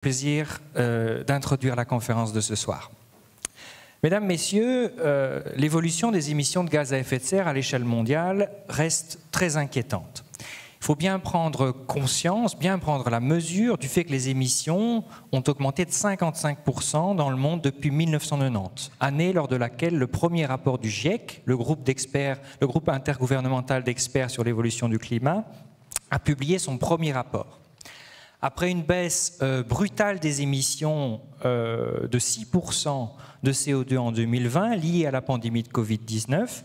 plaisir euh, d'introduire la conférence de ce soir. Mesdames, Messieurs, euh, l'évolution des émissions de gaz à effet de serre à l'échelle mondiale reste très inquiétante. Il faut bien prendre conscience, bien prendre la mesure du fait que les émissions ont augmenté de 55% dans le monde depuis 1990, année lors de laquelle le premier rapport du GIEC, le groupe, le groupe intergouvernemental d'experts sur l'évolution du climat, a publié son premier rapport. Après une baisse euh, brutale des émissions euh, de 6% de CO2 en 2020 liée à la pandémie de Covid-19,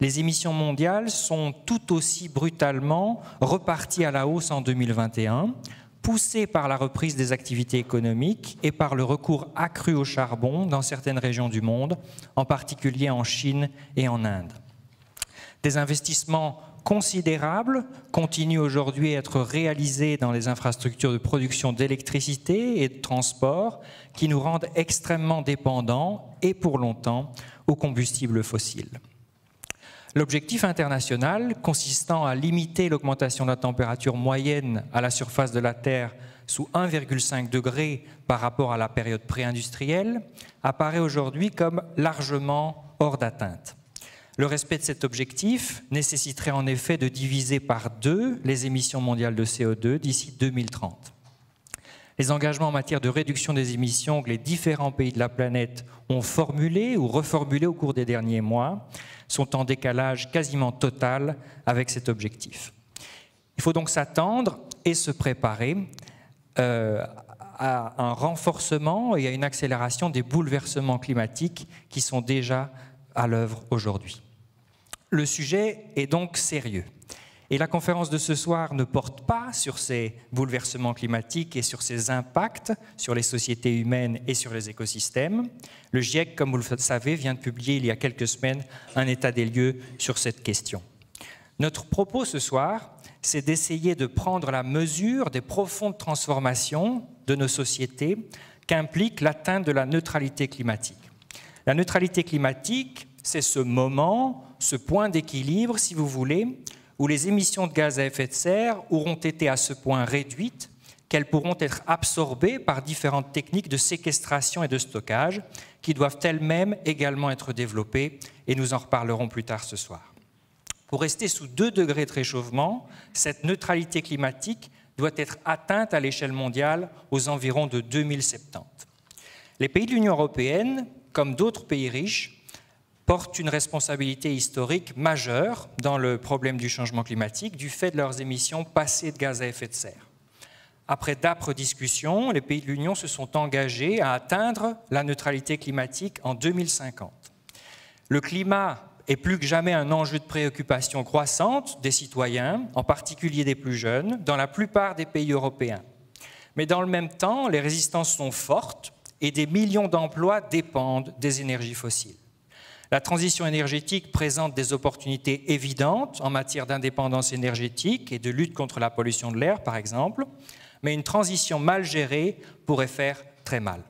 les émissions mondiales sont tout aussi brutalement reparties à la hausse en 2021, poussées par la reprise des activités économiques et par le recours accru au charbon dans certaines régions du monde, en particulier en Chine et en Inde. Des investissements considérables continuent aujourd'hui à être réalisés dans les infrastructures de production d'électricité et de transport qui nous rendent extrêmement dépendants et pour longtemps aux combustibles fossiles. L'objectif international consistant à limiter l'augmentation de la température moyenne à la surface de la Terre sous 1,5 degré par rapport à la période pré-industrielle apparaît aujourd'hui comme largement hors d'atteinte. Le respect de cet objectif nécessiterait en effet de diviser par deux les émissions mondiales de CO2 d'ici 2030. Les engagements en matière de réduction des émissions que les différents pays de la planète ont formulés ou reformulés au cours des derniers mois sont en décalage quasiment total avec cet objectif. Il faut donc s'attendre et se préparer euh, à un renforcement et à une accélération des bouleversements climatiques qui sont déjà à l'œuvre aujourd'hui. Le sujet est donc sérieux. Et la conférence de ce soir ne porte pas sur ces bouleversements climatiques et sur ces impacts sur les sociétés humaines et sur les écosystèmes. Le GIEC, comme vous le savez, vient de publier il y a quelques semaines un état des lieux sur cette question. Notre propos ce soir, c'est d'essayer de prendre la mesure des profondes transformations de nos sociétés qu'implique l'atteinte de la neutralité climatique. La neutralité climatique, c'est ce moment ce point d'équilibre, si vous voulez, où les émissions de gaz à effet de serre auront été à ce point réduites qu'elles pourront être absorbées par différentes techniques de séquestration et de stockage qui doivent elles-mêmes également être développées, et nous en reparlerons plus tard ce soir. Pour rester sous 2 degrés de réchauffement, cette neutralité climatique doit être atteinte à l'échelle mondiale aux environs de 2070. Les pays de l'Union européenne, comme d'autres pays riches, portent une responsabilité historique majeure dans le problème du changement climatique du fait de leurs émissions passées de gaz à effet de serre. Après d'âpres discussions, les pays de l'Union se sont engagés à atteindre la neutralité climatique en 2050. Le climat est plus que jamais un enjeu de préoccupation croissante des citoyens, en particulier des plus jeunes, dans la plupart des pays européens. Mais dans le même temps, les résistances sont fortes et des millions d'emplois dépendent des énergies fossiles. La transition énergétique présente des opportunités évidentes en matière d'indépendance énergétique et de lutte contre la pollution de l'air, par exemple, mais une transition mal gérée pourrait faire très mal.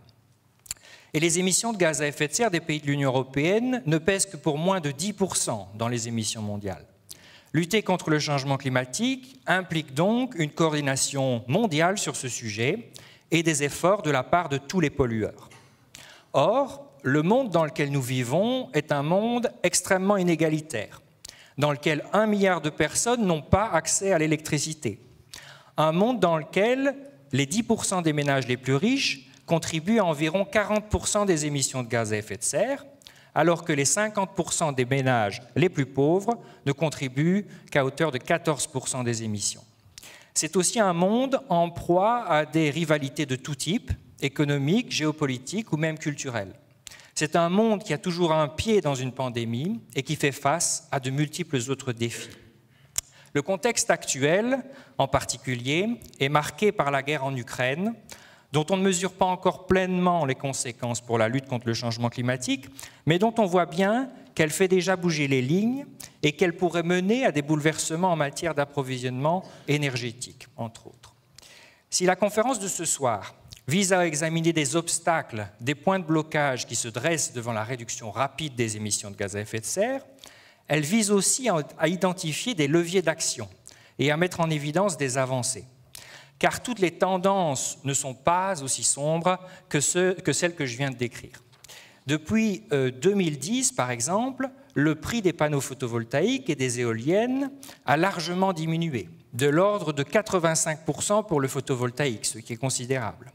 Et les émissions de gaz à effet de serre des pays de l'Union européenne ne pèsent que pour moins de 10% dans les émissions mondiales. Lutter contre le changement climatique implique donc une coordination mondiale sur ce sujet et des efforts de la part de tous les pollueurs. Or, le monde dans lequel nous vivons est un monde extrêmement inégalitaire, dans lequel un milliard de personnes n'ont pas accès à l'électricité. Un monde dans lequel les 10% des ménages les plus riches contribuent à environ 40% des émissions de gaz à effet de serre, alors que les 50% des ménages les plus pauvres ne contribuent qu'à hauteur de 14% des émissions. C'est aussi un monde en proie à des rivalités de tout type, économiques, géopolitiques ou même culturelles. C'est un monde qui a toujours un pied dans une pandémie et qui fait face à de multiples autres défis. Le contexte actuel, en particulier, est marqué par la guerre en Ukraine, dont on ne mesure pas encore pleinement les conséquences pour la lutte contre le changement climatique, mais dont on voit bien qu'elle fait déjà bouger les lignes et qu'elle pourrait mener à des bouleversements en matière d'approvisionnement énergétique, entre autres. Si la conférence de ce soir vise à examiner des obstacles, des points de blocage qui se dressent devant la réduction rapide des émissions de gaz à effet de serre. Elle vise aussi à identifier des leviers d'action et à mettre en évidence des avancées. car toutes les tendances ne sont pas aussi sombres que, celles que je viens de décrire. Depuis 2010, euh, par exemple, le prix des panneaux photovoltaïques et des éoliennes a largement diminué, de l'ordre de 85% pour le photovoltaïque, ce qui est considérable.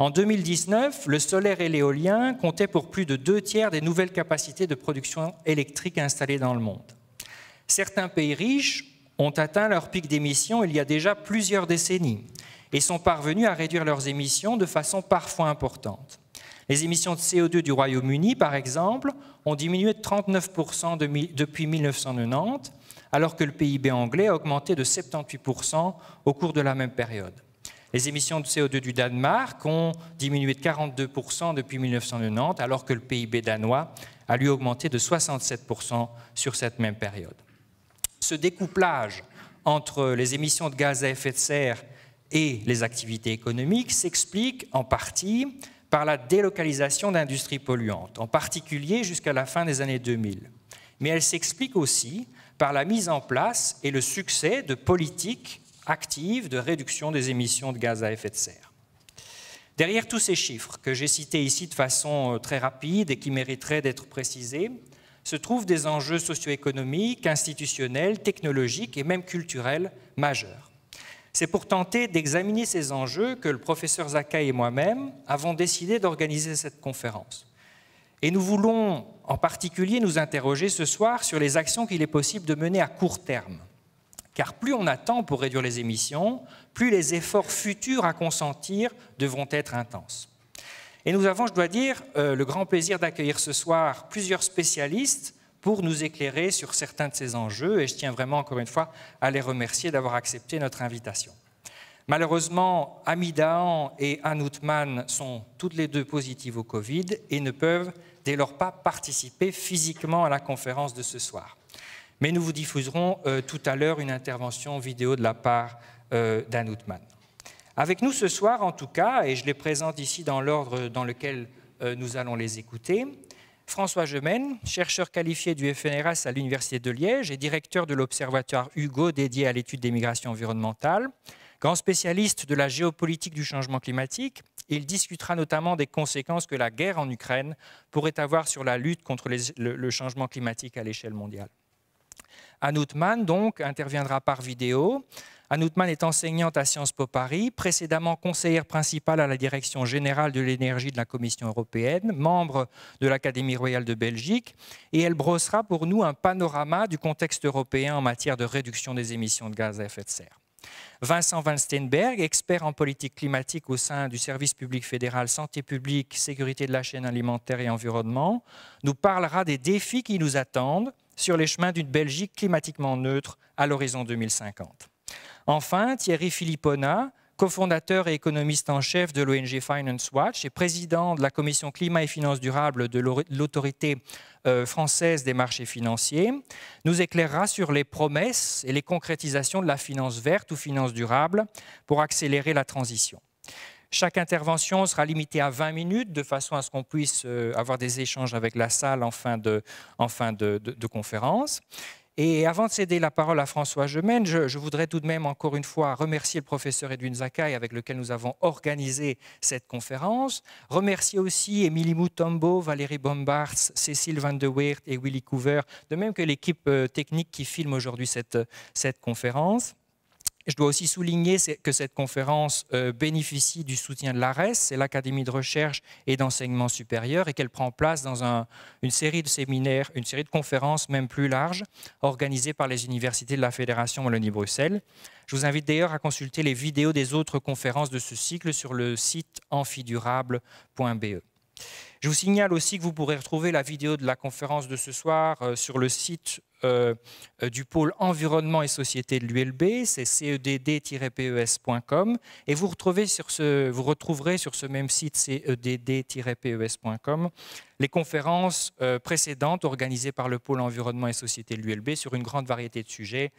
En 2019, le solaire et l'éolien comptaient pour plus de deux tiers des nouvelles capacités de production électrique installées dans le monde. Certains pays riches ont atteint leur pic d'émissions il y a déjà plusieurs décennies et sont parvenus à réduire leurs émissions de façon parfois importante. Les émissions de CO2 du Royaume-Uni, par exemple, ont diminué de 39% depuis 1990, alors que le PIB anglais a augmenté de 78% au cours de la même période. Les émissions de CO2 du Danemark ont diminué de 42% depuis 1990, alors que le PIB danois a lui augmenté de 67% sur cette même période. Ce découplage entre les émissions de gaz à effet de serre et les activités économiques s'explique en partie par la délocalisation d'industries polluantes, en particulier jusqu'à la fin des années 2000. Mais elle s'explique aussi par la mise en place et le succès de politiques actives de réduction des émissions de gaz à effet de serre. Derrière tous ces chiffres que j'ai cités ici de façon euh, très rapide et qui mériteraient d'être précisés, se trouvent des enjeux socio-économiques, institutionnels, technologiques et même culturels majeurs. C'est pour tenter d'examiner ces enjeux que le professeur Zakai et moi-même avons décidé d'organiser cette conférence. Et nous voulons en particulier nous interroger ce soir sur les actions qu'il est possible de mener à court terme. Car plus on attend pour réduire les émissions, plus les efforts futurs à consentir devront être intenses. Et nous avons, je dois dire, euh, le grand plaisir d'accueillir ce soir plusieurs spécialistes pour nous éclairer sur certains de ces enjeux, et je tiens vraiment encore une fois à les remercier d'avoir accepté notre invitation. Malheureusement, Amidahan et Anoutman sont toutes les deux positives au Covid et ne peuvent dès lors pas participer physiquement à la conférence de ce soir. Mais nous vous diffuserons euh, tout à l'heure une intervention vidéo de la part euh, d'Anoutman. Avec nous ce soir, en tout cas, et je les présente ici dans l'ordre dans lequel euh, nous allons les écouter, François Gemène, chercheur qualifié du FNRS à l'Université de Liège et directeur de l'Observatoire Hugo dédié à l'étude des migrations environnementales. Grand spécialiste de la géopolitique du changement climatique, il discutera notamment des conséquences que la guerre en Ukraine pourrait avoir sur la lutte contre le, changement climatique à l'échelle mondiale. Anout Mann, donc, interviendra par vidéo. Anout Mann est enseignante à Sciences Po Paris, précédemment conseillère principale à la direction générale de l'énergie de la Commission européenne, membre de l'Académie royale de Belgique, et elle brossera pour nous un panorama du contexte européen en matière de réduction des émissions de gaz à effet de serre. Vincent Van Steenberg, expert en politique climatique au sein du service public fédéral Santé publique, sécurité de la chaîne alimentaire et environnement, nous parlera des défis qui nous attendent sur les chemins d'une Belgique climatiquement neutre à l'horizon 2050. Enfin, Thierry Philippona, cofondateur et économiste en chef de l'ONG Finance Watch et président de la commission climat et finances durables de l'autorité euh, française des marchés financiers, nous éclairera sur les promesses et les concrétisations de la finance verte ou finance durable pour accélérer la transition. Chaque intervention sera limitée à 20 minutes de façon à ce qu'on puisse euh, avoir des échanges avec la salle en fin de, conférence. Et avant de céder la parole à François Gemène, je, voudrais tout de même encore une fois remercier le professeur Edwin Zakai avec lequel nous avons organisé cette conférence. Remercier aussi Émilie Moutombo, Valérie Bombards, Cécile Van de Weert et Willy Couver, de même que l'équipe euh, technique qui filme aujourd'hui cette conférence. Je dois aussi souligner que cette conférence euh, bénéficie du soutien de l'ARES, c'est l'Académie de recherche et d'enseignement supérieur, et qu'elle prend place dans une série de séminaires, une série de conférences même plus larges, organisées par les universités de la Fédération Wallonie-Bruxelles. Je vous invite d'ailleurs à consulter les vidéos des autres conférences de ce cycle sur le site amphidurable.be. Je vous signale aussi que vous pourrez retrouver la vidéo de la conférence de ce soir euh, sur le site euh, euh, du pôle environnement et société de l'ULB, c'est cedd-pes.com, et vous, sur ce, vous retrouverez sur ce même site cedd-pes.com les conférences précédentes organisées par le pôle environnement et société de l'ULB sur une grande variété de sujets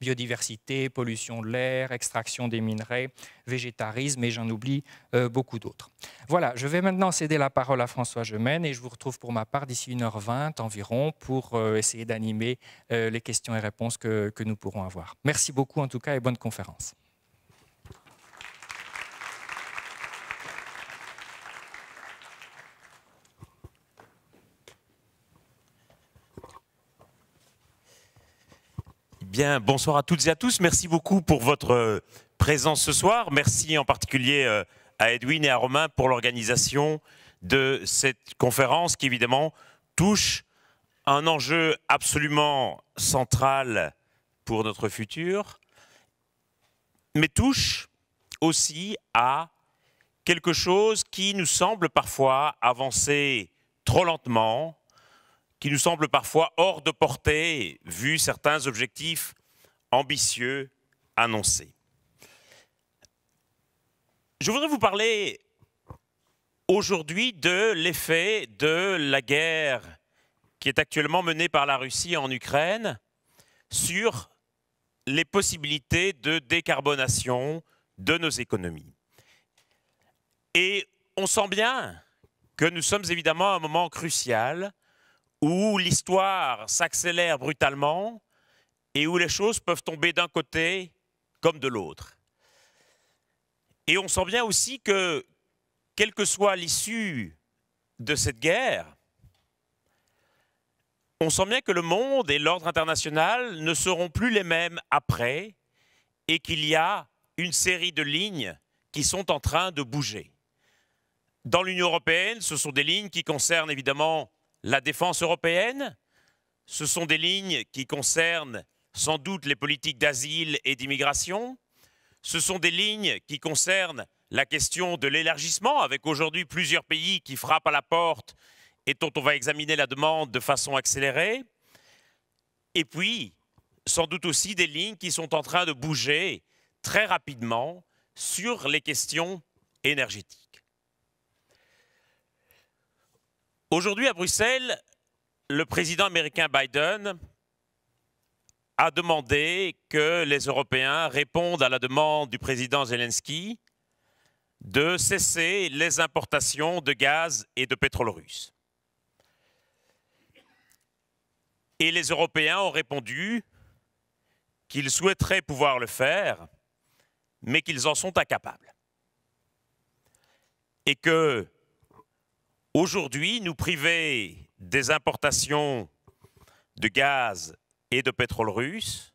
biodiversité, pollution de l'air, extraction des minerais, végétarisme, et j'en oublie euh, beaucoup d'autres. Voilà, je vais maintenant céder la parole à François Gemène et je vous retrouve pour ma part d'ici 1h20 environ pour euh, essayer d'animer euh, les questions et réponses que, que nous pourrons avoir. Merci beaucoup en tout cas et bonne conférence. Bonsoir à toutes et à tous. Merci beaucoup pour votre euh, présence ce soir. Merci en particulier euh, à Edwin et à Romain pour l'organisation de cette conférence qui évidemment touche un enjeu absolument central pour notre futur, mais touche aussi à quelque chose qui nous semble parfois avancer trop lentement, qui nous semble parfois hors de portée, vu certains objectifs ambitieux annoncés. Je voudrais vous parler aujourd'hui de l'effet de la guerre qui est actuellement menée par la Russie en Ukraine sur les possibilités de décarbonation de nos économies. Et on sent bien que nous sommes évidemment à un moment crucial où l'histoire s'accélère brutalement et où les choses peuvent tomber d'un côté comme de l'autre. Et on sent bien aussi que, quelle que soit l'issue de cette guerre, on sent bien que le monde et l'ordre international ne seront plus les mêmes après et qu'il y a une série de lignes qui sont en train de bouger. Dans l'Union européenne, ce sont des lignes qui concernent évidemment la défense européenne, ce sont des lignes qui concernent sans doute les politiques d'asile et d'immigration, ce sont des lignes qui concernent la question de l'élargissement, avec aujourd'hui plusieurs pays qui frappent à la porte et dont on va examiner la demande de façon accélérée, et puis sans doute aussi des lignes qui sont en train de bouger très rapidement sur les questions énergétiques. Aujourd'hui à Bruxelles, le président américain Biden a demandé que les Européens répondent à la demande du président Zelensky de cesser les importations de gaz et de pétrole russe. Et les Européens ont répondu qu'ils souhaiteraient pouvoir le faire, mais qu'ils en sont incapables. Et que Aujourd'hui, nous priver des importations de gaz et de pétrole russe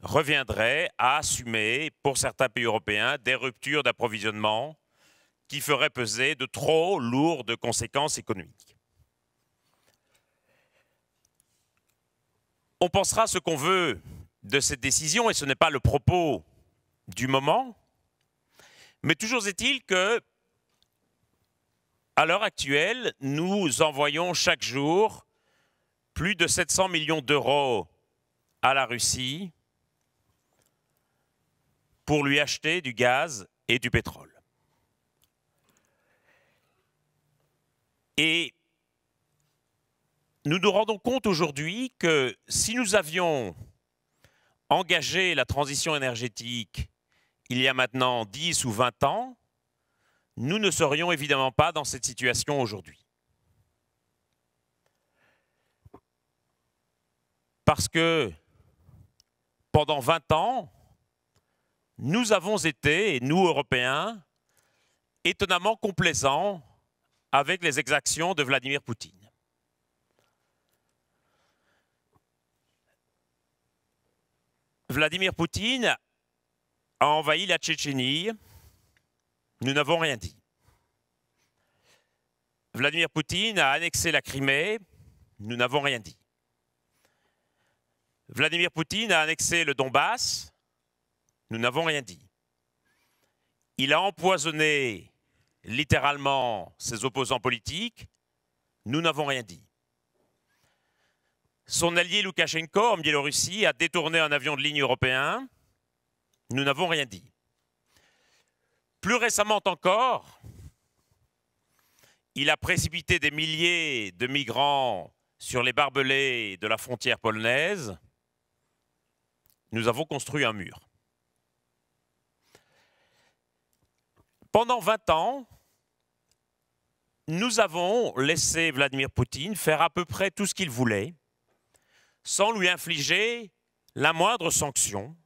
reviendrait à assumer pour certains pays européens des ruptures d'approvisionnement qui feraient peser de trop lourdes conséquences économiques. On pensera ce qu'on veut de cette décision, et ce n'est pas le propos du moment, mais toujours est-il que à l'heure actuelle, nous envoyons chaque jour plus de 700 millions d'euros à la Russie pour lui acheter du gaz et du pétrole. Et nous nous rendons compte aujourd'hui que si nous avions engagé la transition énergétique il y a maintenant 10 ou 20 ans, nous ne serions évidemment pas dans cette situation aujourd'hui. Parce que pendant 20 ans, nous avons été, nous Européens, étonnamment complaisants avec les exactions de Vladimir Poutine. Vladimir Poutine a envahi la Tchétchénie nous n'avons rien dit. Vladimir Poutine a annexé la Crimée, nous n'avons rien dit. Vladimir Poutine a annexé le Donbass, nous n'avons rien dit. Il a empoisonné littéralement ses opposants politiques, nous n'avons rien dit. Son allié Loukachenko en Biélorussie a détourné un avion de ligne européen, nous n'avons rien dit. Plus récemment encore, il a précipité des milliers de migrants sur les barbelés de la frontière polonaise. Nous avons construit un mur. Pendant 20 ans, nous avons laissé Vladimir Poutine faire à peu près tout ce qu'il voulait, sans lui infliger la moindre sanction,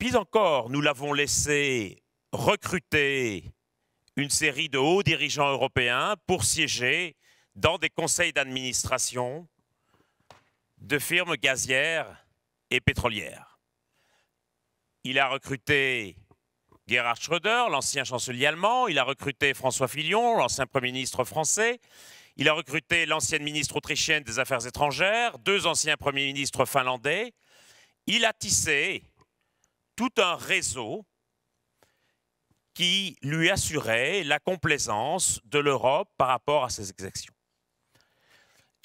Puis encore, nous l'avons laissé recruter une série de hauts dirigeants européens pour siéger dans des conseils d'administration de firmes gazières et pétrolières. Il a recruté Gerhard Schröder, l'ancien chancelier allemand, il a recruté François Fillon, l'ancien Premier ministre français, il a recruté l'ancienne ministre autrichienne des Affaires étrangères, deux anciens premiers ministres finlandais. Il a tissé tout un réseau qui lui assurait la complaisance de l'Europe par rapport à ses exactions.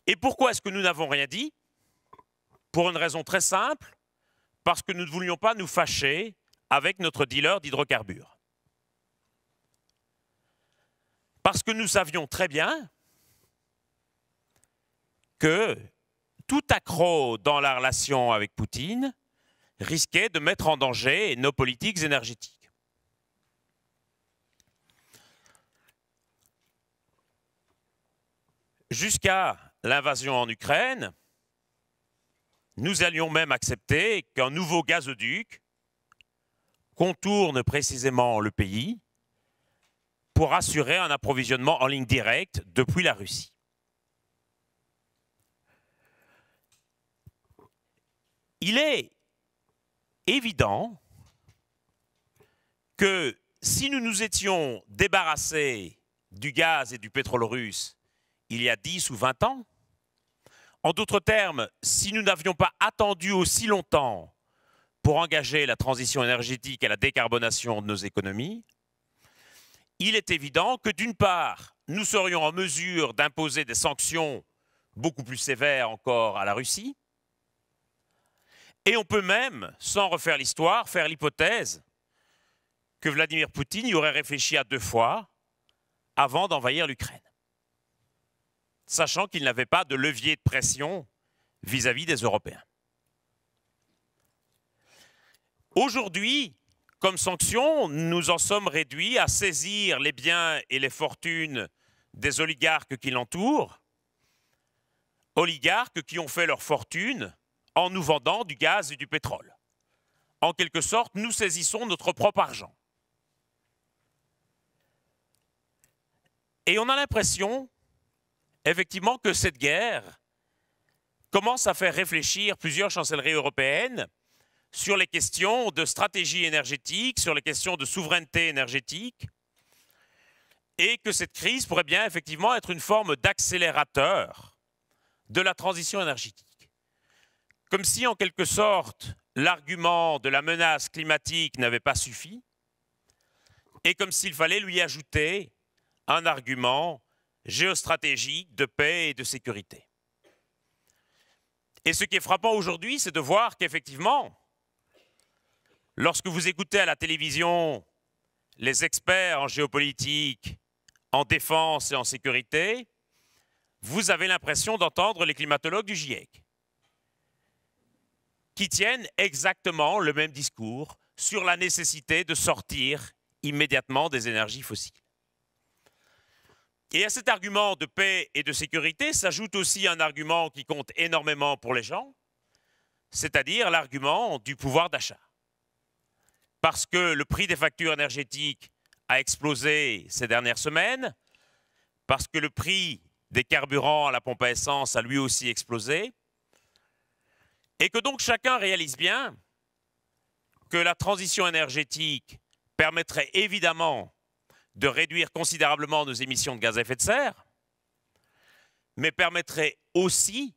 Et pourquoi est-ce que nous n'avons rien dit? Pour une raison très simple, parce que nous ne voulions pas nous fâcher avec notre dealer d'hydrocarbures. Parce que nous savions très bien que tout accroc dans la relation avec Poutine risquait de mettre en danger nos politiques énergétiques. Jusqu'à l'invasion en Ukraine, nous allions même accepter qu'un nouveau gazoduc contourne précisément le pays pour assurer un approvisionnement en ligne directe depuis la Russie. Il est évident que si nous nous étions débarrassés du gaz et du pétrole russe il y a 10 ou 20 ans, en d'autres termes, si nous n'avions pas attendu aussi longtemps pour engager la transition énergétique et la décarbonation de nos économies, il est évident que d'une part, nous serions en mesure d'imposer des sanctions beaucoup plus sévères encore à la Russie, et on peut même, sans refaire l'histoire, faire l'hypothèse que Vladimir Poutine y aurait réfléchi à deux fois avant d'envahir l'Ukraine, sachant qu'il n'avait pas de levier de pression vis-à-vis des Européens. Aujourd'hui, comme sanction, nous en sommes réduits à saisir les biens et les fortunes des oligarques qui l'entourent, oligarques qui ont fait leur fortune en nous vendant du gaz et du pétrole. En quelque sorte, nous saisissons notre propre argent. Et on a l'impression, effectivement, que cette guerre commence à faire réfléchir plusieurs chancelleries européennes sur les questions de stratégie énergétique, sur les questions de souveraineté énergétique, et que cette crise pourrait bien effectivement être une forme d'accélérateur de la transition énergétique comme si en quelque sorte l'argument de la menace climatique n'avait pas suffi, et comme s'il fallait lui ajouter un argument géostratégique de paix et de sécurité. Et ce qui est frappant aujourd'hui, c'est de voir qu'effectivement, lorsque vous écoutez à la télévision les experts en géopolitique, en défense et en sécurité, vous avez l'impression d'entendre les climatologues du GIEC qui tiennent exactement le même discours sur la nécessité de sortir immédiatement des énergies fossiles. Et à cet argument de paix et de sécurité s'ajoute aussi un argument qui compte énormément pour les gens, c'est-à-dire l'argument du pouvoir d'achat. Parce que le prix des factures énergétiques a explosé ces dernières semaines, parce que le prix des carburants à la pompe à essence a lui aussi explosé, et que donc chacun réalise bien que la transition énergétique permettrait évidemment de réduire considérablement nos émissions de gaz à effet de serre, mais permettrait aussi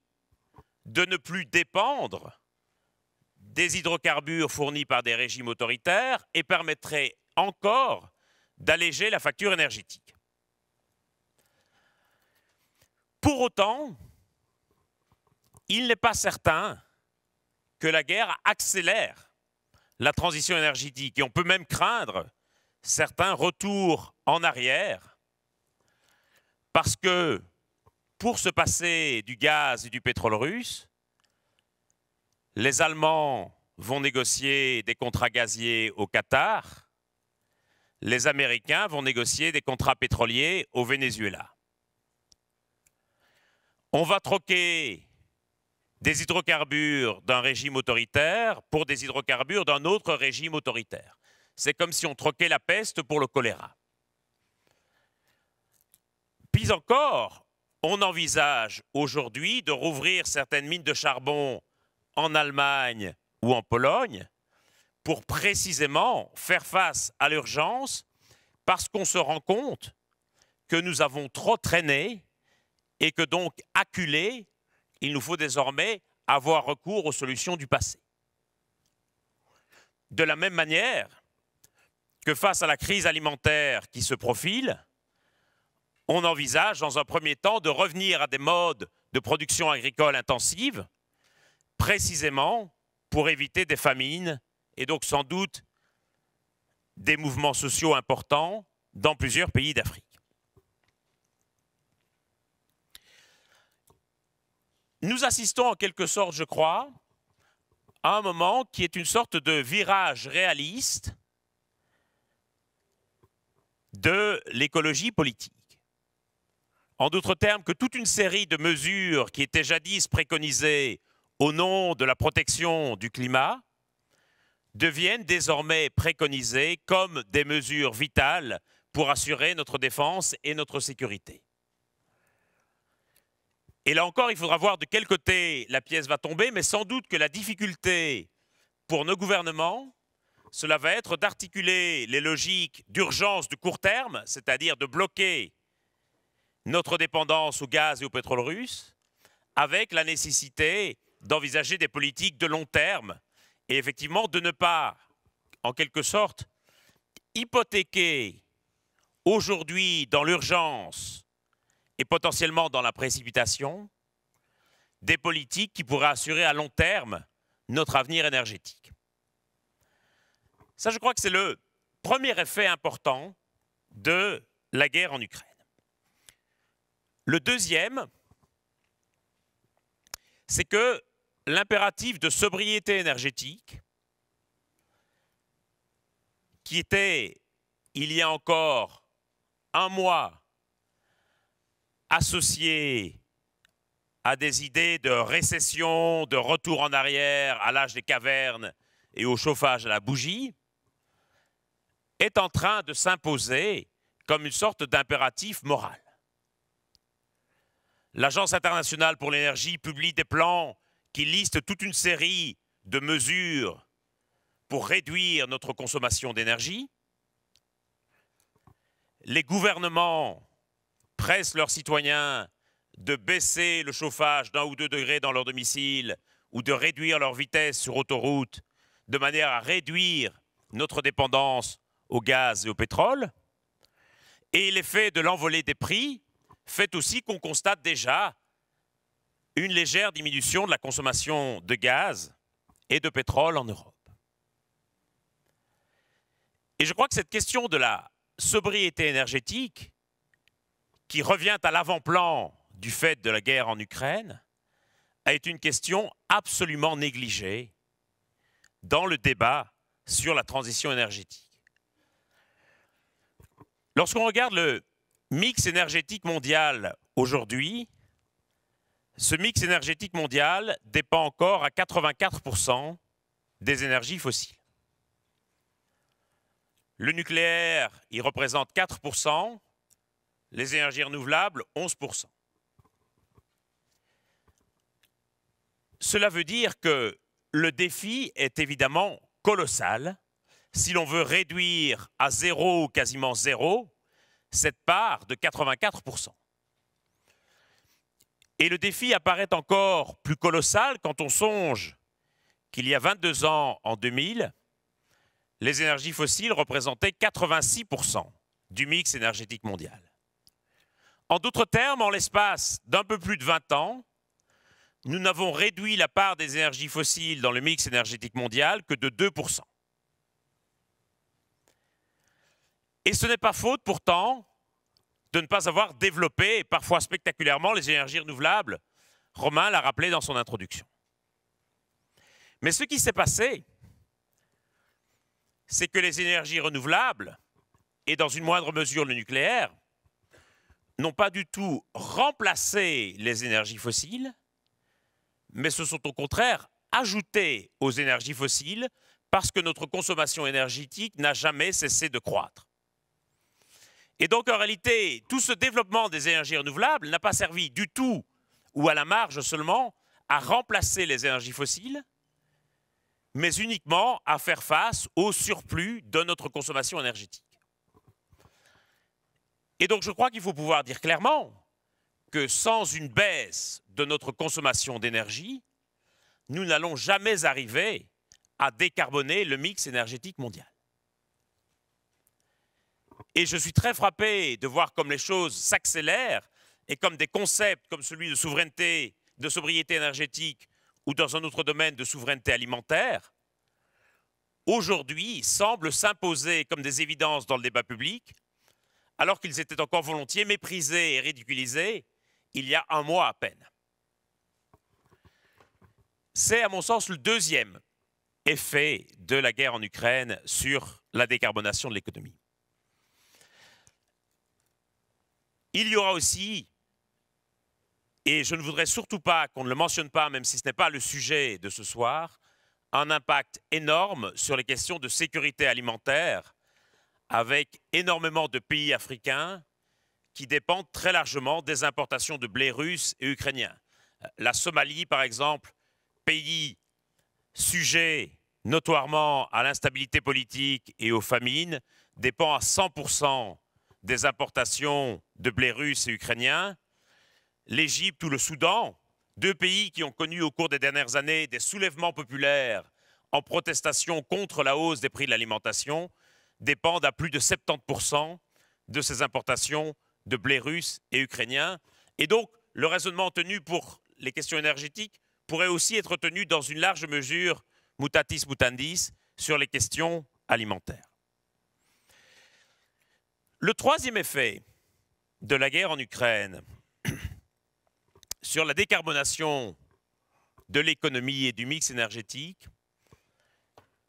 de ne plus dépendre des hydrocarbures fournis par des régimes autoritaires et permettrait encore d'alléger la facture énergétique. Pour autant, il n'est pas certain que la guerre accélère. La transition énergétique. Et on peut même craindre certains retours en arrière. Parce que pour se passer du gaz et du pétrole russe, les Allemands vont négocier des contrats gaziers au Qatar, les Américains vont négocier des contrats pétroliers au Venezuela. On va troquer des hydrocarbures d'un régime autoritaire pour des hydrocarbures d'un autre régime autoritaire. C'est comme si on troquait la peste pour le choléra. Puis encore, on envisage aujourd'hui de rouvrir certaines mines de charbon en Allemagne ou en Pologne pour précisément faire face à l'urgence parce qu'on se rend compte que nous avons trop traîné et que donc acculé, il nous faut désormais avoir recours aux solutions du passé. De la même manière que face à la crise alimentaire qui se profile, on envisage dans un premier temps de revenir à des modes de production agricole intensive, précisément pour éviter des famines et donc sans doute des mouvements sociaux importants dans plusieurs pays d'Afrique. Nous assistons en quelque sorte, je crois, à un moment qui est une sorte de virage réaliste de l'écologie politique. En d'autres termes, que toute une série de mesures qui étaient jadis préconisées au nom de la protection du climat deviennent désormais préconisées comme des mesures vitales pour assurer notre défense et notre sécurité. Et là encore, il faudra voir de quel côté la pièce va tomber, mais sans doute que la difficulté pour nos gouvernements, cela va être d'articuler les logiques d'urgence de court terme, c'est-à-dire de bloquer notre dépendance au gaz et au pétrole russe, avec la nécessité d'envisager des politiques de long terme et effectivement de ne pas, en quelque sorte, hypothéquer aujourd'hui dans l'urgence et potentiellement dans la précipitation des politiques qui pourraient assurer à long terme notre avenir énergétique. Ça, je crois que c'est le premier effet important de la guerre en Ukraine. Le deuxième, c'est que l'impératif de sobriété énergétique, qui était, il y a encore un mois, associé à des idées de récession, de retour en arrière à l'âge des cavernes et au chauffage à la bougie, est en train de s'imposer comme une sorte d'impératif moral. L'Agence internationale pour l'énergie publie des plans qui listent toute une série de mesures pour réduire notre consommation d'énergie. Les gouvernements pressent leurs citoyens de baisser le chauffage d'un ou deux degrés dans leur domicile ou de réduire leur vitesse sur autoroute de manière à réduire notre dépendance au gaz et au pétrole. Et l'effet de l'envolée des prix fait aussi qu'on constate déjà une légère diminution de la consommation de gaz et de pétrole en Europe. Et je crois que cette question de la sobriété énergétique, qui revient à l'avant-plan du fait de la guerre en Ukraine, été une question absolument négligée dans le débat sur la transition énergétique. Lorsqu'on regarde le mix énergétique mondial aujourd'hui, ce mix énergétique mondial dépend encore à 84% des énergies fossiles. Le nucléaire, il représente 4%, les énergies renouvelables, 11%. Cela veut dire que le défi est évidemment colossal si l'on veut réduire à zéro ou quasiment zéro cette part de 84%. Et le défi apparaît encore plus colossal quand on songe qu'il y a 22 ans, en 2000, les énergies fossiles représentaient 86% du mix énergétique mondial. En d'autres termes, en l'espace d'un peu plus de 20 ans, nous n'avons réduit la part des énergies fossiles dans le mix énergétique mondial que de 2%. Et ce n'est pas faute pourtant de ne pas avoir développé, parfois spectaculairement, les énergies renouvelables. Romain l'a rappelé dans son introduction. Mais ce qui s'est passé, c'est que les énergies renouvelables, et dans une moindre mesure le nucléaire, n'ont pas du tout remplacé les énergies fossiles, mais se sont au contraire ajoutées aux énergies fossiles parce que notre consommation énergétique n'a jamais cessé de croître. Et donc en réalité, tout ce développement des énergies renouvelables n'a pas servi du tout, ou à la marge seulement, à remplacer les énergies fossiles, mais uniquement à faire face au surplus de notre consommation énergétique. Et donc je crois qu'il faut pouvoir dire clairement que sans une baisse de notre consommation d'énergie, nous n'allons jamais arriver à décarboner le mix énergétique mondial. Et je suis très frappé de voir comme les choses s'accélèrent et comme des concepts comme celui de souveraineté, de sobriété énergétique ou dans un autre domaine de souveraineté alimentaire, aujourd'hui semblent s'imposer comme des évidences dans le débat public, alors qu'ils étaient encore volontiers méprisés et ridiculisés il y a un mois à peine. C'est à mon sens le deuxième effet de la guerre en Ukraine sur la décarbonation de l'économie. Il y aura aussi, et je ne voudrais surtout pas qu'on ne le mentionne pas, même si ce n'est pas le sujet de ce soir, un impact énorme sur les questions de sécurité alimentaire, avec énormément de pays africains qui dépendent très largement des importations de blé russe et ukrainien. La Somalie, par exemple, pays sujet notoirement à l'instabilité politique et aux famines, dépend à 100% des importations de blé russe et ukrainien. L'Égypte ou le Soudan, deux pays qui ont connu au cours des dernières années des soulèvements populaires en protestation contre la hausse des prix de l'alimentation, dépendent à plus de 70% de ces importations de blé russe et ukrainien. Et donc, le raisonnement tenu pour les questions énergétiques pourrait aussi être tenu dans une large mesure, mutatis mutandis, sur les questions alimentaires. Le troisième effet de la guerre en Ukraine sur la décarbonation de l'économie et du mix énergétique,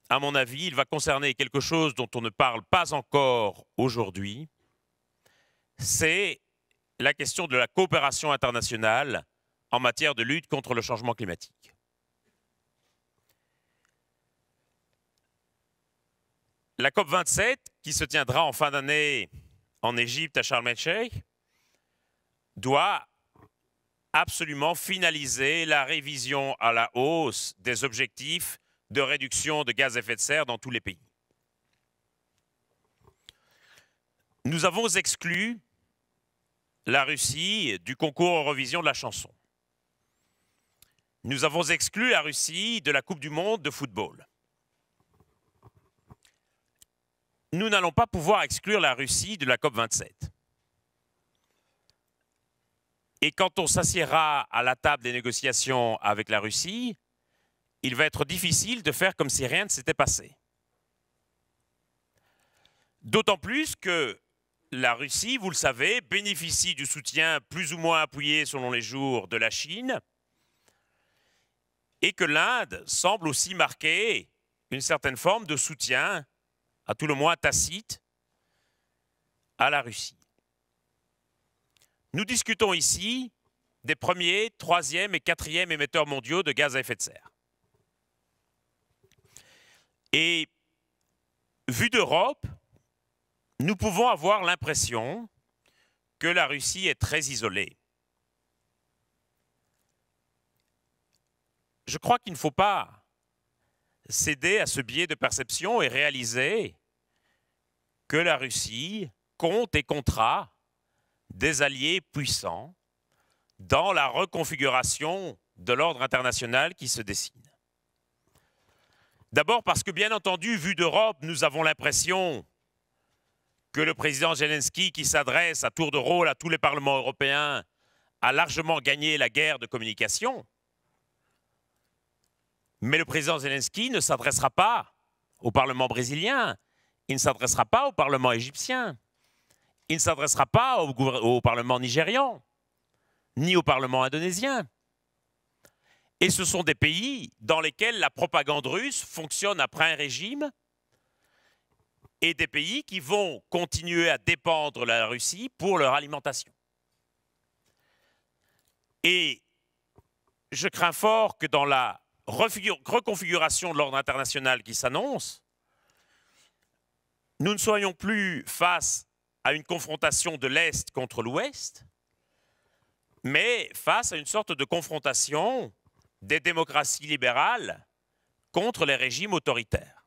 à mon avis, il va concerner quelque chose dont on ne parle pas encore aujourd'hui, c'est la question de la coopération internationale en matière de lutte contre le changement climatique. La COP27, qui se tiendra en fin d'année en Égypte à Sharm el-Sheikh, doit absolument finaliser la révision à la hausse des objectifs de réduction de gaz à effet de serre dans tous les pays. Nous avons exclu la Russie du concours Eurovision de la chanson. Nous avons exclu la Russie de la Coupe du Monde de football. Nous n'allons pas pouvoir exclure la Russie de la COP 27. Et quand on s'assiera à la table des négociations avec la Russie, il va être difficile de faire comme si rien ne s'était passé. D'autant plus que la Russie, vous le savez, bénéficie du soutien plus ou moins appuyé selon les jours de la Chine et que l'Inde semble aussi marquer une certaine forme de soutien, à tout le moins tacite, à la Russie. Nous discutons ici des premiers, troisième et quatrième émetteurs mondiaux de gaz à effet de serre. Et vu d'Europe, nous pouvons avoir l'impression que la Russie est très isolée. Je crois qu'il ne faut pas céder à ce biais de perception et réaliser que la Russie compte et comptera des alliés puissants dans la reconfiguration de l'ordre international qui se dessine. D'abord parce que, bien entendu, vu d'Europe, nous avons l'impression que le président Zelensky, qui s'adresse à tour de rôle à tous les parlements européens, a largement gagné la guerre de communication. Mais le président Zelensky ne s'adressera pas au Parlement brésilien, il ne s'adressera pas au Parlement égyptien, il ne s'adressera pas au, Parlement nigérian, ni au Parlement indonésien. Et ce sont des pays dans lesquels la propagande russe fonctionne après un régime et des pays qui vont continuer à dépendre de la Russie pour leur alimentation. Et je crains fort que dans la reconfiguration de l'ordre international qui s'annonce, nous ne soyons plus face à une confrontation de l'Est contre l'Ouest, mais face à une sorte de confrontation des démocraties libérales contre les régimes autoritaires.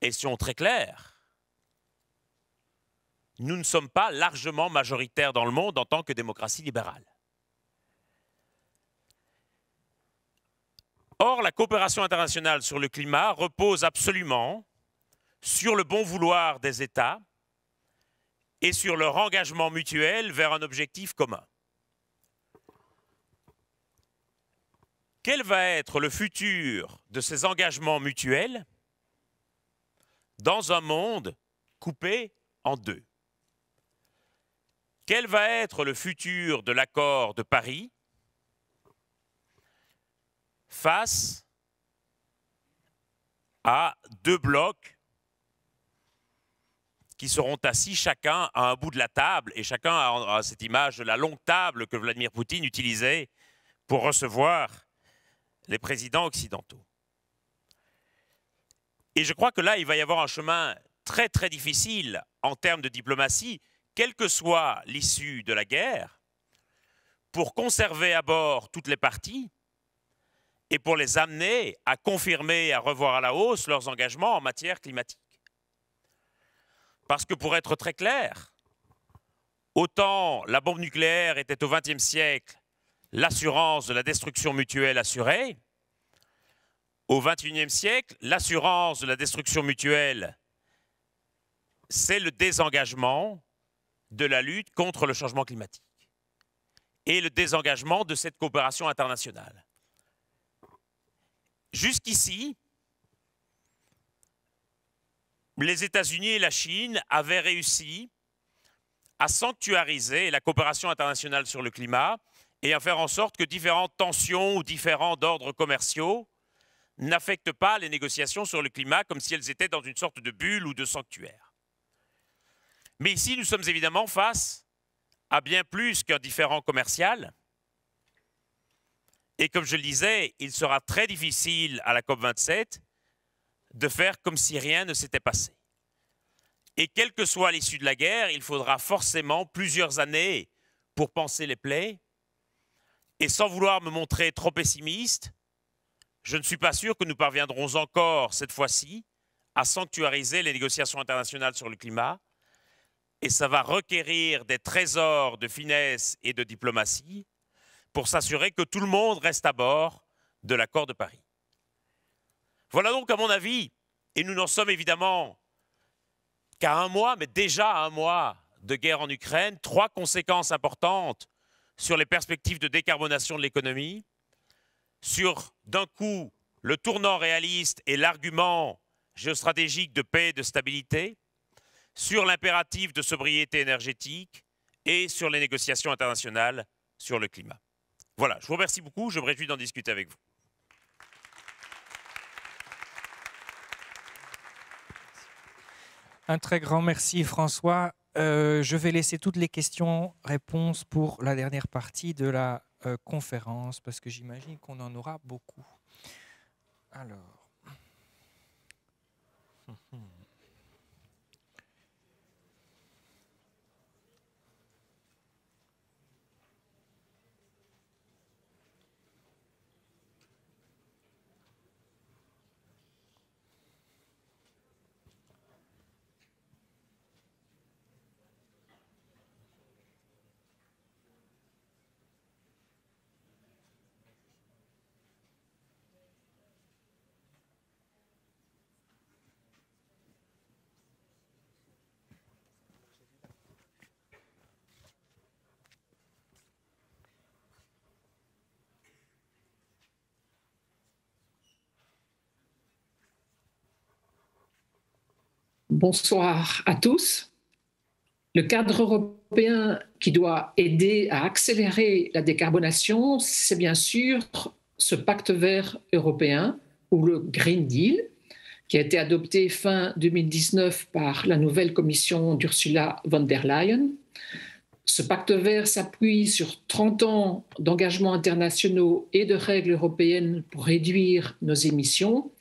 Et soyons très clairs, nous ne sommes pas largement majoritaires dans le monde en tant que démocratie libérale. Or, la coopération internationale sur le climat repose absolument sur le bon vouloir des États et sur leur engagement mutuel vers un objectif commun. Quel va être le futur de ces engagements mutuels dans un monde coupé en deux? Quel va être le futur de l'accord de Paris face à deux blocs qui seront assis chacun à un bout de la table, et chacun a cette image de la longue table que Vladimir Poutine utilisait pour recevoir les présidents occidentaux. Et je crois que là, il va y avoir un chemin très très difficile en termes de diplomatie, quelle que soit l'issue de la guerre, pour conserver à bord toutes les parties et pour les amener à confirmer à revoir à la hausse leurs engagements en matière climatique. Parce que pour être très clair, autant la bombe nucléaire était au XXe siècle l'assurance de la destruction mutuelle assurée, au XXIe siècle, l'assurance de la destruction mutuelle, c'est le désengagement de la lutte contre le changement climatique et le désengagement de cette coopération internationale. Jusqu'ici, les États-Unis et la Chine avaient réussi à sanctuariser la coopération internationale sur le climat et à faire en sorte que différentes tensions ou différents ordres commerciaux n'affectent pas les négociations sur le climat comme si elles étaient dans une sorte de bulle ou de sanctuaire. Mais ici, nous sommes évidemment face à bien plus qu'un différent commercial. Et comme je le disais, il sera très difficile à la COP27 de faire comme si rien ne s'était passé. Et quelle que soit l'issue de la guerre, il faudra forcément plusieurs années pour penser les plaies. Et sans vouloir me montrer trop pessimiste, je ne suis pas sûr que nous parviendrons encore, cette fois-ci, à sanctuariser les négociations internationales sur le climat. Et ça va requérir des trésors de finesse et de diplomatie pour s'assurer que tout le monde reste à bord de l'accord de Paris. Voilà donc, à mon avis, et nous n'en sommes évidemment qu'à un mois, mais déjà à un mois de guerre en Ukraine, trois conséquences importantes sur les perspectives de décarbonation de l'économie, sur d'un coup le tournant réaliste et l'argument géostratégique de paix et de stabilité, sur l'impératif de sobriété énergétique et sur les négociations internationales sur le climat. Voilà, je vous remercie beaucoup, je me réjouis d'en discuter avec vous. Un très grand merci François. Euh, je vais laisser toutes les questions-réponses pour la dernière partie de la euh, conférence parce que j'imagine qu'on en aura beaucoup. Alors. Bonsoir à tous. Le cadre européen qui doit aider à accélérer la décarbonation, c'est bien sûr ce pacte vert européen ou le Green Deal, qui a été adopté fin 2019 par la nouvelle commission d'Ursula von der Leyen. Ce pacte vert s'appuie sur 30 ans d'engagements internationaux et de règles européennes pour réduire nos émissions,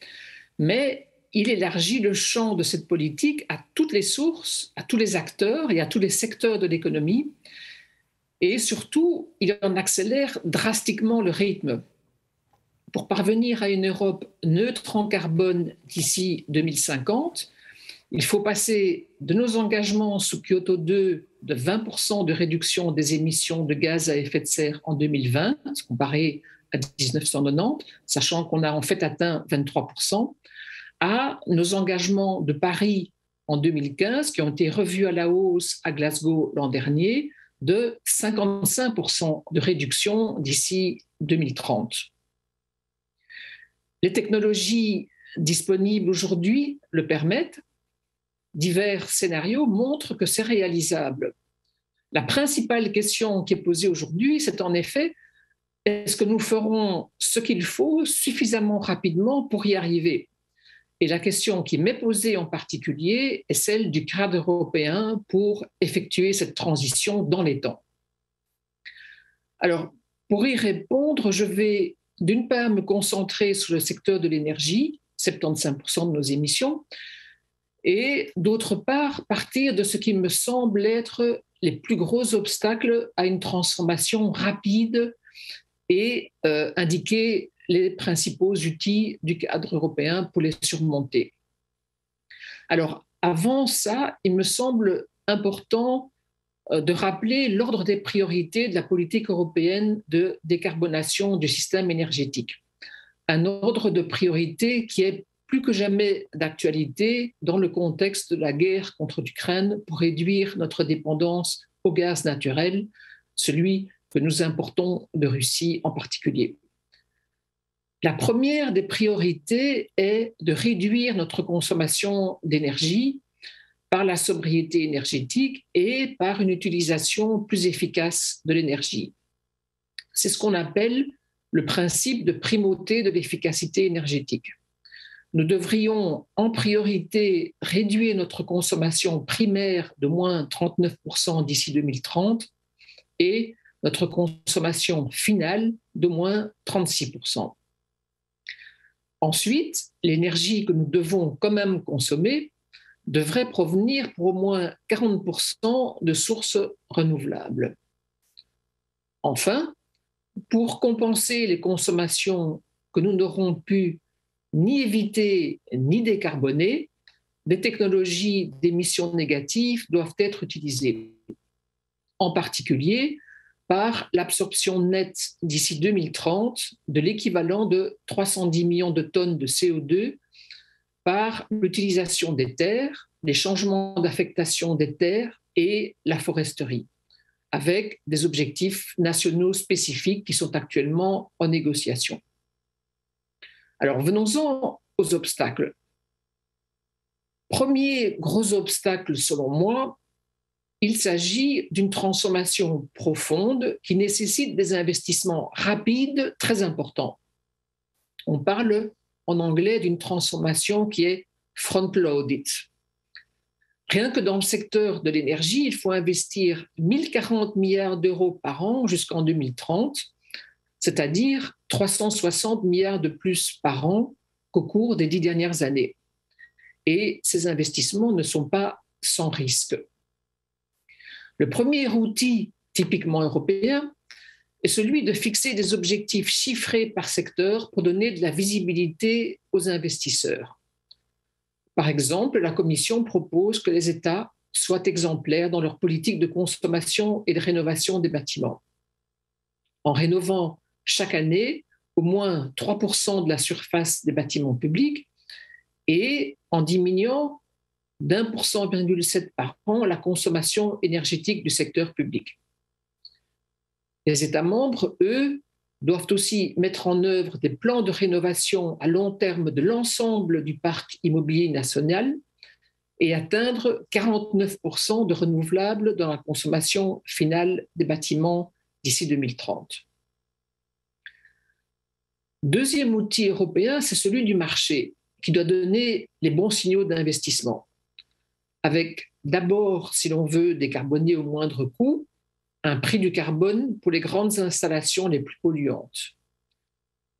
mais il élargit le champ de cette politique à toutes les sources, à tous les acteurs et à tous les secteurs de l'économie. Et surtout, il en accélère drastiquement le rythme. Pour parvenir à une Europe neutre en carbone d'ici 2050, il faut passer de nos engagements sous Kyoto 2 de 20% de réduction des émissions de gaz à effet de serre en 2020, comparé à 1990, sachant qu'on a en fait atteint 23%, à nos engagements de Paris en 2015, qui ont été revus à la hausse à Glasgow l'an dernier, de 55% de réduction d'ici 2030. Les technologies disponibles aujourd'hui le permettent. Divers scénarios montrent que c'est réalisable. La principale question qui est posée aujourd'hui, c'est en effet, est-ce que nous ferons ce qu'il faut suffisamment rapidement pour y arriver? Et la question qui m'est posée en particulier est celle du cadre européen pour effectuer cette transition dans les temps. Alors, pour y répondre, je vais d'une part me concentrer sur le secteur de l'énergie, 75% de nos émissions, et d'autre part partir de ce qui me semble être les plus gros obstacles à une transformation rapide et euh, indiquer les principaux outils du cadre européen pour les surmonter. Alors, avant ça, il me semble important euh, de rappeler l'ordre des priorités de la politique européenne de décarbonation du système énergétique. Un ordre de priorité qui est plus que jamais d'actualité dans le contexte de la guerre contre l'Ukraine pour réduire notre dépendance au gaz naturel, celui que nous importons de Russie en particulier. La première des priorités est de réduire notre consommation d'énergie par la sobriété énergétique et par une utilisation plus efficace de l'énergie. C'est ce qu'on appelle le principe de primauté de l'efficacité énergétique. Nous devrions en priorité réduire notre consommation primaire de moins 39% d'ici 2030 et notre consommation finale de moins 36%. Ensuite, l'énergie que nous devons quand même consommer devrait provenir pour au moins 40% de sources renouvelables. Enfin, pour compenser les consommations que nous n'aurons pu ni éviter ni décarboner, des technologies d'émissions négatives doivent être utilisées. En particulier, par l'absorption nette d'ici 2030 de l'équivalent de 310 millions de tonnes de CO2 par l'utilisation des terres, les changements d'affectation des terres et la foresterie, avec des objectifs nationaux spécifiques qui sont actuellement en négociation. Alors venons-en aux obstacles. Premier gros obstacle selon moi, il s'agit d'une transformation profonde qui nécessite des investissements rapides très importants. On parle en anglais d'une transformation qui est front-loaded. Rien que dans le secteur de l'énergie, il faut investir 1040 milliards d'euros par an jusqu'en 2030, c'est-à-dire 360 milliards de plus par an qu'au cours des dix dernières années. Et ces investissements ne sont pas sans risque. Le premier outil typiquement européen est celui de fixer des objectifs chiffrés par secteur pour donner de la visibilité aux investisseurs. Par exemple, la Commission propose que les États soient exemplaires dans leur politique de consommation et de rénovation des bâtiments. En rénovant chaque année au moins 3% de la surface des bâtiments publics et en diminuant d'un pour cent par an la consommation énergétique du secteur public. Les États membres, eux, doivent aussi mettre en œuvre des plans de rénovation à long terme de l'ensemble du parc immobilier national et atteindre 49% de renouvelables dans la consommation finale des bâtiments d'ici 2030. Deuxième outil européen, c'est celui du marché, qui doit donner les bons signaux d'investissement avec d'abord, si l'on veut décarboner au moindre coût, un prix du carbone pour les grandes installations les plus polluantes.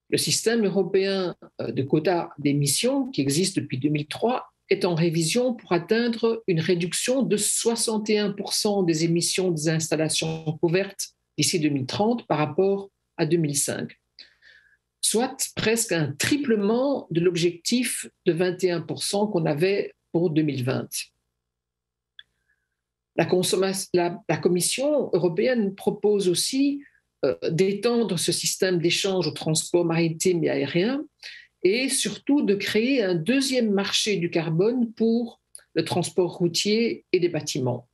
Le système européen euh, de quotas d'émissions, qui existe depuis 2003, est en révision pour atteindre une réduction de 61% des émissions des installations couvertes d'ici 2030 par rapport à 2005, soit presque un triplement de l'objectif de 21% qu'on avait pour 2020. La, Commission européenne propose aussi euh, d'étendre ce système d'échange au transport maritime et aérien et surtout de créer un deuxième marché du carbone pour le transport routier et des bâtiments.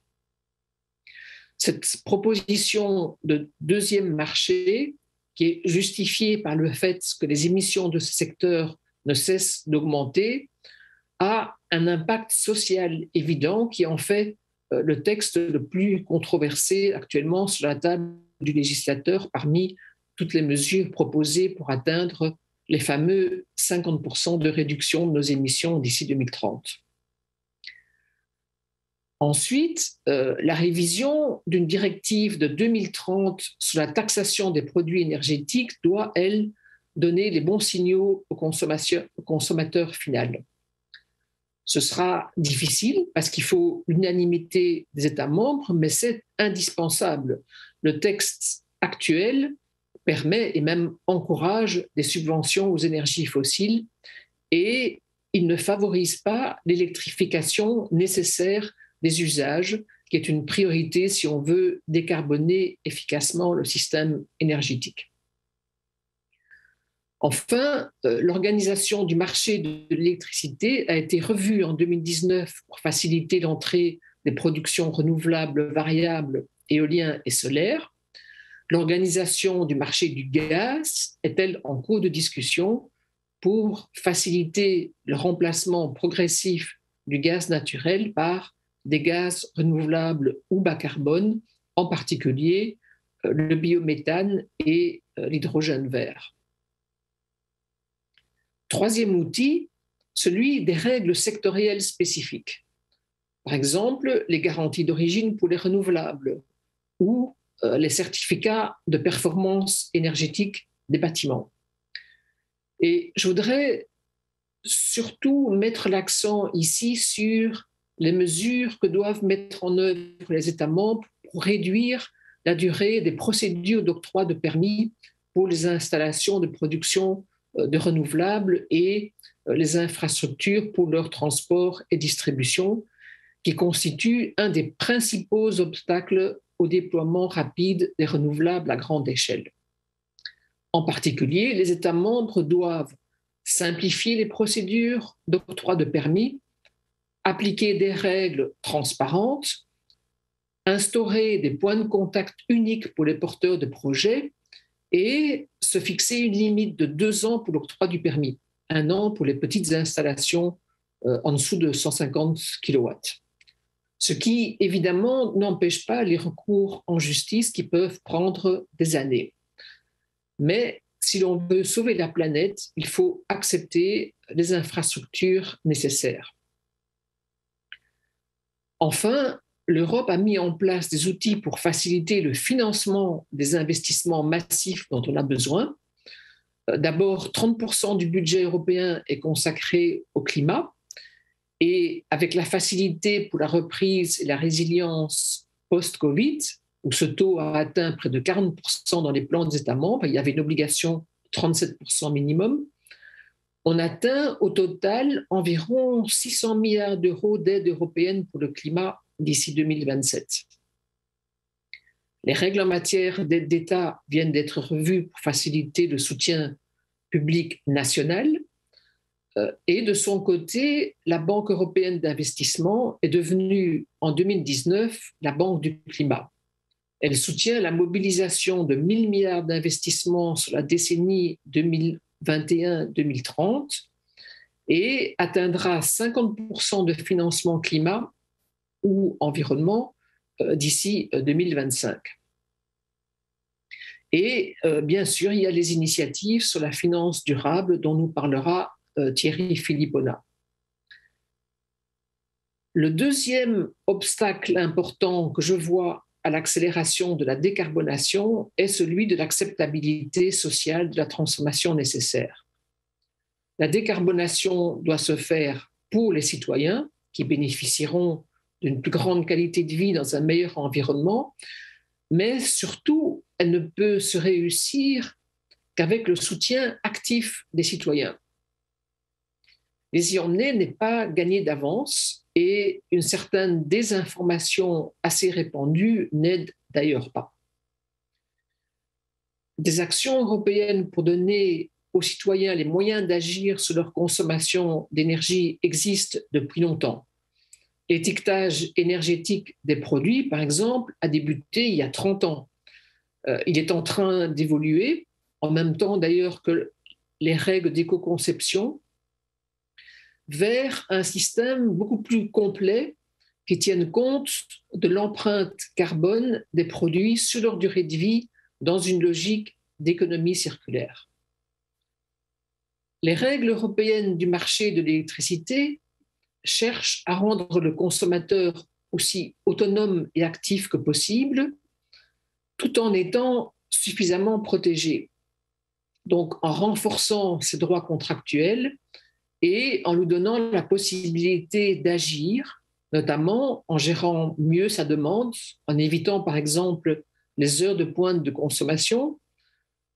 Cette proposition de deuxième marché, qui est justifiée par le fait que les émissions de ce secteur ne cessent d'augmenter, a un impact social évident qui en fait le texte le plus controversé actuellement sur la table du législateur parmi toutes les mesures proposées pour atteindre les fameux 50% de réduction de nos émissions d'ici 2030. Ensuite, euh, la révision d'une directive de 2030 sur la taxation des produits énergétiques doit, elle, donner les bons signaux au consommateur, au. Ce sera difficile parce qu'il faut l'unanimité des États membres, mais c'est indispensable le texte actuel permet et même encourage des subventions aux énergies fossiles et il ne favorise pas l'électrification nécessaire des usages, qui est une priorité si on veut décarboner efficacement le système énergétique. Enfin, euh, l'organisation du marché de l'électricité a été revue en 2019 pour faciliter l'entrée des productions renouvelables variables éolien et solaire. L'organisation du marché du gaz est-elle en cours de discussion pour faciliter le remplacement progressif du gaz naturel par des gaz renouvelables ou bas carbone, en particulier euh, le biométhane et euh, l'hydrogène vert? Troisième outil, celui des règles sectorielles spécifiques. Par exemple, les garanties d'origine pour les renouvelables ou euh, les certificats de performance énergétique des bâtiments. Et je voudrais surtout mettre l'accent ici sur les mesures que doivent mettre en œuvre les États membres pour réduire la durée des procédures d'octroi de permis pour les installations de production de renouvelables et euh, les infrastructures pour leur transport et distribution, qui constituent un des principaux obstacles au déploiement rapide des renouvelables à grande échelle. En particulier, les États membres doivent simplifier les procédures d'octroi de permis, appliquer des règles transparentes, instaurer des points de contact uniques pour les porteurs de projets et se fixer une limite de deux ans pour l'octroi du permis, un an pour les petites installations euh, en dessous de 150 kW ce qui évidemment n'empêche pas les recours en justice qui peuvent prendre des années. Mais si l'on veut sauver la planète, il faut accepter les infrastructures nécessaires. Enfin, l'Europe a mis en place des outils pour faciliter le financement des investissements massifs dont on a besoin. D'abord, 30% du budget européen est consacré au climat, et avec la facilité pour la reprise et la résilience post-Covid, où ce taux a atteint près de 40% dans les plans des États membres, il y avait une obligation de 37% minimum, on atteint au total environ 600 milliards d'euros d'aide européenne pour le climat d'ici 2027. Les règles en matière d'aide d'État viennent d'être revues pour faciliter le soutien public national euh, et de son côté, la Banque européenne d'investissement est devenue en 2019 la Banque du climat. Elle soutient la mobilisation de 1000 milliards d'investissements sur la décennie 2021-2030 et atteindra 50% de financement climat ou environnement euh, d'ici 2025. Euh, et bien sûr, il y a les initiatives sur la finance durable dont nous parlera euh, Thierry Philippona. Le deuxième obstacle important que je vois à l'accélération de la décarbonation est celui de l'acceptabilité sociale de la transformation nécessaire. La décarbonation doit se faire pour les citoyens qui bénéficieront d'une plus grande qualité de vie dans un meilleur environnement, mais surtout, elle ne peut se réussir qu'avec le soutien actif des citoyens. Les y emmener n'est pas gagné d'avance et une certaine désinformation assez répandue n'aide d'ailleurs pas. Des actions européennes pour donner aux citoyens les moyens d'agir sur leur consommation d'énergie existent depuis longtemps. L'étiquetage énergétique des produits, par exemple, a débuté il y a 30 ans. Euh, il est en train d'évoluer, en même temps d'ailleurs que les règles d'éco-conception, vers un système beaucoup plus complet qui tienne compte de l'empreinte carbone des produits sur leur durée de vie dans une logique d'économie circulaire. Les règles européennes du marché de l'électricité cherchent à rendre le consommateur aussi autonome et actif que possible, tout en étant suffisamment protégé. Donc en renforçant ses droits contractuels et en lui donnant la possibilité d'agir, notamment en gérant mieux sa demande, en évitant par exemple les heures de pointe de consommation,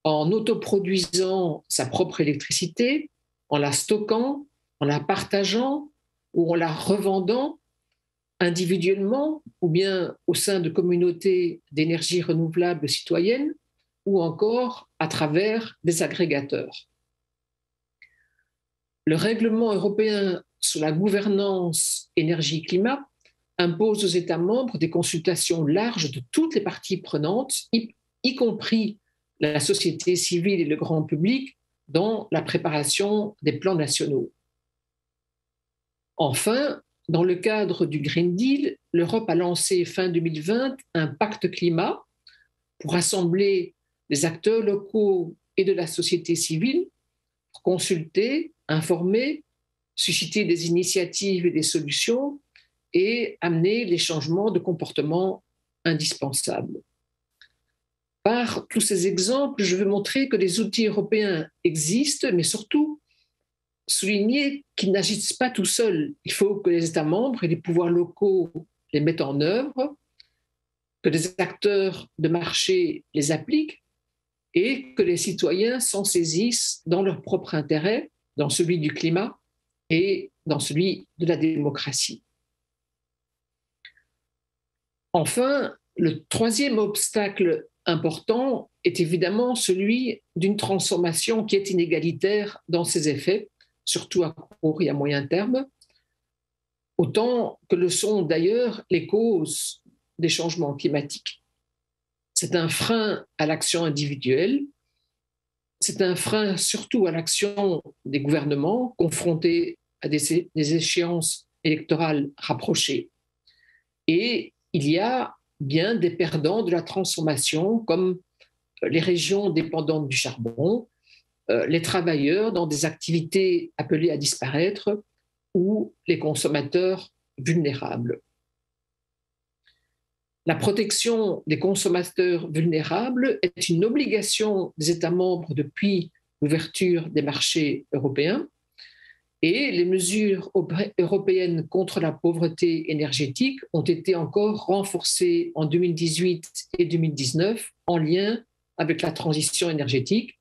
en autoproduisant sa propre électricité, en la stockant, en la partageant ou en la revendant individuellement ou bien au sein de communautés d'énergie renouvelable citoyennes ou encore à travers des agrégateurs. Le règlement européen sur la gouvernance énergie-climat impose aux États membres des consultations larges de toutes les parties prenantes, y, y compris la société civile et le grand public, dans la préparation des plans nationaux. Enfin, dans le cadre du Green Deal, l'Europe a lancé fin 2020 un pacte climat pour rassembler les acteurs locaux et de la société civile pour consulter, informer, susciter des initiatives et des solutions et amener les changements de comportement indispensables. Par tous ces exemples, je veux montrer que les outils européens existent, mais surtout souligner qu'ils n'agissent pas tout seuls. Il faut que les États membres et les pouvoirs locaux les mettent en œuvre, que les acteurs de marché les appliquent et que les citoyens s'en saisissent dans leur propre intérêt, dans celui du climat et dans celui de la démocratie. Enfin, le troisième obstacle important est évidemment celui d'une transformation qui est inégalitaire dans ses effets surtout à court et à moyen terme, autant que le sont d'ailleurs les causes des changements climatiques. C'est un frein à l'action individuelle, c'est un frein surtout à l'action des gouvernements confrontés à des, échéances électorales rapprochées. Et il y a bien des perdants de la transformation, comme les régions dépendantes du charbon, les travailleurs dans des activités appelées à disparaître ou les consommateurs vulnérables. La protection des consommateurs vulnérables est une obligation des États membres depuis l'ouverture des marchés européens et les mesures européennes contre la pauvreté énergétique ont été encore renforcées en 2018 et 2019 en lien avec la transition énergétique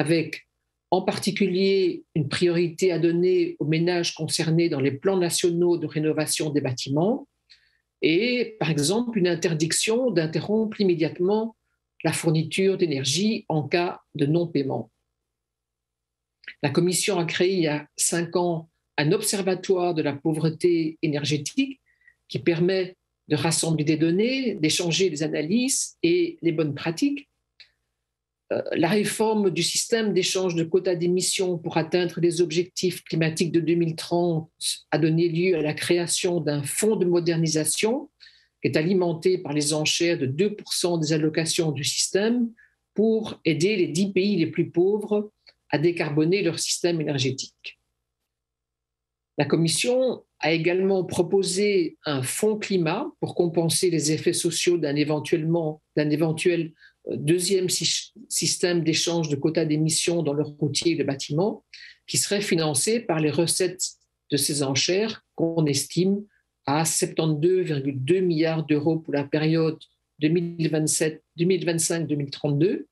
avec en particulier une priorité à donner aux ménages concernés dans les plans nationaux de rénovation des bâtiments et, par exemple, une interdiction d'interrompre immédiatement la fourniture d'énergie en cas de non-paiement. La Commission a créé il y a cinq ans un observatoire de la pauvreté énergétique qui permet de rassembler des données, d'échanger des analyses et les bonnes pratiques la réforme du système d'échange de quotas d'émissions pour atteindre les objectifs climatiques de 2030 a donné lieu à la création d'un fonds de modernisation qui est alimenté par les enchères de 2% des allocations du système pour aider les 10 pays les plus pauvres à décarboner leur système énergétique. La Commission a également proposé un fonds climat pour compenser les effets sociaux d'un d'un éventuel deuxième système d'échange de quotas d'émissions dans le routier et le bâtiment, qui serait financé par les recettes de ces enchères qu'on estime à 72,2 milliards d'euros pour la période 2025-2032,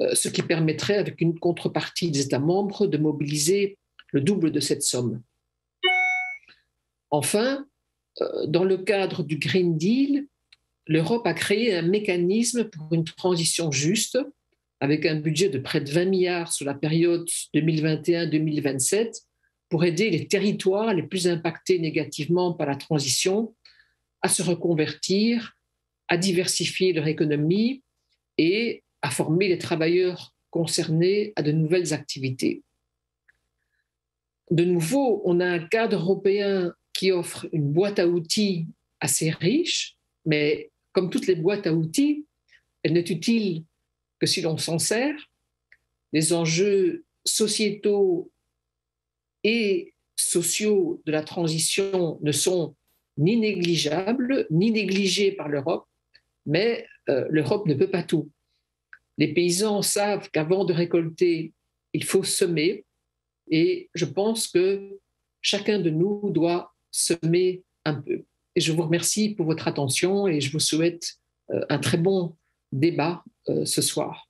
euh, ce qui permettrait, avec une contrepartie des États membres, de mobiliser le double de cette somme. Enfin, euh, dans le cadre du Green Deal, l'Europe a créé un mécanisme pour une transition juste, avec un budget de près de 20 milliards sur la période 2021-2027, pour aider les territoires les plus impactés négativement par la transition à se reconvertir, à diversifier leur économie et à former les travailleurs concernés à de nouvelles activités. De nouveau, on a un cadre européen qui offre une boîte à outils assez riche, mais comme toutes les boîtes à outils, elle n'est utile que si l'on s'en sert. Les enjeux sociétaux et sociaux de la transition ne sont ni négligeables, ni négligés par l'Europe, mais euh, l'Europe ne peut pas tout. Les paysans savent qu'avant de récolter, il faut semer, et je pense que chacun de nous doit semer un peu. Je vous remercie pour votre attention et je vous souhaite euh, un très bon débat euh, ce soir.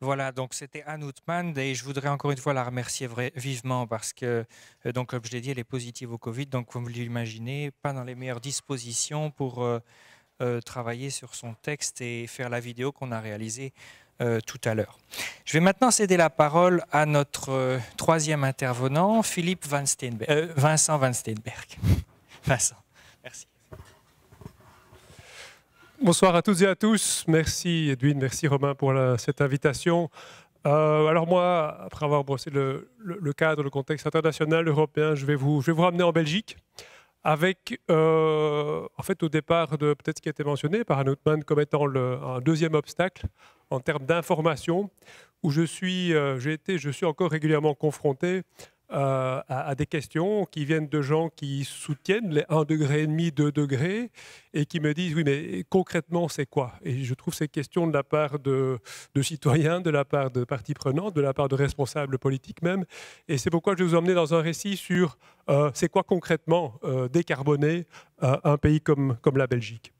Voilà, donc c'était Anne Outman et je voudrais encore une fois la remercier vivement parce que, euh, donc, comme je l'ai dit, elle est positive au Covid, donc comme vous l'imaginez, pas dans les meilleures dispositions pour euh, travailler sur son texte et faire la vidéo qu'on a réalisée tout à l'heure. Je vais maintenant céder la parole à notre troisième intervenant, Philippe Van Vincent Van Steenberg. Vincent, merci. Bonsoir à toutes et à tous. Merci Edwin, merci Romain pour cette invitation. Euh, alors moi, après avoir brossé le, cadre, le contexte international, européen, je vais vous, je vais vous ramener en Belgique avec, euh, en fait, au départ de peut-être ce qui a été mentionné par Anoutman comme étant un deuxième obstacle en termes d'information, où je suis, euh, j'ai été, je suis encore régulièrement confronté euh, à, des questions qui viennent de gens qui soutiennent les 1,5 degré, 2 degrés, et qui me disent, oui, mais concrètement, c'est quoi? Et je trouve ces questions de la part de, citoyens, de la part de parties prenantes, de la part de responsables politiques même. Et c'est pourquoi je vais vous emmener dans un récit sur euh, c'est quoi concrètement euh, décarboner un pays comme, comme la Belgique.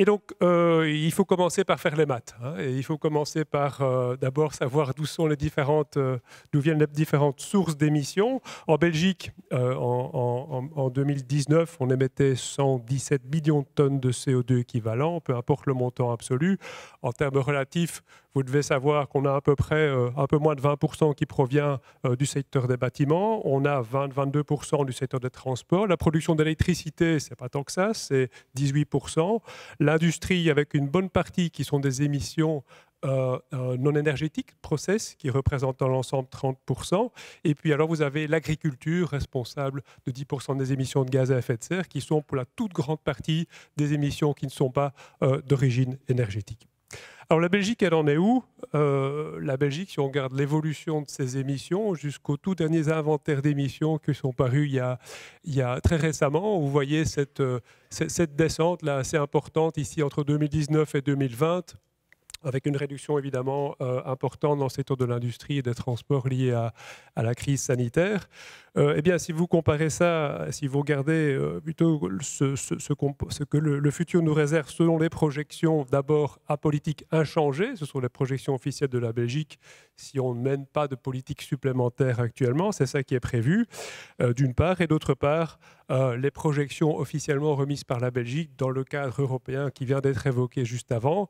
Et donc, euh, il faut commencer par faire les maths. Hein, il faut commencer par euh, d'abord savoir euh, d'où viennent les différentes sources d'émissions. En Belgique, en, en, 2019, on émettait 117 millions de tonnes de CO2 équivalent, peu importe le montant absolu. En termes relatifs, vous devez savoir qu'on a à peu près un peu moins de 20% qui provient du secteur des bâtiments. On a 20-22% du secteur des transports. La production d'électricité, c'est pas tant que ça, c'est 18% l'industrie avec une bonne partie qui sont des émissions euh, euh, non énergétiques, process, qui représentent dans l'ensemble 30%. Et puis alors vous avez l'agriculture, responsable de 10% des émissions de gaz à effet de serre, qui sont pour la toute grande partie des émissions qui ne sont pas euh, d'origine énergétique. Alors la Belgique, elle en est où? Euh, La Belgique, si on regarde l'évolution de ses émissions jusqu'aux tout derniers inventaires d'émissions qui sont parus il y, a, très récemment, vous voyez cette, euh, cette descente là assez importante ici entre 2019 et 2020 avec une réduction évidemment euh, importante dans le secteur de l'industrie et des transports liés à, la crise sanitaire. Euh, eh bien, si vous comparez ça, si vous regardez euh, plutôt ce, que le, futur nous réserve selon les projections d'abord apolitiques inchangées, ce sont les projections officielles de la Belgique, si on ne mène pas de politique supplémentaire actuellement, c'est ça qui est prévu, d'une part, et d'autre part, les projections officiellement remises par la Belgique dans le cadre européen qui vient d'être évoqué juste avant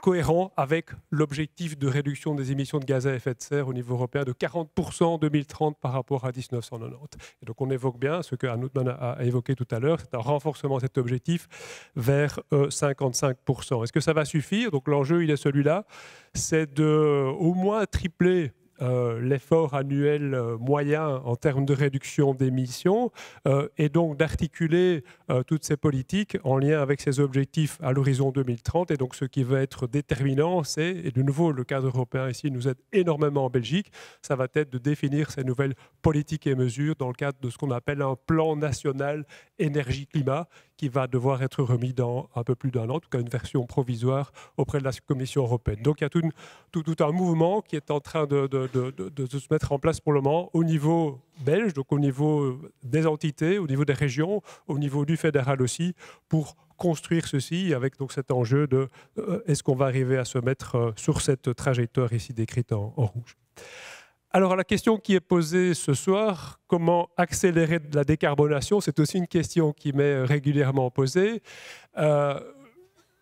cohérent avec l'objectif de réduction des émissions de gaz à effet de serre au niveau européen de 40% en 2030 par rapport à 1990. Et donc on évoque bien ce que Anoutman a évoqué tout à l'heure, c'est un renforcement de cet objectif vers 55%. Euh, Est-ce que ça va suffire? Donc l'enjeu, il est celui-là, c'est de au moins tripler euh, l'effort annuel euh, moyen en termes de réduction d'émissions euh, et donc d'articuler toutes ces politiques en lien avec ces objectifs à l'horizon 2030. Et donc ce qui va être déterminant, c'est, et de nouveau le cadre européen ici nous aide énormément en Belgique, ça va être de définir ces nouvelles politiques et mesures dans le cadre de ce qu'on appelle un plan national énergie-climat qui va devoir être remis dans un peu plus d'un an, en tout cas une version provisoire auprès de la Commission européenne. Donc il y a tout, un mouvement qui est en train de, se mettre en place pour le moment au niveau belge, donc au niveau des entités, au niveau des régions, au niveau du fédéral aussi, pour construire ceci avec donc cet enjeu de euh, est-ce qu'on va arriver à se mettre euh, sur cette trajectoire ici décrite en rouge. Alors la question qui est posée ce soir, comment accélérer la décarbonation, c'est aussi une question qui m'est régulièrement posée. Euh,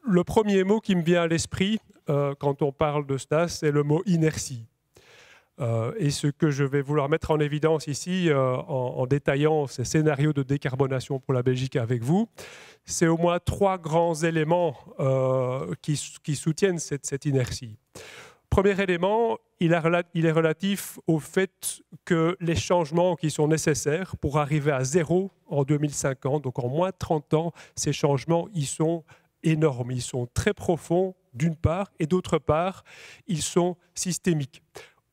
le premier mot qui me vient à l'esprit euh, quand on parle de cela, c'est le mot inertie. Euh, et ce que je vais vouloir mettre en évidence ici, en, détaillant ces scénarios de décarbonation pour la Belgique avec vous, c'est au moins trois grands éléments qui, soutiennent cette inertie. Premier élément, il est relatif au fait que les changements qui sont nécessaires pour arriver à zéro en 2050, donc en moins de 30 ans, ces changements, ils sont énormes, ils sont très profonds d'une part, et d'autre part, ils sont systémiques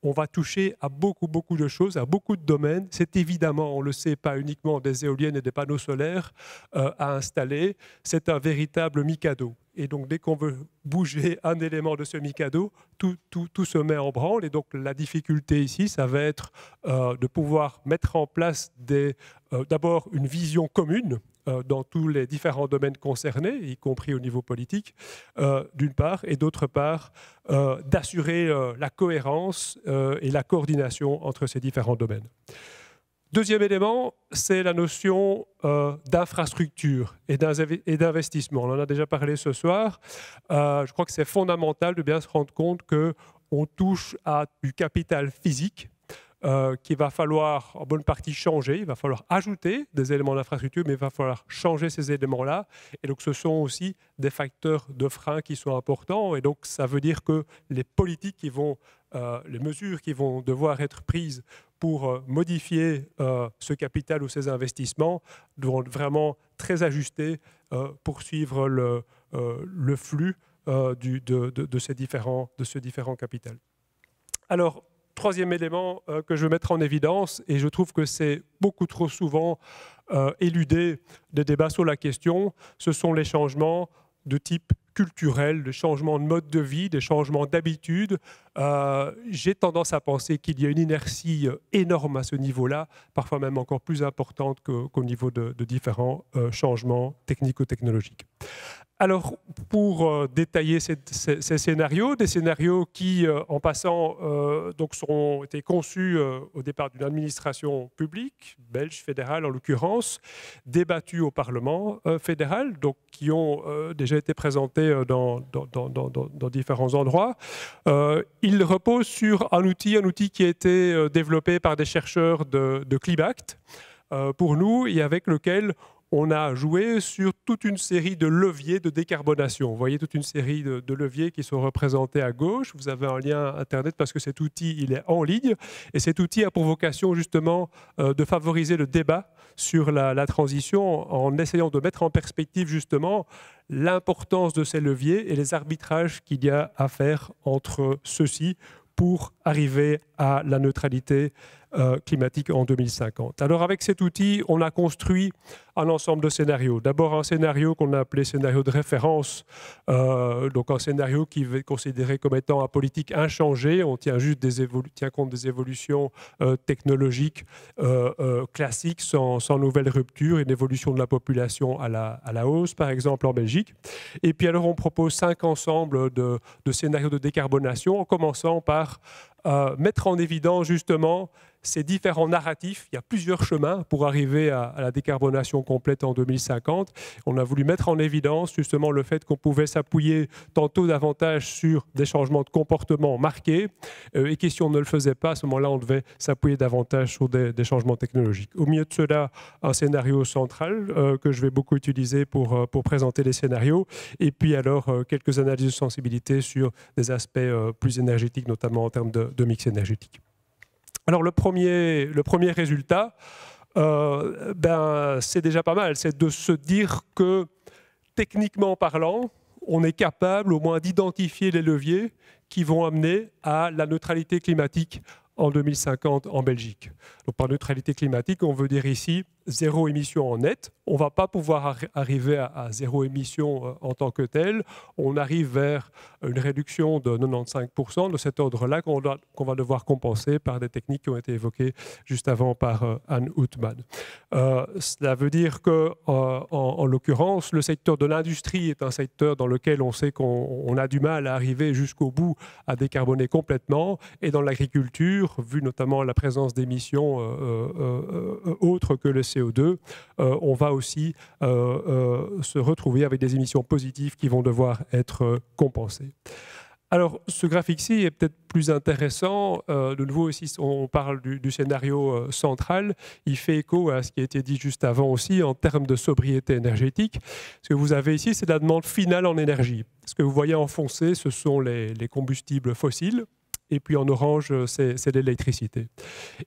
on va toucher à beaucoup, beaucoup de choses, à beaucoup de domaines. C'est évidemment, on le sait, pas uniquement des éoliennes et des panneaux solaires euh, à installer. C'est un véritable Mikado. Et donc, dès qu'on veut bouger un élément de ce Mikado, tout, tout, tout, se met en branle. Et donc, la difficulté ici, ça va être euh, de pouvoir mettre en place euh, d'abord une vision commune dans tous les différents domaines concernés, y compris au niveau politique, d'une part, et d'autre part, d'assurer la cohérence et la coordination entre ces différents domaines. Deuxième élément, c'est la notion euh, d'infrastructure et d'investissement. On en a déjà parlé ce soir. Euh, je crois que c'est fondamental de bien se rendre compte qu'on touche à du capital physique euh, qu'il va falloir en bonne partie changer. Il va falloir ajouter des éléments d'infrastructure, mais il va falloir changer ces éléments-là. Et donc, ce sont aussi des facteurs de frein qui sont importants. Et donc, ça veut dire que les politiques qui vont, les mesures qui vont devoir être prises pour euh, modifier euh, ce capital ou ces investissements doivent être vraiment très ajustés euh, pour suivre le, flux de, ces différents, de ce différent capital. Alors, troisième élément que je veux mettre en évidence, et je trouve que c'est beaucoup trop souvent éludé des débats sur la question, ce sont les changements de type culturel, de changements de mode de vie, des changements d'habitude. Euh, j'ai tendance à penser qu'il y a une inertie euh, énorme à ce niveau-là, parfois même encore plus importante qu'au niveau de, différents euh, changements technico-technologiques. Alors, pour détailler ces, scénarios, des scénarios qui, en passant, donc sont été conçus au départ d'une administration publique, belge, fédérale en l'occurrence, débattus au Parlement fédéral, donc qui ont déjà été présentés dans, dans, différents endroits. ils reposent sur un outil, un outil qui a été développé par des chercheurs de, de Clibact pour nous et avec lequel on a joué sur toute une série de leviers de décarbonation. Vous voyez toute une série de, leviers qui sont représentés à gauche. Vous avez un lien Internet parce que cet outil, il est en ligne. Et cet outil a pour vocation justement euh, de favoriser le débat sur la, la, transition en essayant de mettre en perspective justement l'importance de ces leviers et les arbitrages qu'il y a à faire entre ceux-ci pour arriver à la neutralité euh, climatique en 2050. Alors avec cet outil, on a construit un ensemble de scénarios. D'abord un scénario qu'on a appelé scénario de référence, euh, donc un scénario qui est considéré comme étant un politique inchangé. On tient juste des tient compte des évolutions euh, technologiques classiques sans, sans, nouvelle rupture, une évolution de la population à la, à la, hausse, par exemple en Belgique. Et puis alors on propose cinq ensembles de, de scénarios de décarbonation, en commençant par mettre en évidence justement ces différents narratifs. Il y a plusieurs chemins pour arriver à, la décarbonation complète en 2050. On a voulu mettre en évidence justement le fait qu'on pouvait s'appuyer tantôt davantage sur des changements de comportement marqués euh, et que si on ne le faisait pas, à ce moment-là, on devait s'appuyer davantage sur des, changements technologiques. Au milieu de cela, un scénario central euh, que je vais beaucoup utiliser euh, pour présenter les scénarios et puis alors quelques analyses de sensibilité sur des aspects plus énergétiques, notamment en termes de mix énergétique. Alors le premier, le premier résultat, euh, ben, c'est déjà pas mal, c'est de se dire que techniquement parlant, on est capable au moins d'identifier les leviers qui vont amener à la neutralité climatique en 2050 en Belgique. Donc par neutralité climatique, on veut dire ici zéro émission en net. On ne va pas pouvoir arriver à, zéro émission euh, en tant que tel. On arrive vers une réduction de 95% de cet ordre-là qu'on va devoir compenser par des techniques qui ont été évoquées juste avant par euh, Anne Houtman. Euh, cela veut dire que, en, l'occurrence, le secteur de l'industrie est un secteur dans lequel on sait qu'on a du mal à arriver jusqu'au bout à décarboner complètement. Et dans l'agriculture, vu notamment la présence d'émissions autres que le CO2, euh, on va aussi euh, euh, se retrouver avec des émissions positives qui vont devoir être compensées. Alors, ce graphique-ci est peut-être plus intéressant. de nouveau, ici, on parle du, scénario central. Il fait écho à ce qui a été dit juste avant aussi en termes de sobriété énergétique. Ce que vous avez ici, c'est la demande finale en énergie. Ce que vous voyez enfoncé, ce sont les combustibles fossiles et puis en orange, c'est l'électricité.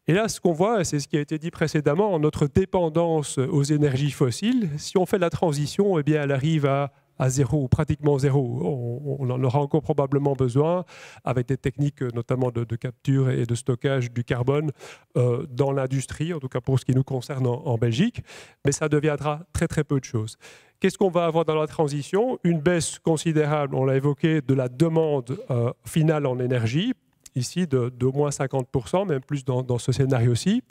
Et là, ce qu'on voit, c'est ce qui a été dit précédemment, notre dépendance aux énergies fossiles, si on fait la transition, eh bien, elle arrive à, à zéro, pratiquement zéro. On, en aura encore probablement besoin avec des techniques notamment de, capture et de stockage du carbone euh, dans l'industrie, en tout cas pour ce qui nous concerne en, Belgique, mais ça deviendra très très peu de choses. Qu'est-ce qu'on va avoir dans la transition? Une baisse considérable, on l'a évoqué, de la demande euh, finale en énergie ici de, moins 50%, même plus dans, ce scénario-ci.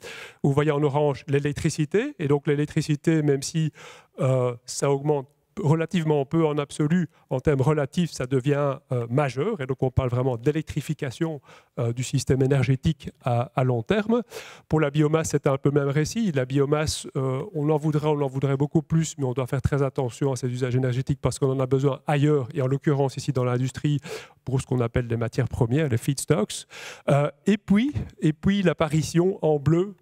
Vous voyez en orange l'électricité, et donc l'électricité, même si euh, ça augmente relativement peu en absolu, en termes relatifs, ça devient euh, majeur. Et donc, on parle vraiment d'électrification euh, du système énergétique à, long terme. Pour la biomasse, c'est un peu le même récit. La biomasse, euh, on en voudrait, on en voudrait beaucoup plus, mais on doit faire très attention à ses usages énergétiques parce qu'on en a besoin ailleurs, et en l'occurrence ici dans l'industrie, pour ce qu'on appelle les matières premières, les feedstocks. et puis, et puis l'apparition en bleu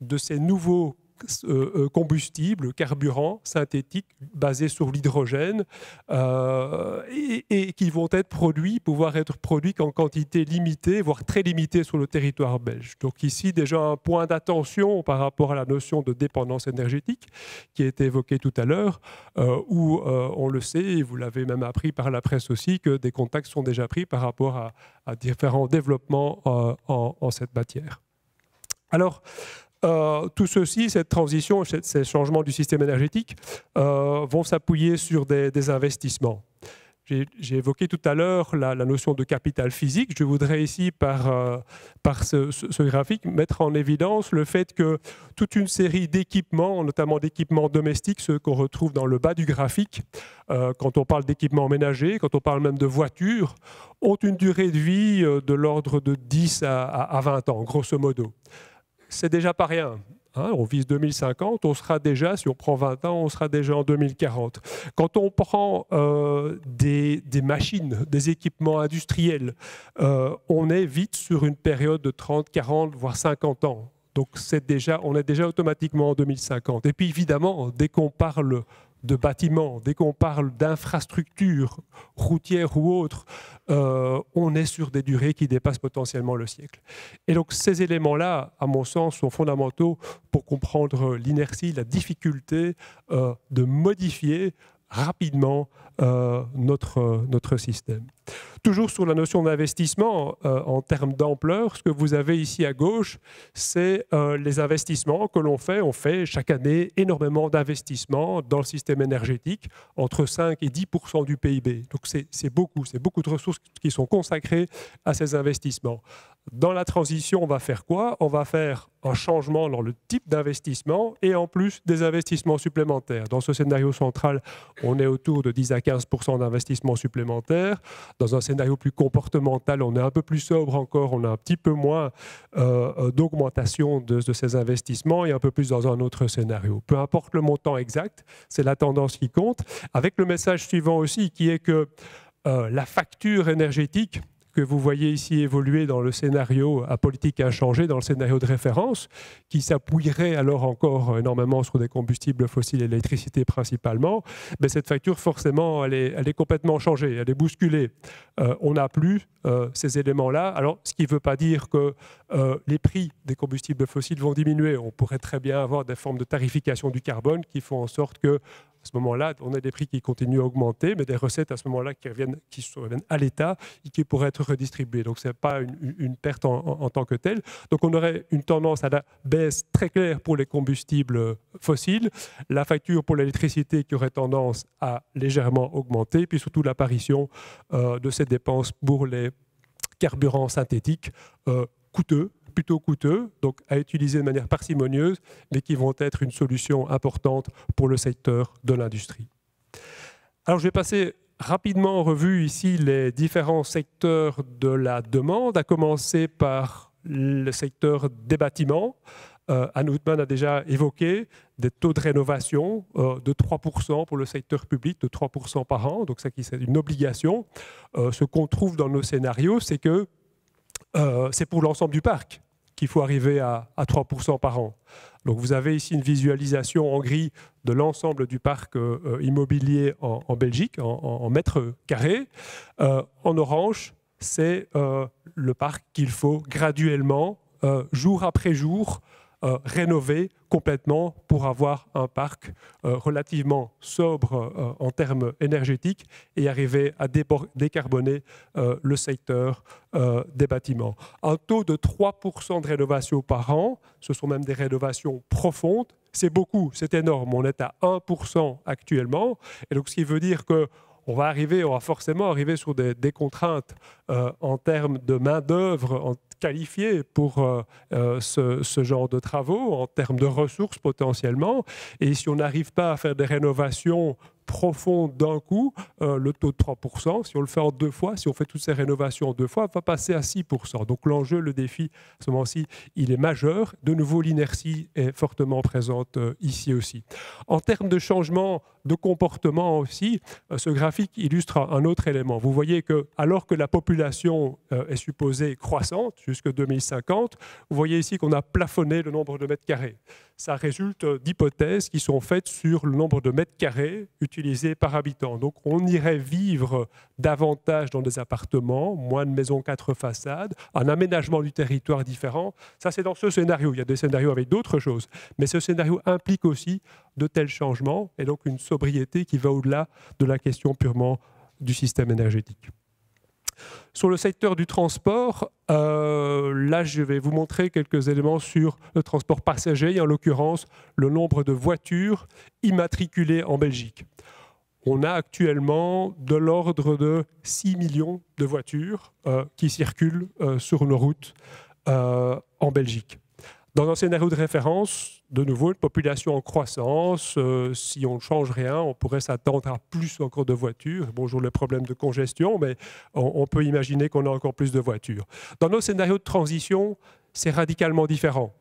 de ces nouveaux euh, euh, combustibles, carburants synthétiques basés sur l'hydrogène euh, et, qui vont être produits, pouvoir être produits qu'en quantité limitée, voire très limitée sur le territoire belge. Donc ici déjà un point d'attention par rapport à la notion de dépendance énergétique qui a été évoquée tout à l'heure, où on le sait, et vous l'avez même appris par la presse aussi, que des contacts sont déjà pris par rapport à, différents développements en, en cette matière. Alors, euh, tout ceci, cette transition, ces changements du système énergétique, euh, vont s'appuyer sur des, investissements. J'ai évoqué tout à l'heure la, notion de capital physique. Je voudrais ici, par, euh, ce, graphique, mettre en évidence le fait que toute une série d'équipements, notamment d'équipements domestiques, ceux qu'on retrouve dans le bas du graphique, quand on parle d'équipements ménagers, quand on parle même de voitures, ont une durée de vie de l'ordre de 10 à, à 20 ans, grosso modo c'est déjà pas rien. Hein. on vise 2050, on sera déjà, si on prend 20 ans, on sera déjà en 2040. Quand on prend euh, des, machines, des équipements industriels, euh, on est vite sur une période de 30, 40, voire 50 ans. Donc c'est déjà, on est déjà automatiquement en 2050. Et puis évidemment, dès qu'on parle de bâtiments, dès qu'on parle d'infrastructures routières ou autres, euh, on est sur des durées qui dépassent potentiellement le siècle. Et donc ces éléments-là, à mon sens, sont fondamentaux pour comprendre l'inertie, la difficulté euh, de modifier rapidement euh, notre, notre système. Toujours sur la notion d'investissement euh, en termes d'ampleur, ce que vous avez ici à gauche, c'est euh, les investissements que l'on fait. On fait chaque année énormément d'investissements dans le système énergétique, entre 5 et 10 du PIB. Donc c'est beaucoup, c'est beaucoup de ressources qui sont consacrées à ces investissements. Dans la transition, on va faire quoi? On va faire un changement dans le type d'investissement et en plus des investissements supplémentaires. Dans ce scénario central, on est autour de 10 à 15% d'investissements supplémentaires. Dans un scénario plus comportemental, on est un peu plus sobre encore, on a un petit peu moins euh, euh, d'augmentation de, ces investissements et un peu plus dans un autre scénario. Peu importe le montant exact, c'est la tendance qui compte, avec le message suivant aussi qui est que euh, la facture énergétique que vous voyez ici évoluer dans le scénario à politique inchangée, dans le scénario de référence, qui s'appuierait alors encore énormément sur des combustibles fossiles et l'électricité principalement, mais cette facture, forcément, elle est, elle est complètement changée, elle est bousculée. on n'a plus ces éléments-là. Alors, ce qui ne veut pas dire que les prix des combustibles fossiles vont diminuer. On pourrait très bien avoir des formes de tarification du carbone qui font en sorte que à ce moment-là, on a des prix qui continuent à augmenter, mais des recettes à ce moment-là qui reviennent, qui reviennent à l'État et qui pourraient être redistribuées. Donc, ce n'est pas une, perte en, tant que telle. Donc, on aurait une tendance à la baisse très claire pour les combustibles fossiles, la facture pour l'électricité qui aurait tendance à légèrement augmenter, puis surtout l'apparition euh, de ces dépenses pour les carburants synthétiques euh, coûteux plutôt coûteux, donc à utiliser de manière parcimonieuse, mais qui vont être une solution importante pour le secteur de l'industrie. Alors je vais passer rapidement en revue ici les différents secteurs de la demande, à commencer par le secteur des bâtiments. Euh, Anne Houtman a déjà évoqué des taux de rénovation euh, de 3% pour le secteur public, de 3% par an, donc ça c'est une obligation. Euh, ce qu'on trouve dans nos scénarios, c'est que c'est pour l'ensemble du parc qu'il faut arriver à, 3% par an. Donc vous avez ici une visualisation en gris de l'ensemble du parc euh, euh, immobilier en, Belgique, en, mètres carrés. en orange, c'est le parc qu'il faut graduellement, jour après jour, euh, rénover complètement pour avoir un parc euh, relativement sobre euh, en termes énergétiques et arriver à décarboner le secteur des bâtiments. Un taux de 3% de rénovation par an, ce sont même des rénovations profondes, c'est beaucoup, c'est énorme. On est à 1% actuellement. Et donc, ce qui veut dire que on va arriver, on va forcément arriver sur des, contraintes en termes de main-d'œuvre, qualifiés pour euh, euh, ce, genre de travaux en termes de ressources potentiellement. Et si on n'arrive pas à faire des rénovations profondes d'un coup, euh, le taux de 3%, si on le fait en deux fois, si on fait toutes ces rénovations en deux fois, va passer à 6%. Donc l'enjeu, le défi, à ce moment-ci, il est majeur. De nouveau, l'inertie est fortement présente ici aussi. En termes de changement de comportement aussi, ce graphique illustre un autre élément. Vous voyez que alors que la population est supposée croissante, jusque 2050. Vous voyez ici qu'on a plafonné le nombre de mètres carrés. Ça résulte d'hypothèses qui sont faites sur le nombre de mètres carrés utilisés par habitant. Donc on irait vivre davantage dans des appartements, moins de maisons, quatre façades, un aménagement du territoire différent. Ça, c'est dans ce scénario. Il y a des scénarios avec d'autres choses. Mais ce scénario implique aussi de tels changements et donc une sobriété qui va au-delà de la question purement du système énergétique. Sur le secteur du transport, euh, là, je vais vous montrer quelques éléments sur le transport passager, et en l'occurrence le nombre de voitures immatriculées en Belgique. On a actuellement de l'ordre de 6 millions de voitures euh, qui circulent euh, sur nos routes en Belgique. Dans un scénario de référence, de nouveau, une population en croissance. Euh, si on ne change rien, on pourrait s'attendre à plus encore de voitures. Bonjour le problème de congestion, mais on, peut imaginer qu'on a encore plus de voitures. Dans nos scénarios de transition, c'est radicalement différent.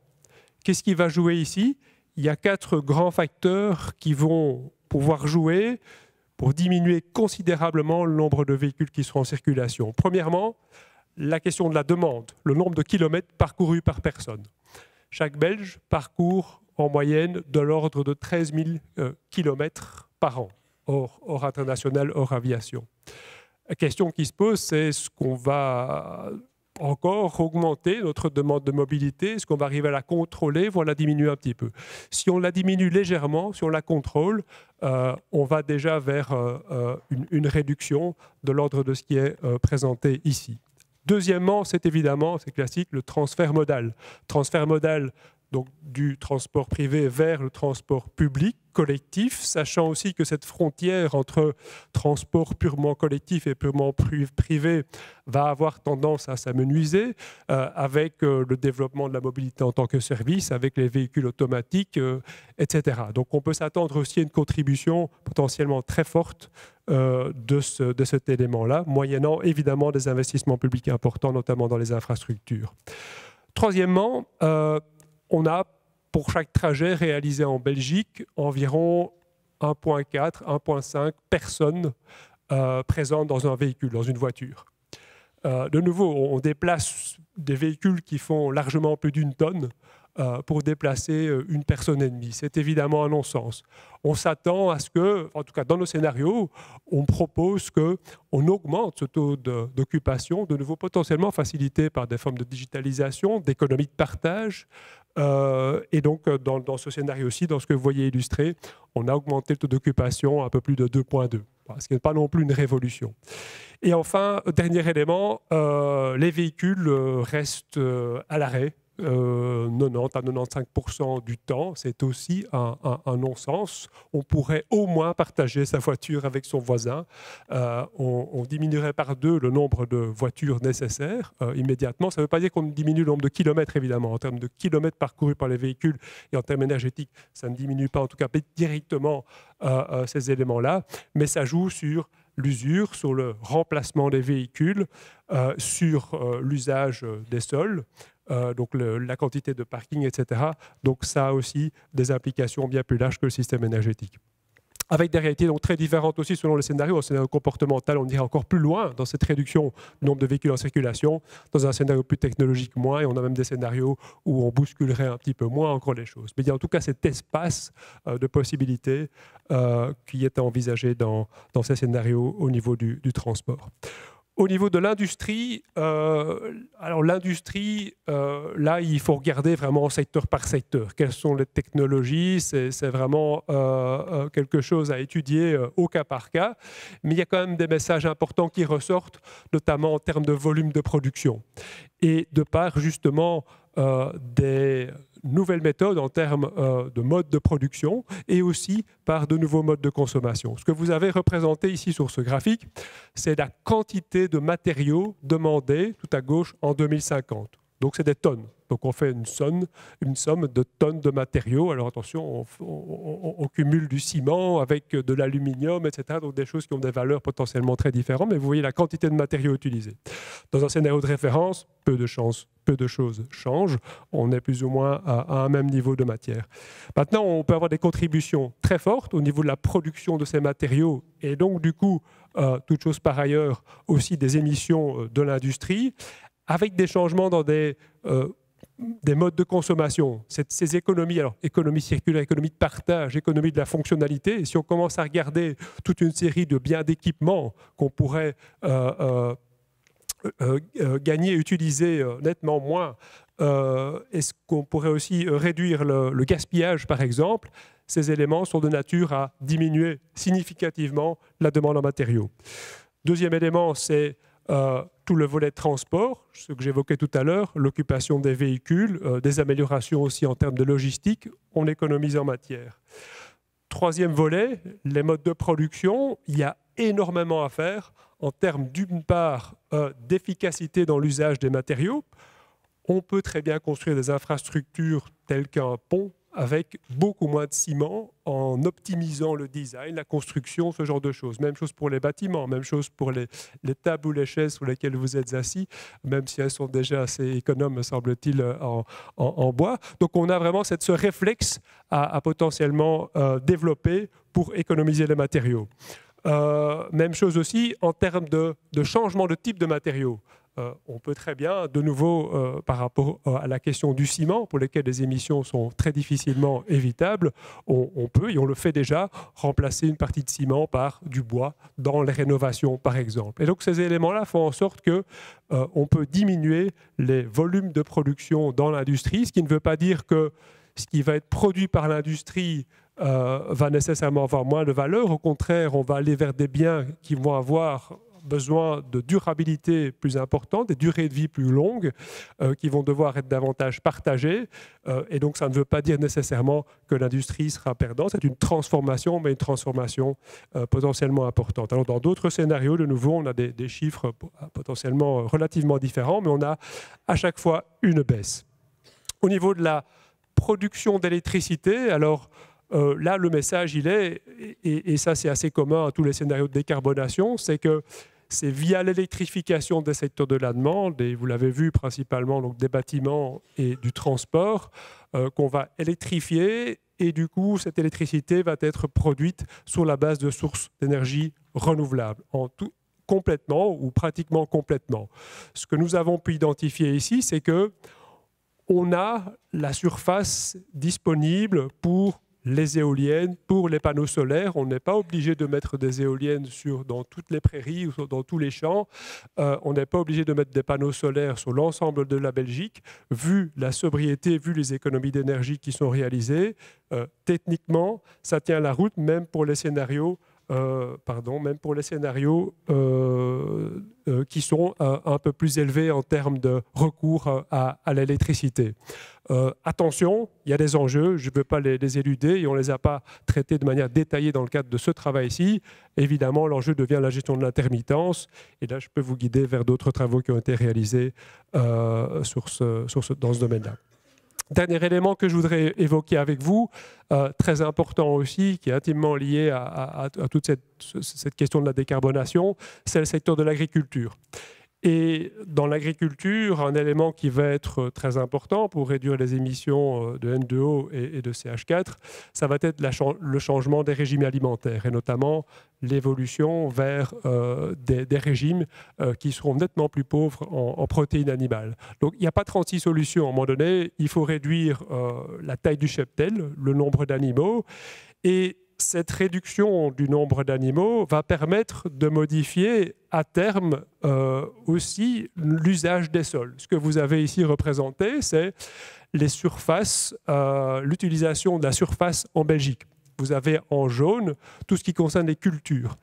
Qu'est-ce qui va jouer ici? Il y a quatre grands facteurs qui vont pouvoir jouer pour diminuer considérablement le nombre de véhicules qui seront en circulation. Premièrement, la question de la demande, le nombre de kilomètres parcourus par personne. Chaque Belge parcourt en moyenne de l'ordre de 13 000 euh, km par an, hors, international, hors aviation. La question qui se pose, c'est est-ce qu'on va encore augmenter notre demande de mobilité? Est-ce qu'on va arriver à la contrôler, voire la diminuer un petit peu Si on la diminue légèrement, si on la contrôle, euh, on va déjà vers euh, une, une, réduction de l'ordre de ce qui est présenté ici. Deuxièmement, c'est évidemment, c'est classique, le transfert modal. Transfert modal donc du transport privé vers le transport public collectif, sachant aussi que cette frontière entre transport purement collectif et purement privé va avoir tendance à s'amenuiser euh, avec euh, le développement de la mobilité en tant que service, avec les véhicules automatiques, euh, etc. Donc on peut s'attendre aussi à une contribution potentiellement très forte de, ce, de cet élément-là, moyennant évidemment des investissements publics importants, notamment dans les infrastructures. Troisièmement, on a pour chaque trajet réalisé en Belgique environ 1,4, 1,5 personnes euh, présentes dans un véhicule, dans une voiture. Euh, de nouveau, on déplace des véhicules qui font largement plus d'une tonne pour déplacer euh, une personne ennemie. C'est évidemment un non-sens. On s'attend à ce que, en tout cas dans nos scénarios, on propose qu'on augmente ce taux d'occupation, de, nouveau potentiellement facilité par des formes de digitalisation, d'économie de partage. Euh, et donc, dans, dans, ce scénario-ci, dans ce que vous voyez illustré, on a augmenté le taux d'occupation à un peu plus de 2,2, ce qui n'est pas non plus une révolution. Et enfin, dernier élément, les véhicules restent à l'arrêt 90 euh, à 95% du temps, c'est aussi un, non-sens. On pourrait au moins partager sa voiture avec son voisin. Euh, on, diminuerait par deux le nombre de voitures nécessaires euh, immédiatement. Ça ne veut pas dire qu'on diminue le nombre de kilomètres, évidemment. En termes de kilomètres parcourus par les véhicules et en termes énergétiques, ça ne diminue pas, en tout cas directement, ces éléments-là. Mais ça joue sur l'usure, sur le remplacement des véhicules, sur l'usage des sols. Euh, donc la quantité de parking, etc. Donc ça a aussi des implications bien plus larges que le système énergétique. Avec des réalités donc très différentes aussi selon le scénario. Un scénario comportemental, on irait encore plus loin dans cette réduction du nombre de véhicules en circulation. Dans un scénario plus technologique, moins. Et on a même des scénarios où on bousculerait un petit peu moins encore les choses. Mais il y a en tout cas cet espace euh, de possibilités euh, qui est envisagé dans, dans ces scénarios au niveau du transport. Au niveau de l'industrie, euh, alors l'industrie, euh, là, il faut regarder vraiment secteur par secteur. Quelles sont les technologies? C'est vraiment euh, quelque chose à étudier au cas par cas. Mais il y a quand même des messages importants qui ressortent, notamment en termes de volume de production. Et de part, justement, des nouvelles méthodes en termes euh, de mode de production et aussi par de nouveaux modes de consommation. Ce que vous avez représenté ici sur ce graphique, c'est la quantité de matériaux demandés tout à gauche en 2050. Donc c'est des tonnes. Donc on fait une somme, une somme de tonnes de matériaux. Alors attention, on, cumule du ciment avec de l'aluminium, etc. Donc des choses qui ont des valeurs potentiellement très différentes. Mais vous voyez la quantité de matériaux utilisés. Dans un scénario de référence, peu de chances, peu de choses changent. On est plus ou moins à, un même niveau de matière. Maintenant, on peut avoir des contributions très fortes au niveau de la production de ces matériaux et donc du coup, euh, toute chose par ailleurs, aussi des émissions euh, de l'industrie avec des changements dans des, euh, des modes de consommation. ces économies, alors économie circulaire, économie de partage, économie de la fonctionnalité, et si on commence à regarder toute une série de biens d'équipement qu'on pourrait euh, euh, gagner et utiliser nettement moins, est-ce qu'on pourrait aussi réduire le, gaspillage, par exemple? Ces éléments sont de nature à diminuer significativement la demande en matériaux. Deuxième élément, c'est euh, tout le volet transport, ce que j'évoquais tout à l'heure, l'occupation des véhicules, euh, des améliorations aussi en termes de logistique, on économise en matière. Troisième volet, les modes de production, il y a énormément à faire en termes d'une part euh, d'efficacité dans l'usage des matériaux. On peut très bien construire des infrastructures telles qu'un pont avec beaucoup moins de ciment en optimisant le design, la construction, ce genre de choses. Même chose pour les bâtiments, même chose pour les, tables ou les chaises sur lesquelles vous êtes assis, même si elles sont déjà assez économes, me semble-t-il, en, bois. Donc on a vraiment ce réflexe à, potentiellement euh, développer pour économiser les matériaux. Euh, même chose aussi en termes de changement de type de matériaux. Euh, on peut très bien, de nouveau, euh, par rapport euh, à la question du ciment, pour lesquelles les émissions sont très difficilement évitables, on, peut, et on le fait déjà, remplacer une partie de ciment par du bois dans les rénovations, par exemple. Et donc ces éléments-là font en sorte que on peut diminuer les volumes de production dans l'industrie, ce qui ne veut pas dire que ce qui va être produit par l'industrie va nécessairement avoir moins de valeur. Au contraire, on va aller vers des biens qui vont avoir besoin de durabilité plus importante, des durées de vie plus longues, euh, qui vont devoir être davantage partagées. Euh, et donc, ça ne veut pas dire nécessairement que l'industrie sera perdante. C'est une transformation, mais une transformation euh, potentiellement importante. Alors, dans d'autres scénarios, de nouveau, on a des, chiffres potentiellement relativement différents, mais on a à chaque fois une baisse. Au niveau de la production d'électricité, alors là, le message, il est, et ça c'est assez commun à tous les scénarios de décarbonation, c'est que c'est via l'électrification des secteurs de la demande, et vous l'avez vu principalement donc des bâtiments et du transport, euh, qu'on va électrifier et du coup cette électricité va être produite sur la base de sources d'énergie renouvelables, en tout, complètement ou pratiquement complètement. Ce que nous avons pu identifier ici, c'est que on a la surface disponible pour les éoliennes, pour les panneaux solaires. On n'est pas obligé de mettre des éoliennes sur, dans toutes les prairies ou dans tous les champs. Euh, on n'est pas obligé de mettre des panneaux solaires sur l'ensemble de la Belgique. Vu la sobriété, vu les économies d'énergie qui sont réalisées, euh, techniquement, ça tient la route même pour les scénarios euh, pardon, même pour les scénarios euh, euh, qui sont un peu plus élevés en termes de recours à, l'électricité. attention, il y a des enjeux, je ne veux pas les, éluder et on ne les a pas traités de manière détaillée dans le cadre de ce travail-ci. Évidemment, l'enjeu devient la gestion de l'intermittence et là, je peux vous guider vers d'autres travaux qui ont été réalisés dans ce domaine-là. Dernier élément que je voudrais évoquer avec vous, euh, très important aussi, qui est intimement lié à, toute cette, cette, question de la décarbonation, c'est le secteur de l'agriculture. Et dans l'agriculture, un élément qui va être très important pour réduire les émissions euh, de N2O et de CH4, ça va être le changement des régimes alimentaires, et notamment l'évolution vers euh, des, régimes euh, qui seront nettement plus pauvres en, protéines animales. Donc il n'y a pas 36 solutions. À un moment donné, il faut réduire la taille du cheptel, le nombre d'animaux, et cette réduction du nombre d'animaux va permettre de modifier à terme euh, aussi l'usage des sols. Ce que vous avez ici représenté, c'est les surfaces, euh, l'utilisation de la surface en Belgique. Vous avez en jaune tout ce qui concerne les cultures.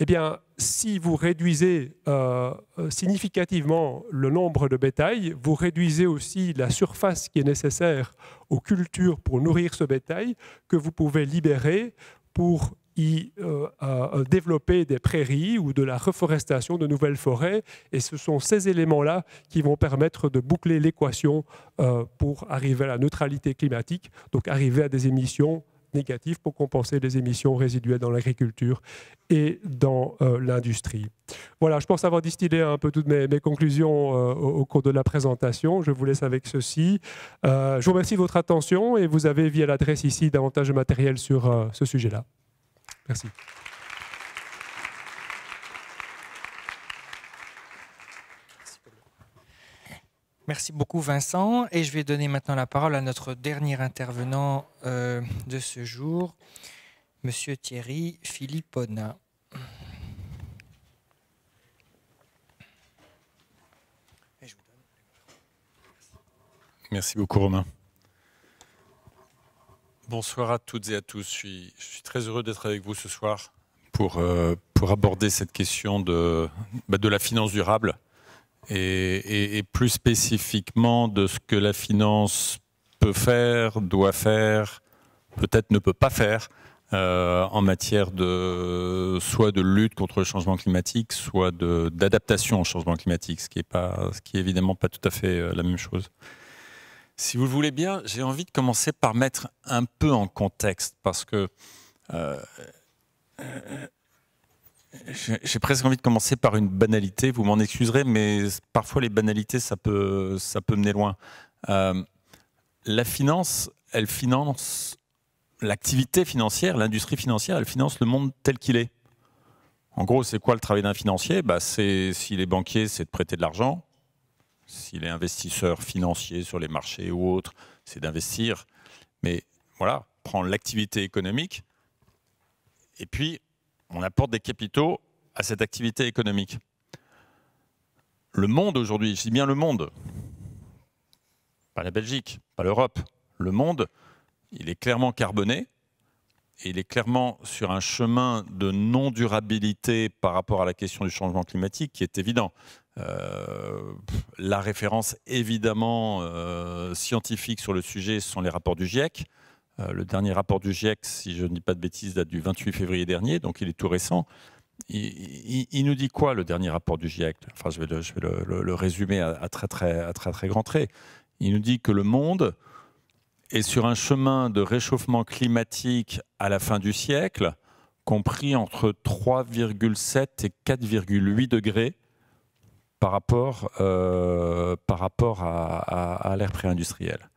Eh bien, si vous réduisez euh, significativement le nombre de bétail, vous réduisez aussi la surface qui est nécessaire aux cultures pour nourrir ce bétail que vous pouvez libérer pour y euh, développer des prairies ou de la reforestation de nouvelles forêts. Et ce sont ces éléments-là qui vont permettre de boucler l'équation euh, pour arriver à la neutralité climatique, donc arriver à des émissions négatives pour compenser les émissions résiduelles dans l'agriculture et dans euh, l'industrie. Voilà, je pense avoir distillé un peu toutes mes, conclusions au, cours de la présentation. Je vous laisse avec ceci. je vous remercie de votre attention et vous avez via l'adresse ici davantage de matériel sur ce sujet-là. Merci. Merci beaucoup Vincent. Et je vais donner maintenant la parole à notre dernier intervenant euh, de ce jour, Monsieur Thierry Philippona. Merci beaucoup Romain. Bonsoir à toutes et à tous. Je suis, très heureux d'être avec vous ce soir pour, euh, pour aborder cette question de, bah, de la finance durable et, plus spécifiquement de ce que la finance peut faire, doit faire, peut-être ne peut pas faire euh, en matière de soit de lutte contre le changement climatique, soit d'adaptation au changement climatique, ce qui est pas, ce qui est évidemment pas tout à fait euh, la même chose. Si vous le voulez bien, j'ai envie de commencer par mettre un peu en contexte, parce que euh, j'ai presque envie de commencer par une banalité. Vous m'en excuserez, mais parfois les banalités, ça peut, ça peut mener loin. Euh, la finance, elle finance l'activité financière, l'industrie financière, elle finance le monde tel qu'il est. En gros, c'est quoi le travail d'un financier? Bah, C'est s'il est banquier, c'est de prêter de l'argent s'il est investisseur financier sur les marchés ou autre, c'est d'investir. Mais voilà, prendre l'activité économique et puis on apporte des capitaux à cette activité économique. Le monde aujourd'hui, je dis bien le monde, pas la Belgique, pas l'Europe, le monde, il est clairement carboné et il est clairement sur un chemin de non-durabilité par rapport à la question du changement climatique qui est évident. Euh, la référence évidemment euh, scientifique sur le sujet ce sont les rapports du GIEC. Euh, le dernier rapport du GIEC, si je ne dis pas de bêtises, date du 28 février dernier, donc il est tout récent. Il, nous dit quoi le dernier rapport du GIEC Enfin, je vais le, résumer à, très, très, à très très grand trait. Il nous dit que le monde est sur un chemin de réchauffement climatique à la fin du siècle, compris entre 3,7 et 4,8 degrés par rapport, euh, par rapport à, l'ère pré-industrielle.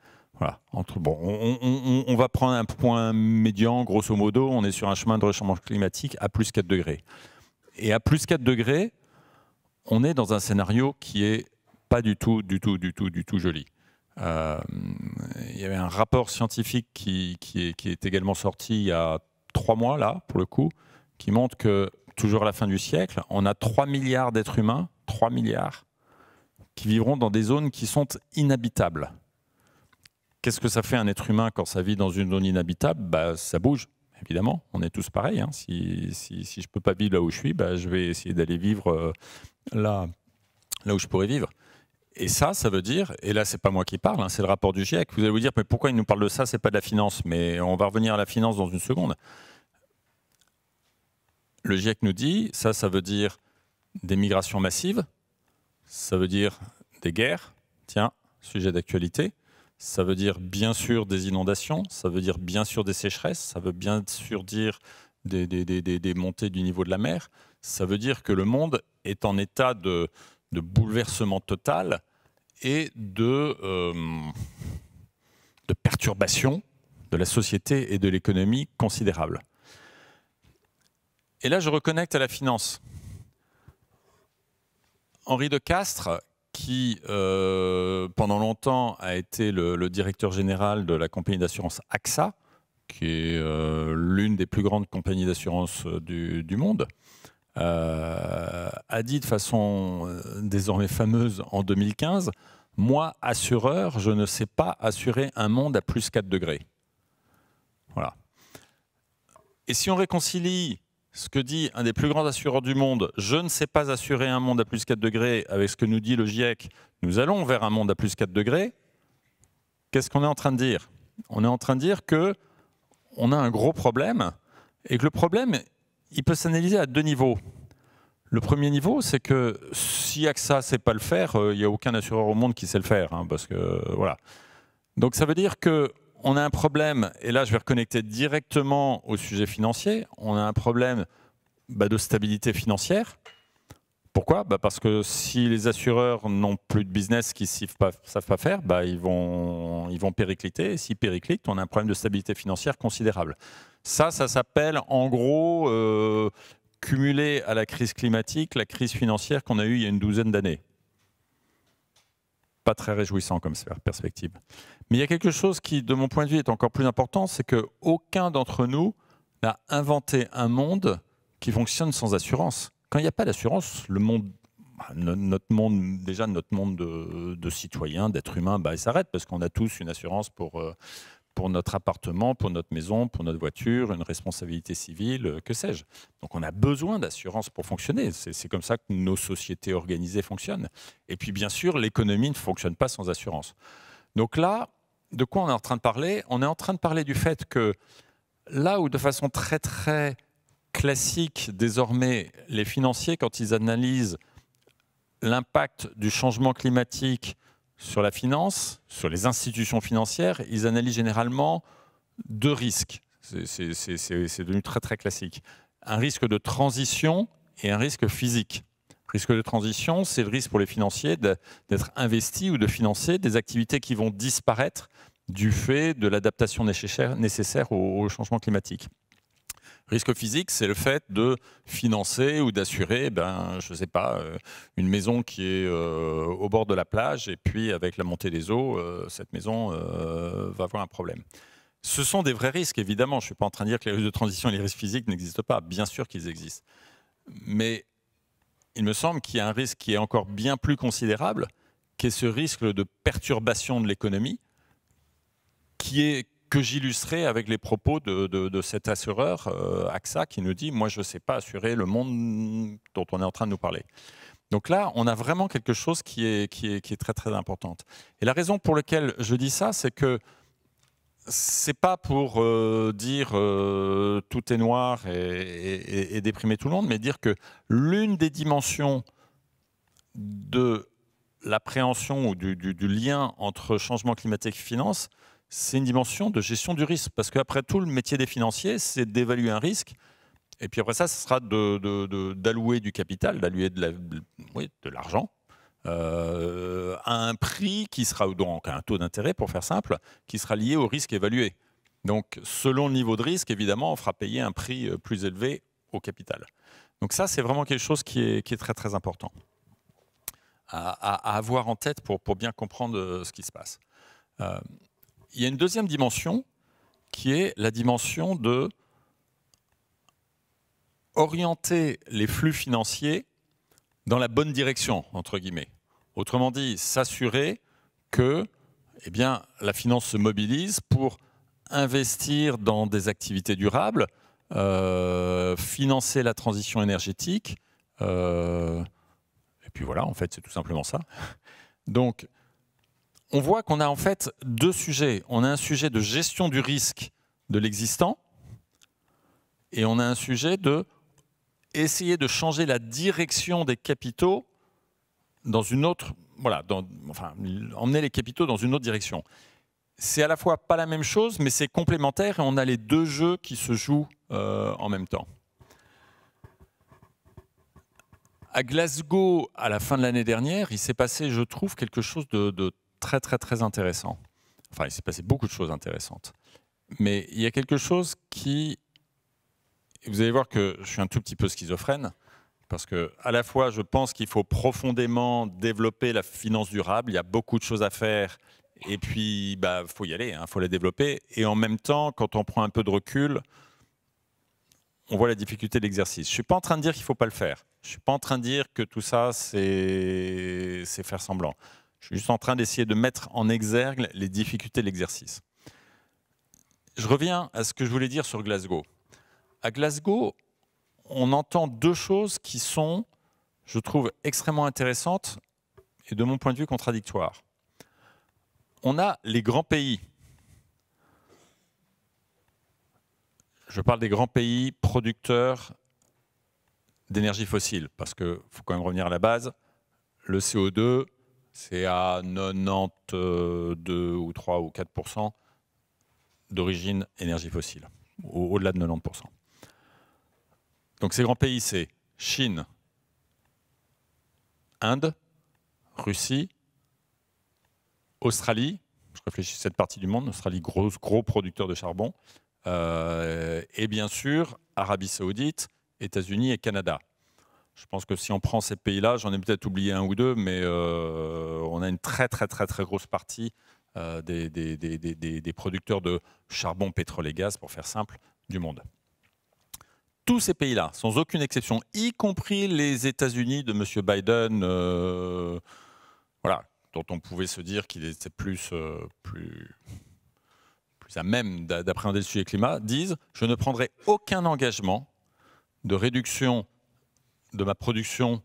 On, va prendre un point médian, grosso modo, on est sur un chemin de réchauffement climatique à plus 4 degrés. Et à plus 4 degrés, on est dans un scénario qui est pas du tout, du tout, du tout, du tout joli. Euh, il y avait un rapport scientifique qui, qui, est, également sorti il y a trois mois, là, pour le coup, qui montre que, toujours à la fin du siècle, on a 3 milliards d'êtres humains, 3 milliards, qui vivront dans des zones qui sont inhabitables. Qu'est-ce que ça fait un être humain quand ça vit dans une zone inhabitable? Bah, Ça bouge, évidemment. On est tous pareils. Hein. Si, si, je ne peux pas vivre là où je suis, bah, je vais essayer d'aller vivre euh, là, là où je pourrais vivre. Et ça, ça veut dire, et là c'est pas moi qui parle, hein, c'est le rapport du GIEC. Vous allez vous dire, mais pourquoi il nous parle de ça C'est pas de la finance, mais on va revenir à la finance dans une seconde. Le GIEC nous dit, ça, ça veut dire des migrations massives, ça veut dire des guerres, tiens, sujet d'actualité. Ça veut dire bien sûr des inondations, ça veut dire bien sûr des sécheresses, ça veut bien sûr dire des, montées du niveau de la mer. Ça veut dire que le monde est en état de, de bouleversement total et de, euh, de perturbation de la société et de l'économie considérable. Et là, je reconnecte à la finance. Henri de Castres, qui euh, pendant longtemps a été le, directeur général de la compagnie d'assurance AXA, qui est euh, l'une des plus grandes compagnies d'assurance du, du, monde, euh, a dit de façon euh, désormais fameuse en 2015, moi, assureur, je ne sais pas assurer un monde à plus 4 degrés. Voilà. Et si on réconcilie ce que dit un des plus grands assureurs du monde, je ne sais pas assurer un monde à plus 4 degrés, avec ce que nous dit le GIEC, nous allons vers un monde à plus 4 degrés, qu'est-ce qu'on est en train de dire? On est en train de dire que on a un gros problème, et que le problème, il peut s'analyser à deux niveaux. Le premier niveau, c'est que si AXA ne sait pas le faire, euh, il n'y a aucun assureur au monde qui sait le faire. Hein, parce que, voilà. Donc ça veut dire qu'on a un problème, et là je vais reconnecter directement au sujet financier, on a un problème bah, de stabilité financière. Pourquoi? Bah, Parce que si les assureurs n'ont plus de business qu'ils ne savent pas, faire, bah, ils, vont, péricliter. Et s'ils périclitent, on a un problème de stabilité financière considérable. Ça, ça s'appelle en gros, euh, cumulé à la crise climatique, la crise financière qu'on a eue il y a une douzaine d'années. Pas très réjouissant comme perspective. Mais il y a quelque chose qui, de mon point de vue, est encore plus important, c'est qu'aucun d'entre nous n'a inventé un monde qui fonctionne sans assurance. Quand il n'y a pas d'assurance, le monde bah, notre monde, déjà notre monde de, citoyens, d'êtres humains, bah, il s'arrête parce qu'on a tous une assurance pour, euh, pour notre appartement, pour notre maison, pour notre voiture, une responsabilité civile, euh, que sais-je. Donc on a besoin d'assurance pour fonctionner. C'est comme ça que nos sociétés organisées fonctionnent. Et puis bien sûr, l'économie ne fonctionne pas sans assurance. Donc là, de quoi on est en train de parler? On est en train de parler du fait que là où de façon très très classique, désormais, les financiers, quand ils analysent l'impact du changement climatique sur la finance, sur les institutions financières, ils analysent généralement deux risques. C'est devenu très très classique. Un risque de transition et un risque physique. Risque de transition, c'est le risque pour les financiers d'être investis ou de financer des activités qui vont disparaître du fait de l'adaptation nécessaire au changement climatique. Risque physique, c'est le fait de financer ou d'assurer, ben, je ne sais pas, euh, une maison qui est euh, au bord de la plage et puis avec la montée des eaux, euh, cette maison va avoir un problème. Ce sont des vrais risques, évidemment. Je ne suis pas en train de dire que les risques de transition et les risques physiques n'existent pas. Bien sûr qu'ils existent. Mais il me semble qu'il y a un risque qui est encore bien plus considérable, qui est ce risque de perturbation de l'économie, que j'illustrais avec les propos de, cet assureur, euh, AXA, qui nous dit, moi je ne sais pas assurer le monde dont on est en train de nous parler. Donc là, on a vraiment quelque chose qui est, très très importante. Et la raison pour laquelle je dis ça, c'est que c'est pas pour euh, dire euh, tout est noir et, déprimer tout le monde, mais dire que l'une des dimensions de l'appréhension ou du, lien entre changement climatique et finance, c'est une dimension de gestion du risque. Parce qu'après tout, le métier des financiers, c'est d'évaluer un risque. Et puis après ça, ce sera d'allouer du capital, d'allouer de l'argent euh, à un prix qui sera, donc un taux d'intérêt pour faire simple, qui sera lié au risque évalué. Donc selon le niveau de risque, évidemment, on fera payer un prix euh, plus élevé au capital. Donc ça, c'est vraiment quelque chose qui est, très très important à, avoir en tête pour, bien comprendre euh, ce qui se passe. Il y a une deuxième dimension qui est la dimension de orienter les flux financiers dans la bonne direction, entre guillemets. Autrement dit, s'assurer que eh bien, la finance se mobilise pour investir dans des activités durables, euh, financer la transition énergétique. Euh, et puis voilà, en fait, c'est tout simplement ça. Donc, on voit qu'on a en fait deux sujets. On a un sujet de gestion du risque de l'existant et on a un sujet de essayer de changer la direction des capitaux dans une autre, voilà, enfin, emmener les capitaux dans une autre direction. C'est à la fois pas la même chose, mais c'est complémentaire et on a les deux jeux qui se jouent euh, en même temps. À Glasgow, à la fin de l'année dernière, il s'est passé, je trouve, quelque chose de, très très très intéressant. Enfin, il s'est passé beaucoup de choses intéressantes. Mais il y a quelque chose qui... Vous allez voir que je suis un tout petit peu schizophrène, parce que à la fois, je pense qu'il faut profondément développer la finance durable. Il y a beaucoup de choses à faire, et puis il bah, faut y aller, il hein, faut la développer. Et en même temps, quand on prend un peu de recul, on voit la difficulté de l'exercice. Je ne suis pas en train de dire qu'il ne faut pas le faire. Je ne suis pas en train de dire que tout ça, c'est faire semblant. Je suis juste en train d'essayer de mettre en exergue les difficultés de l'exercice. Je reviens à ce que je voulais dire sur Glasgow. À Glasgow, on entend deux choses qui sont, je trouve, extrêmement intéressantes et de mon point de vue contradictoires. On a les grands pays je parle des grands pays producteurs d'énergie fossile, parce qu'il faut quand même revenir à la base. Le CO2, c'est à 92 ou 3 ou 4% d'origine énergie fossile, au-delà de 90% Donc ces grands pays, c'est Chine, Inde, Russie, Australie, je réfléchis à cette partie du monde, Australie, gros, producteur de charbon, euh, et bien sûr Arabie Saoudite, États-Unis et Canada. Je pense que si on prend ces pays-là, j'en ai peut-être oublié un ou deux, mais euh, on a une très très très très grosse partie euh, des, des, des, des, producteurs de charbon, pétrole et gaz, pour faire simple, du monde. Tous ces pays-là, sans aucune exception, y compris les États-Unis de M. Biden, voilà, dont on pouvait se dire qu'il était plus, plus plus à même d'appréhender le sujet climat, disent je ne prendrai aucun engagement de réduction de ma production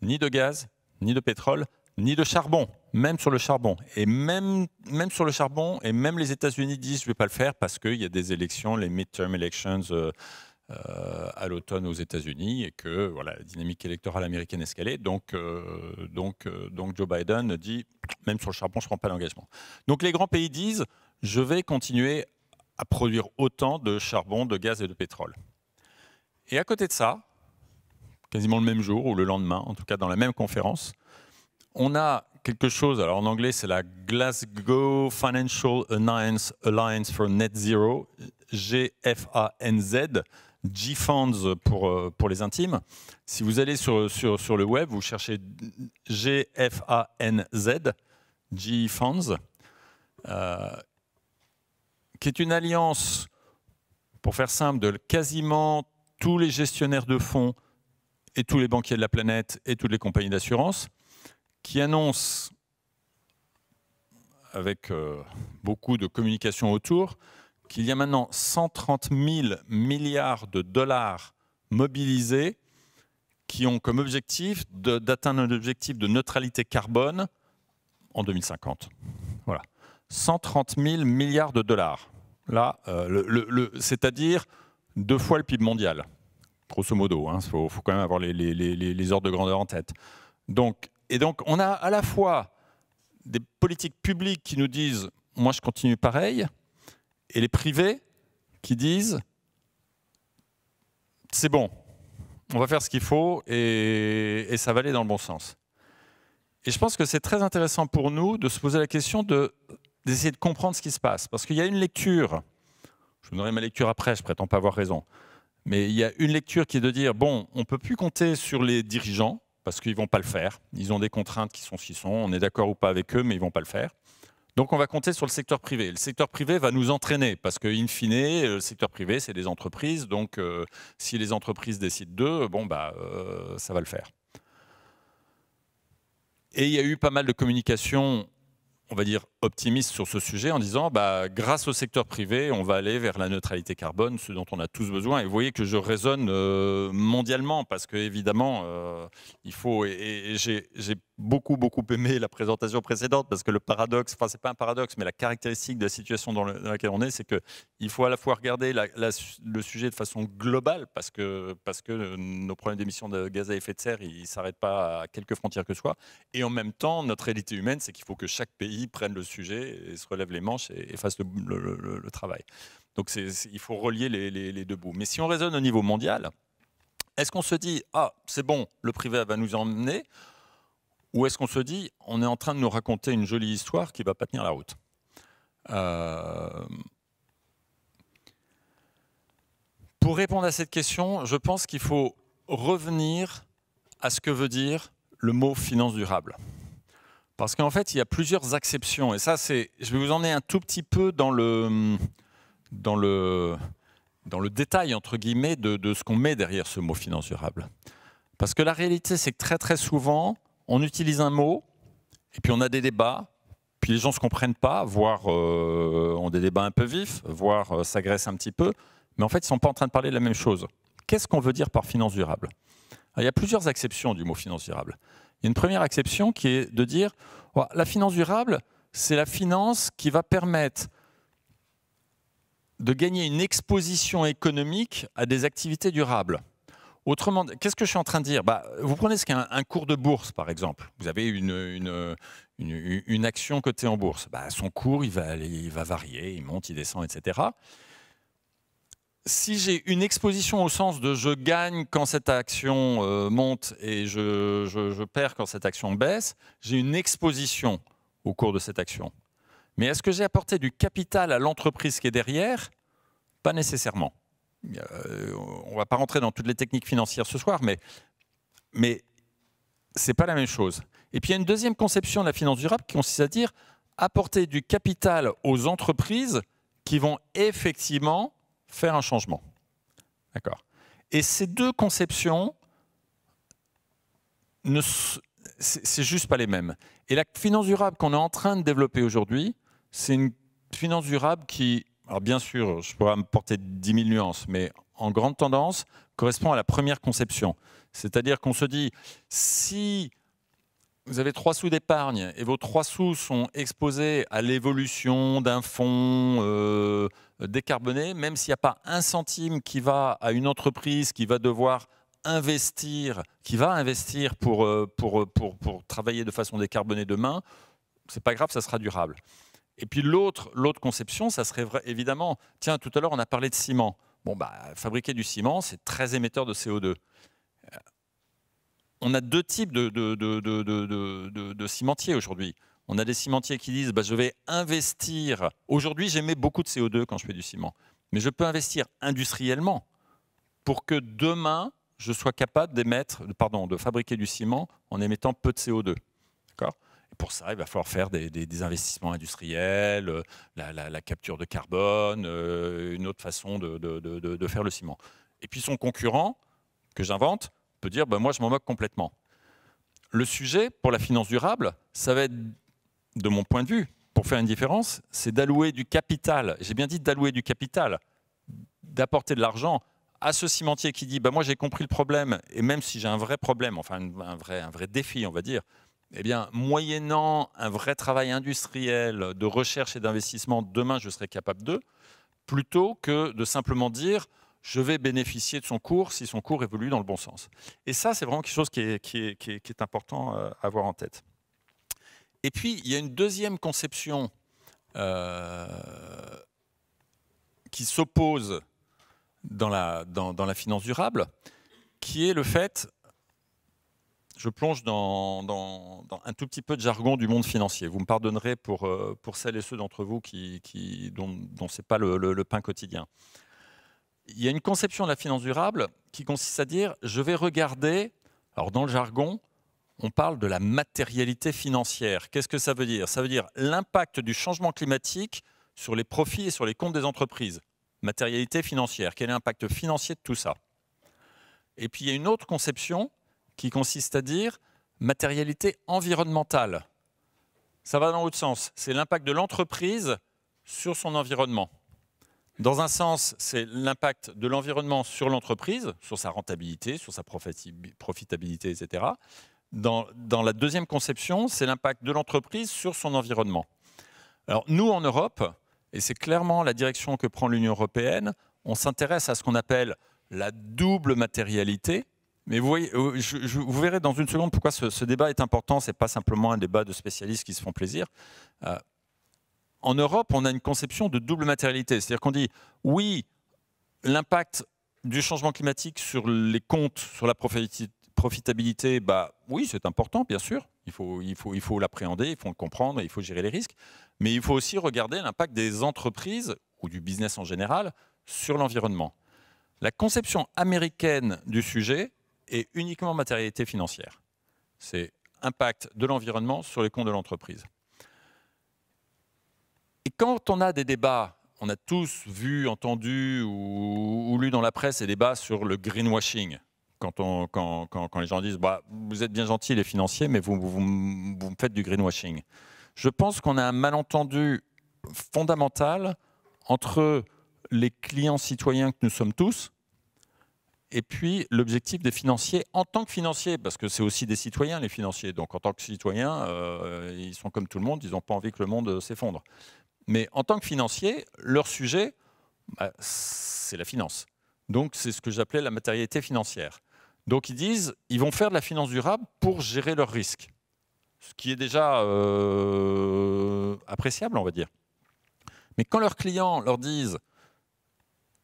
ni de gaz, ni de pétrole, ni de charbon, même sur le charbon. Et même, même sur le charbon, et même les États-Unis disent je ne vais pas le faire parce qu'il y a des élections, les midterm elections euh, euh, à l'automne aux États-Unis, et que voilà, la dynamique électorale américaine escalée. Donc, euh, donc, donc Joe Biden dit même sur le charbon, je ne prends pas d'engagement. Donc les grands pays disent je vais continuer à produire autant de charbon, de gaz et de pétrole. Et à côté de ça, quasiment le même jour ou le lendemain, en tout cas dans la même conférence, on a quelque chose, alors en anglais c'est la Glasgow Financial Alliance, for Net Zero, GFANZ, G-Funds pour, euh, pour les intimes. Si vous allez sur le web, vous cherchez GFANZ, G-Funds, euh, qui est une alliance, pour faire simple, de quasiment tous les gestionnaires de fonds et tous les banquiers de la planète et toutes les compagnies d'assurance, qui annonce, avec euh, beaucoup de communication autour, qu'il y a maintenant 130 000 milliards de dollars mobilisés qui ont comme objectif d'atteindre un objectif de neutralité carbone en 2050. Voilà. 130 000 milliards de dollars. Là, euh, c'est-à-dire deux fois le PIB mondial, grosso modo. Il hein. faut, quand même avoir les, ordres de grandeur en tête. Donc, et donc, on a à la fois des politiques publiques qui nous disent moi je continue pareil, et les privés qui disent c'est bon, on va faire ce qu'il faut et, ça va aller dans le bon sens. Et je pense que c'est très intéressant pour nous de se poser la question de d'essayer de comprendre ce qui se passe. Parce qu'il y a une lecture, je vous donnerai ma lecture après, je prétends pas avoir raison, mais il y a une lecture qui est de dire, bon, on ne peut plus compter sur les dirigeants, parce qu'ils ne vont pas le faire. Ils ont des contraintes qui sont ce sont, on est d'accord ou pas avec eux, mais ils ne vont pas le faire. Donc on va compter sur le secteur privé. Le secteur privé va nous entraîner parce que, in fine, le secteur privé, c'est des entreprises. Donc euh, si les entreprises décident d'eux, bon, bah, euh, ça va le faire. Et il y a eu pas mal de communication on va dire, optimiste sur ce sujet en disant, bah, grâce au secteur privé, on va aller vers la neutralité carbone, ce dont on a tous besoin. Et vous voyez que je raisonne euh, mondialement, parce que évidemment, euh, il faut. Et, j'ai beaucoup, beaucoup aimé la présentation précédente, parce que le paradoxe, enfin, c'est pas un paradoxe, mais la caractéristique de la situation dans, laquelle on est, c'est qu'il faut à la fois regarder le sujet de façon globale, parce que, parce que nos problèmes d'émissions de gaz à effet de serre, ils ne s'arrêtent pas à quelques frontières que ce soit. Et en même temps, notre réalité humaine, c'est qu'il faut que chaque pays prenne le et se relève les manches et, fasse le, travail. Donc il faut relier les, deux bouts. Mais si on raisonne au niveau mondial, est-ce qu'on se dit, ah, c'est bon, le privé va nous emmener Ou est-ce qu'on se dit, on est en train de nous raconter une jolie histoire qui ne va pas tenir la route? Euh, Pour répondre à cette question, je pense qu'il faut revenir à ce que veut dire le mot finance durable. Parce qu'en fait, il y a plusieurs acceptions. Et ça, c'est, je vais vous emmener un tout petit peu dans le, dans le, dans le détail, entre guillemets, de, de ce qu'on met derrière ce mot finance durable. Parce que la réalité, c'est que très très souvent, on utilise un mot, et puis on a des débats, puis les gens ne se comprennent pas, voire euh, ont des débats un peu vifs, voire euh, s'agressent un petit peu, mais en fait, ils ne sont pas en train de parler de la même chose. Qu'est-ce qu'on veut dire par finance durable Il y a plusieurs acceptions du mot finance durable. Il y a une première acception qui est de dire la finance durable, c'est la finance qui va permettre de gagner une exposition économique à des activités durables. Autrement, qu'est-ce que je suis en train de dire? Bah, Vous prenez un cours de bourse, par exemple. Vous avez une, une, action cotée en bourse. Bah, son cours, va, il va varier, il monte, il descend, etc si j'ai une exposition au sens de je gagne quand cette action euh, monte et je, perds quand cette action baisse, j'ai une exposition au cours de cette action. Mais est-ce que j'ai apporté du capital à l'entreprise qui est derrière? Pas nécessairement. Euh, on ne va pas rentrer dans toutes les techniques financières ce soir, mais, mais ce n'est pas la même chose. Et puis il y a une deuxième conception de la finance durable qui consiste à dire apporter du capital aux entreprises qui vont effectivement faire un changement. D'accord Et ces deux conceptions, c'est juste pas les mêmes. Et la finance durable qu'on est en train de développer aujourd'hui, c'est une finance durable qui, alors bien sûr, je pourrais me porter 10 000 nuances, mais en grande tendance, correspond à la première conception. C'est-à-dire qu'on se dit, si vous avez trois sous d'épargne et vos trois sous sont exposés à l'évolution d'un fonds euh, décarboné, même s'il n'y a pas un centime qui va à une entreprise qui va devoir investir, qui va investir pour, euh, pour travailler de façon décarbonée demain, c'est pas grave, ça sera durable. Et puis l'autre, conception, ça serait évidemment, tiens, tout à l'heure on a parlé de ciment. Bon, bah, fabriquer du ciment, c'est très émetteur de CO2 on a deux types de, de, cimentiers aujourd'hui. On a des cimentiers qui disent bah, je vais investir. Aujourd'hui, j'émets beaucoup de CO2 quand je fais du ciment. Mais je peux investir industriellement pour que demain, je sois capable d'émettre, pardon, de fabriquer du ciment en émettant peu de CO2. D'accord? Et pour ça, il va falloir faire des, investissements industriels, euh, la, capture de carbone, euh, une autre façon de, faire le ciment. Et puis son concurrent, que j'invente, peut dire bah, moi je m'en moque complètement. Le sujet pour la finance durable, ça va être, de mon point de vue, pour faire une différence, c'est d'allouer du capital. J'ai bien dit d'allouer du capital, d'apporter de l'argent à ce cimentier qui dit bah, moi j'ai compris le problème et même si j'ai un vrai problème, enfin un vrai, un vrai défi, on va dire, eh bien, moyennant un vrai travail industriel de recherche et d'investissement, demain je serai capable d'eux, plutôt que de simplement dire je vais bénéficier de son cours si son cours évolue dans le bon sens. Et ça, c'est vraiment quelque chose qui est, important euh, à avoir en tête. Et puis, il y a une deuxième conception euh, qui s'oppose dans la, finance durable, qui est le fait, je plonge dans, un tout petit peu de jargon du monde financier. Vous me pardonnerez pour, euh, celles et ceux d'entre vous qui, dont, dont ce n'est pas le pain quotidien il y a une conception de la finance durable qui consiste à dire je vais regarder, alors dans le jargon, on parle de la matérialité financière. Qu'est-ce que ça veut dire? Ça veut dire l'impact du changement climatique sur les profits et sur les comptes des entreprises. Matérialité financière. Quel est l'impact financier de tout ça? Et puis il y a une autre conception qui consiste à dire matérialité environnementale. Ça va dans l'autre sens. C'est l'impact de l'entreprise sur son environnement. Dans un sens, c'est l'impact de l'environnement sur l'entreprise, sur sa rentabilité, sur sa profitabilité, etc. Dans, la deuxième conception, c'est l'impact de l'entreprise sur son environnement. Alors nous, en Europe, et c'est clairement la direction que prend l'Union européenne, on s'intéresse à ce qu'on appelle la double matérialité. Mais vous, euh, verrez dans une seconde pourquoi ce, débat est important. Ce n'est pas simplement un débat de spécialistes qui se font plaisir. Euh, en Europe, on a une conception de double matérialité. C'est-à-dire qu'on dit, oui, l'impact du changement climatique sur les comptes, sur la profitabilité, bah, oui, c'est important, bien sûr. Il faut, il faut, il faut l'appréhender, il faut le comprendre, il faut gérer les risques. Mais il faut aussi regarder l'impact des entreprises ou du business en général sur l'environnement. La conception américaine du sujet est uniquement matérialité financière. C'est impact de l'environnement sur les comptes de l'entreprise. Et quand on a des débats, on a tous vu, entendu ou, lu dans la presse des débats sur le greenwashing. Quand, les gens disent bah, Vous êtes bien gentils, les financiers, mais vous, vous faites du greenwashing. Je pense qu'on a un malentendu fondamental entre les clients citoyens que nous sommes tous et puis l'objectif des financiers en tant que financiers, parce que c'est aussi des citoyens les financiers. Donc en tant que citoyens, euh, ils sont comme tout le monde, ils n'ont pas envie que le monde s'effondre. Mais en tant que financiers, leur sujet, bah, c'est la finance. Donc c'est ce que j'appelais la matérialité financière. Donc ils disent, ils vont faire de la finance durable pour gérer leurs risques ce qui est déjà euh, appréciable, on va dire. Mais quand leurs clients leur disent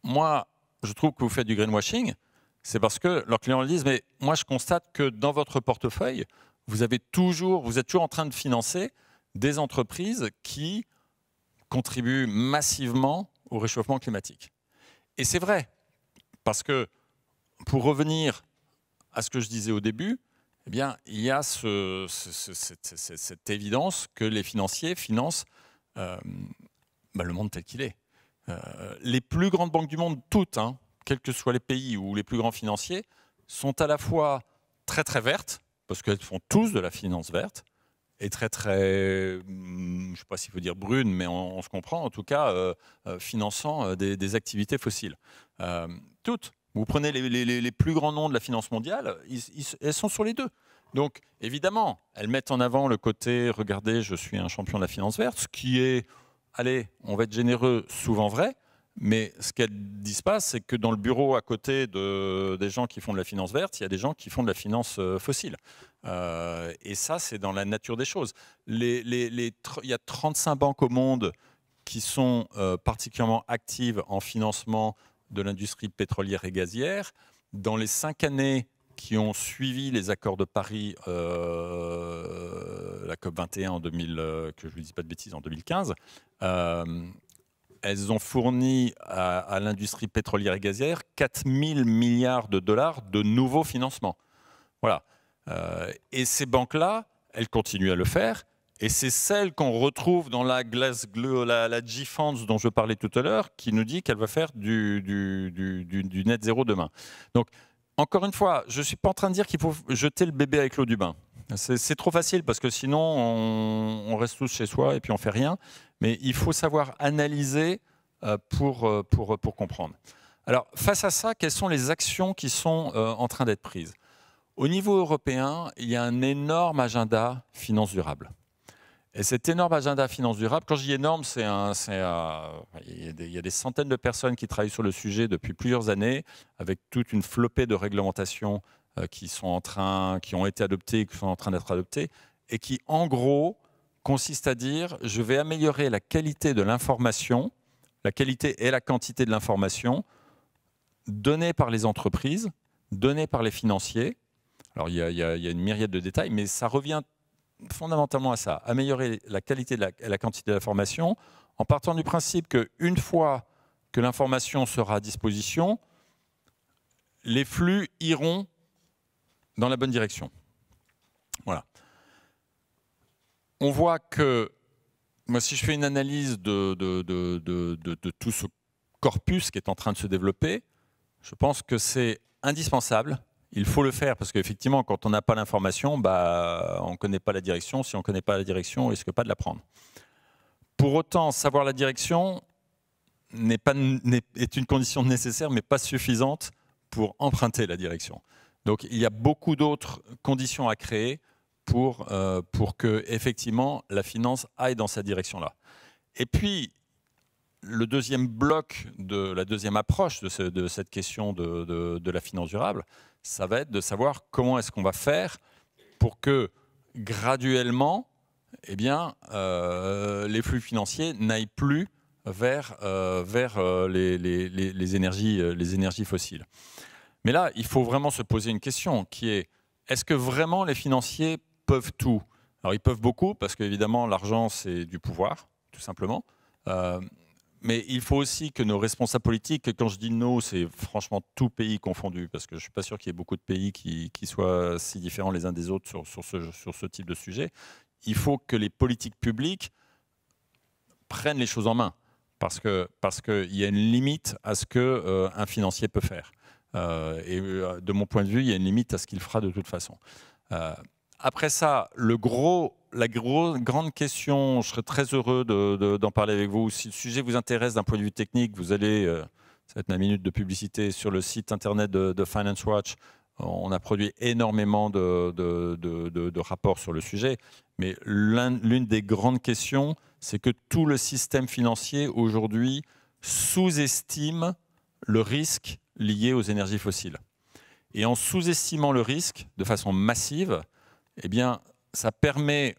Moi, je trouve que vous faites du greenwashing, c'est parce que leurs clients leur disent Mais moi, je constate que dans votre portefeuille, vous, avez toujours, vous êtes toujours en train de financer des entreprises qui contribuent massivement au réchauffement climatique. Et c'est vrai, parce que pour revenir à ce que je disais au début, eh bien, il y a cette, évidence que les financiers financent euh, bah, le monde tel qu'il est. Euh, les plus grandes banques du monde, toutes, hein, quels que soient les pays ou les plus grands financiers, sont à la fois très très vertes, parce qu'elles font tous de la finance verte, et très très, hmm, je ne sais pas s'il faut dire brune, mais on, se comprend, en tout cas, euh, finançant des, activités fossiles. toutes. Vous prenez les, plus grands noms de la finance mondiale, elles sont sur les deux. Donc, évidemment, elles mettent en avant le côté, regardez, je suis un champion de la finance verte, ce qui est, allez, on va être généreux, souvent vrai, mais ce qu'elles disent pas, c'est que dans le bureau à côté de, des gens qui font de la finance verte, il y a des gens qui font de la finance euh, fossile. Euh, et ça, c'est dans la nature des choses. Il y a 35 banques au monde qui sont euh, particulièrement actives en financement de l'industrie pétrolière et gazière. Dans les cinq années qui ont suivi les accords de Paris, la COP 21 en 2000, euh, que je ne dis pas de bêtises, en 2015, euh, elles ont fourni à, l'industrie pétrolière et gazière 4 000 milliards de dollars de nouveaux financements. Voilà. et ces banques-là, elles continuent à le faire. Et c'est celle qu'on retrouve dans la la, G-Funds dont je parlais tout à l'heure, qui nous dit qu'elle va faire du, net zéro demain. Donc, encore une fois, je ne suis pas en train de dire qu'il faut jeter le bébé avec l'eau du bain. C'est trop facile parce que sinon, on, reste tous chez soi et puis on fait rien. Mais il faut savoir analyser euh, pour, euh, pour, pour comprendre. Alors, face à ça, quelles sont les actions qui sont euh, en train d'être prises? Au niveau européen, il y a un énorme agenda finance durable. Et cet énorme agenda finance durable, quand je dis énorme, c'est il, y a des, centaines de personnes qui travaillent sur le sujet depuis plusieurs années, avec toute une flopée de réglementations qui sont en train, qui ont été adoptées, qui sont en train d'être adoptées, et qui, en gros, consiste à dire je vais améliorer la qualité de l'information, la qualité et la quantité de l'information donnée par les entreprises, donnée par les financiers. Alors il y, a, il y, a, une myriade de détails, mais ça revient fondamentalement à ça, améliorer la qualité et la, quantité de l'information, en partant du principe qu'une fois que l'information sera à disposition, les flux iront dans la bonne direction. On voit que, moi, si je fais une analyse de, tout ce corpus qui est en train de se développer, je pense que c'est indispensable. Il faut le faire parce qu'effectivement, quand on n'a pas l'information, bah, on ne connaît pas la direction. Si on ne connaît pas la direction, on risque pas de la prendre. Pour autant, savoir la direction n'est pas, est une condition nécessaire, mais pas suffisante pour emprunter la direction. Donc il y a beaucoup d'autres conditions à créer pour, euh, pour que effectivement la finance aille dans cette direction-là. Et puis le deuxième bloc de la deuxième approche de, cette question de, de, la finance durable, ça va être de savoir comment est-ce qu'on va faire pour que graduellement, eh bien, euh, les flux financiers n'aillent plus vers, euh, vers les, les, les, énergies, les énergies fossiles. Mais là, il faut vraiment se poser une question qui est est-ce que vraiment les financiers peuvent tout Alors ils peuvent beaucoup parce qu'évidemment l'argent c'est du pouvoir, tout simplement. Euh, mais il faut aussi que nos responsables politiques, quand je dis nous, c'est franchement tout pays confondu, parce que je ne suis pas sûr qu'il y ait beaucoup de pays qui, soient si différents les uns des autres sur, ce, type de sujet. Il faut que les politiques publiques prennent les choses en main, parce qu'il parce y a une limite à ce qu'un euh, financier peut faire. Euh, et de mon point de vue, il y a une limite à ce qu'il fera de toute façon. Euh, après ça, la grande question, je serais très heureux d'en parler avec vous. Si le sujet vous intéresse d'un point de vue technique, vous allez, ça va être ma minute de publicité, sur le site internet de, Finance Watch. On a produit énormément de, rapports sur le sujet. Mais l'une des grandes questions, c'est que tout le système financier aujourd'hui sous-estime le risque liés aux énergies fossiles. Et en sous-estimant le risque de façon massive, eh bien, ça permet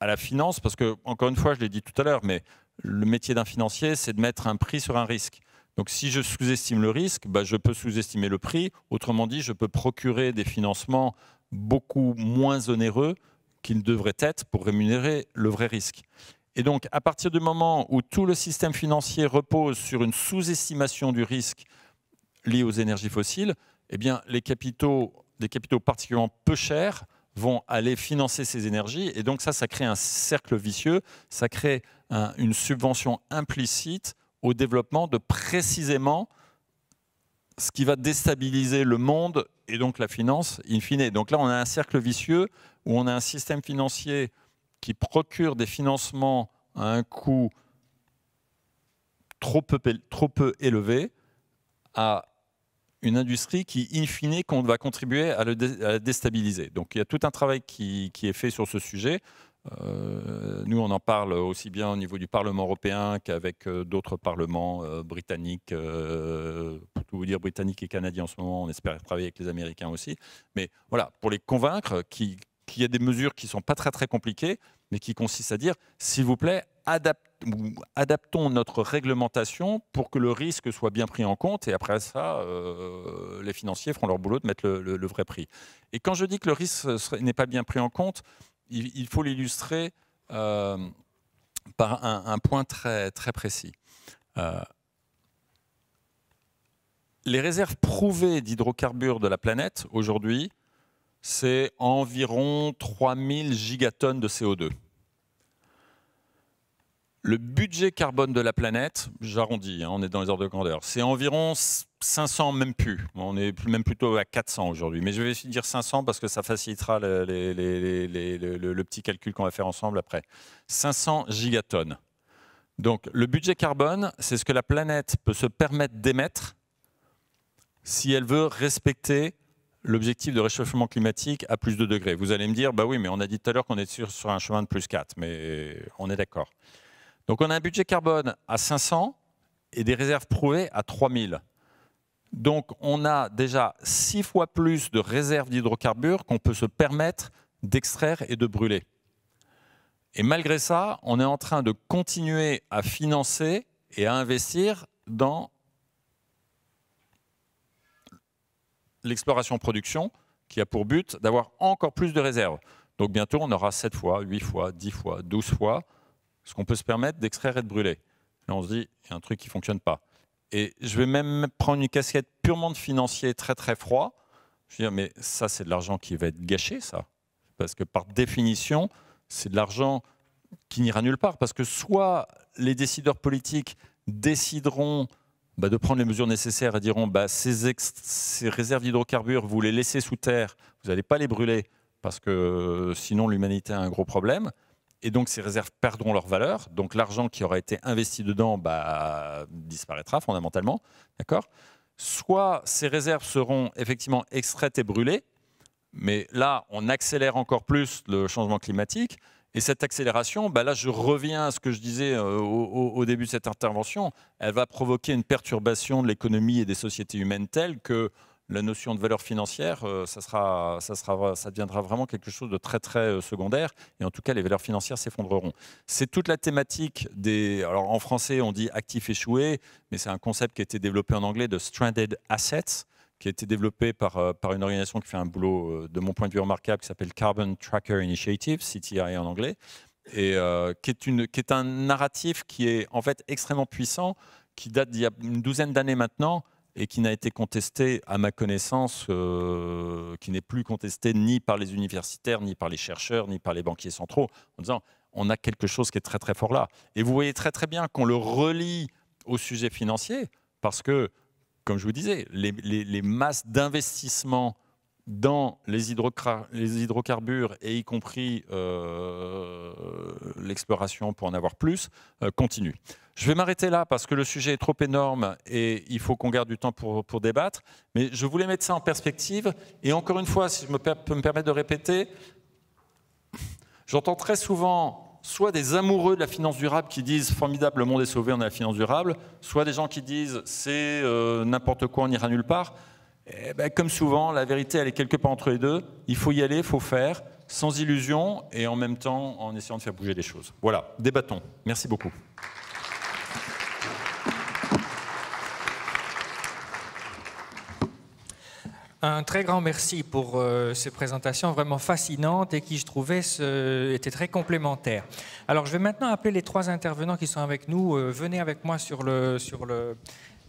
à la finance, parce que, encore une fois, je l'ai dit tout à l'heure, mais le métier d'un financier, c'est de mettre un prix sur un risque. Donc si je sous-estime le risque, bah, je peux sous-estimer le prix. Autrement dit, je peux procurer des financements beaucoup moins onéreux qu'ils devraient être pour rémunérer le vrai risque. Et donc, à partir du moment où tout le système financier repose sur une sous-estimation du risque liés aux énergies fossiles, eh bien, les capitaux, des capitaux particulièrement peu chers vont aller financer ces énergies. Et donc ça, ça crée un cercle vicieux, ça crée une subvention implicite au développement de précisément ce qui va déstabiliser le monde et donc la finance in fine. Donc là, on a un cercle vicieux où on a un système financier qui procure des financements à un coût trop peu, élevé une industrie qui, in fine, va contribuer à, le déstabiliser. Donc il y a tout un travail qui, est fait sur ce sujet. Euh, nous, on en parle aussi bien au niveau du Parlement européen qu'avec euh, d'autres parlements euh, britanniques, pour tout vous dire, britanniques et canadiens en ce moment. On espère travailler avec les Américains aussi. Mais voilà, pour les convaincre qu'il y a des mesures qui ne sont pas très très compliquées, mais qui consistent à dire, s'il vous plaît, adaptons notre réglementation pour que le risque soit bien pris en compte et après ça, euh, les financiers feront leur boulot de mettre le, vrai prix. Et quand je dis que le risque n'est pas bien pris en compte, il, faut l'illustrer euh, par un, point très, très précis. Euh, les réserves prouvées d'hydrocarbures de la planète aujourd'hui, c'est environ 3000 gigatonnes de CO2. Le budget carbone de la planète, j'arrondis, hein, on est dans les ordres de grandeur, c'est environ 500, même plus. On est même plutôt à 400 aujourd'hui. Mais je vais dire 500 parce que ça facilitera le, petit calcul qu'on va faire ensemble après. 500 gigatonnes. Donc le budget carbone, c'est ce que la planète peut se permettre d'émettre si elle veut respecter l'objectif de réchauffement climatique à plus de degrés. Vous allez me dire, bah oui, mais on a dit tout à l'heure qu'on est sur, sur un chemin de plus 4, mais on est d'accord. Donc on a un budget carbone à 500 et des réserves prouvées à 3000. Donc on a déjà six fois plus de réserves d'hydrocarbures qu'on peut se permettre d'extraire et de brûler. Et malgré ça, on est en train de continuer à financer et à investir dans l'exploration-production qui a pour but d'avoir encore plus de réserves. Donc bientôt, on aura 7 fois, 8 fois, 10 fois, 12 fois ce qu'on peut se permettre d'extraire et de brûler. Là, on se dit, il y a un truc qui ne fonctionne pas. Et je vais même prendre une casquette purement de financier très très froid. Je veux dire, mais ça, c'est de l'argent qui va être gâché, ça. Parce que par définition, c'est de l'argent qui n'ira nulle part, parce que soit les décideurs politiques décideront bah, de prendre les mesures nécessaires et diront bah, ces, ces réserves d'hydrocarbures, vous les laissez sous terre, vous n'allez pas les brûler, parce que sinon l'humanité a un gros problème. Et donc ces réserves perdront leur valeur. Donc l'argent qui aura été investi dedans bah, disparaîtra fondamentalement. D'accord? Soit ces réserves seront effectivement extraites et brûlées, mais là on accélère encore plus le changement climatique. Et cette accélération, bah là je reviens à ce que je disais euh, au, début de cette intervention, elle va provoquer une perturbation de l'économie et des sociétés humaines telle que la notion de valeur financière, euh, ça, sera, ça, deviendra vraiment quelque chose de très très euh, secondaire. Et en tout cas, les valeurs financières s'effondreront. C'est toute la thématique des. Alors en français, on dit actifs échoués, mais c'est un concept qui a été développé en anglais de stranded assets, qui a été développé par, euh, par une organisation qui fait un boulot, de mon point de vue, remarquable, qui s'appelle Carbon Tracker Initiative, CTI en anglais, et qui, est une, qui est un narratif qui est en fait extrêmement puissant, qui date d'il y a une douzaine d'années maintenant et qui n'a été contesté, à ma connaissance, euh, qui n'est plus contesté ni par les universitaires, ni par les chercheurs, ni par les banquiers centraux, en disant on a quelque chose qui est très très fort là. Et vous voyez très très bien qu'on le relie au sujet financier, parce que, comme je vous disais, les, les masses d'investissement dans les, hydrocarbures, et y compris euh, l'exploration pour en avoir plus, euh, continue. Je vais m'arrêter là parce que le sujet est trop énorme et il faut qu'on garde du temps pour, pour, débattre. Mais je voulais mettre ça en perspective. Et encore une fois, si je me peux me permettre de répéter, j'entends très souvent soit des amoureux de la finance durable qui disent formidable, le monde est sauvé, on a la finance durable, soit des gens qui disent c'est euh, n'importe quoi, on n'ira nulle part. Eh ben, comme souvent, la vérité, elle est quelque part entre les deux. Il faut y aller, il faut faire, sans illusion et en même temps en essayant de faire bouger les choses. Voilà, débattons. Merci beaucoup. Un très grand merci pour euh, ces présentations vraiment fascinantes et qui, je trouvais, étaient très complémentaires. Alors, je vais maintenant appeler les trois intervenants qui sont avec nous. Euh, venez avec moi sur le, sur le,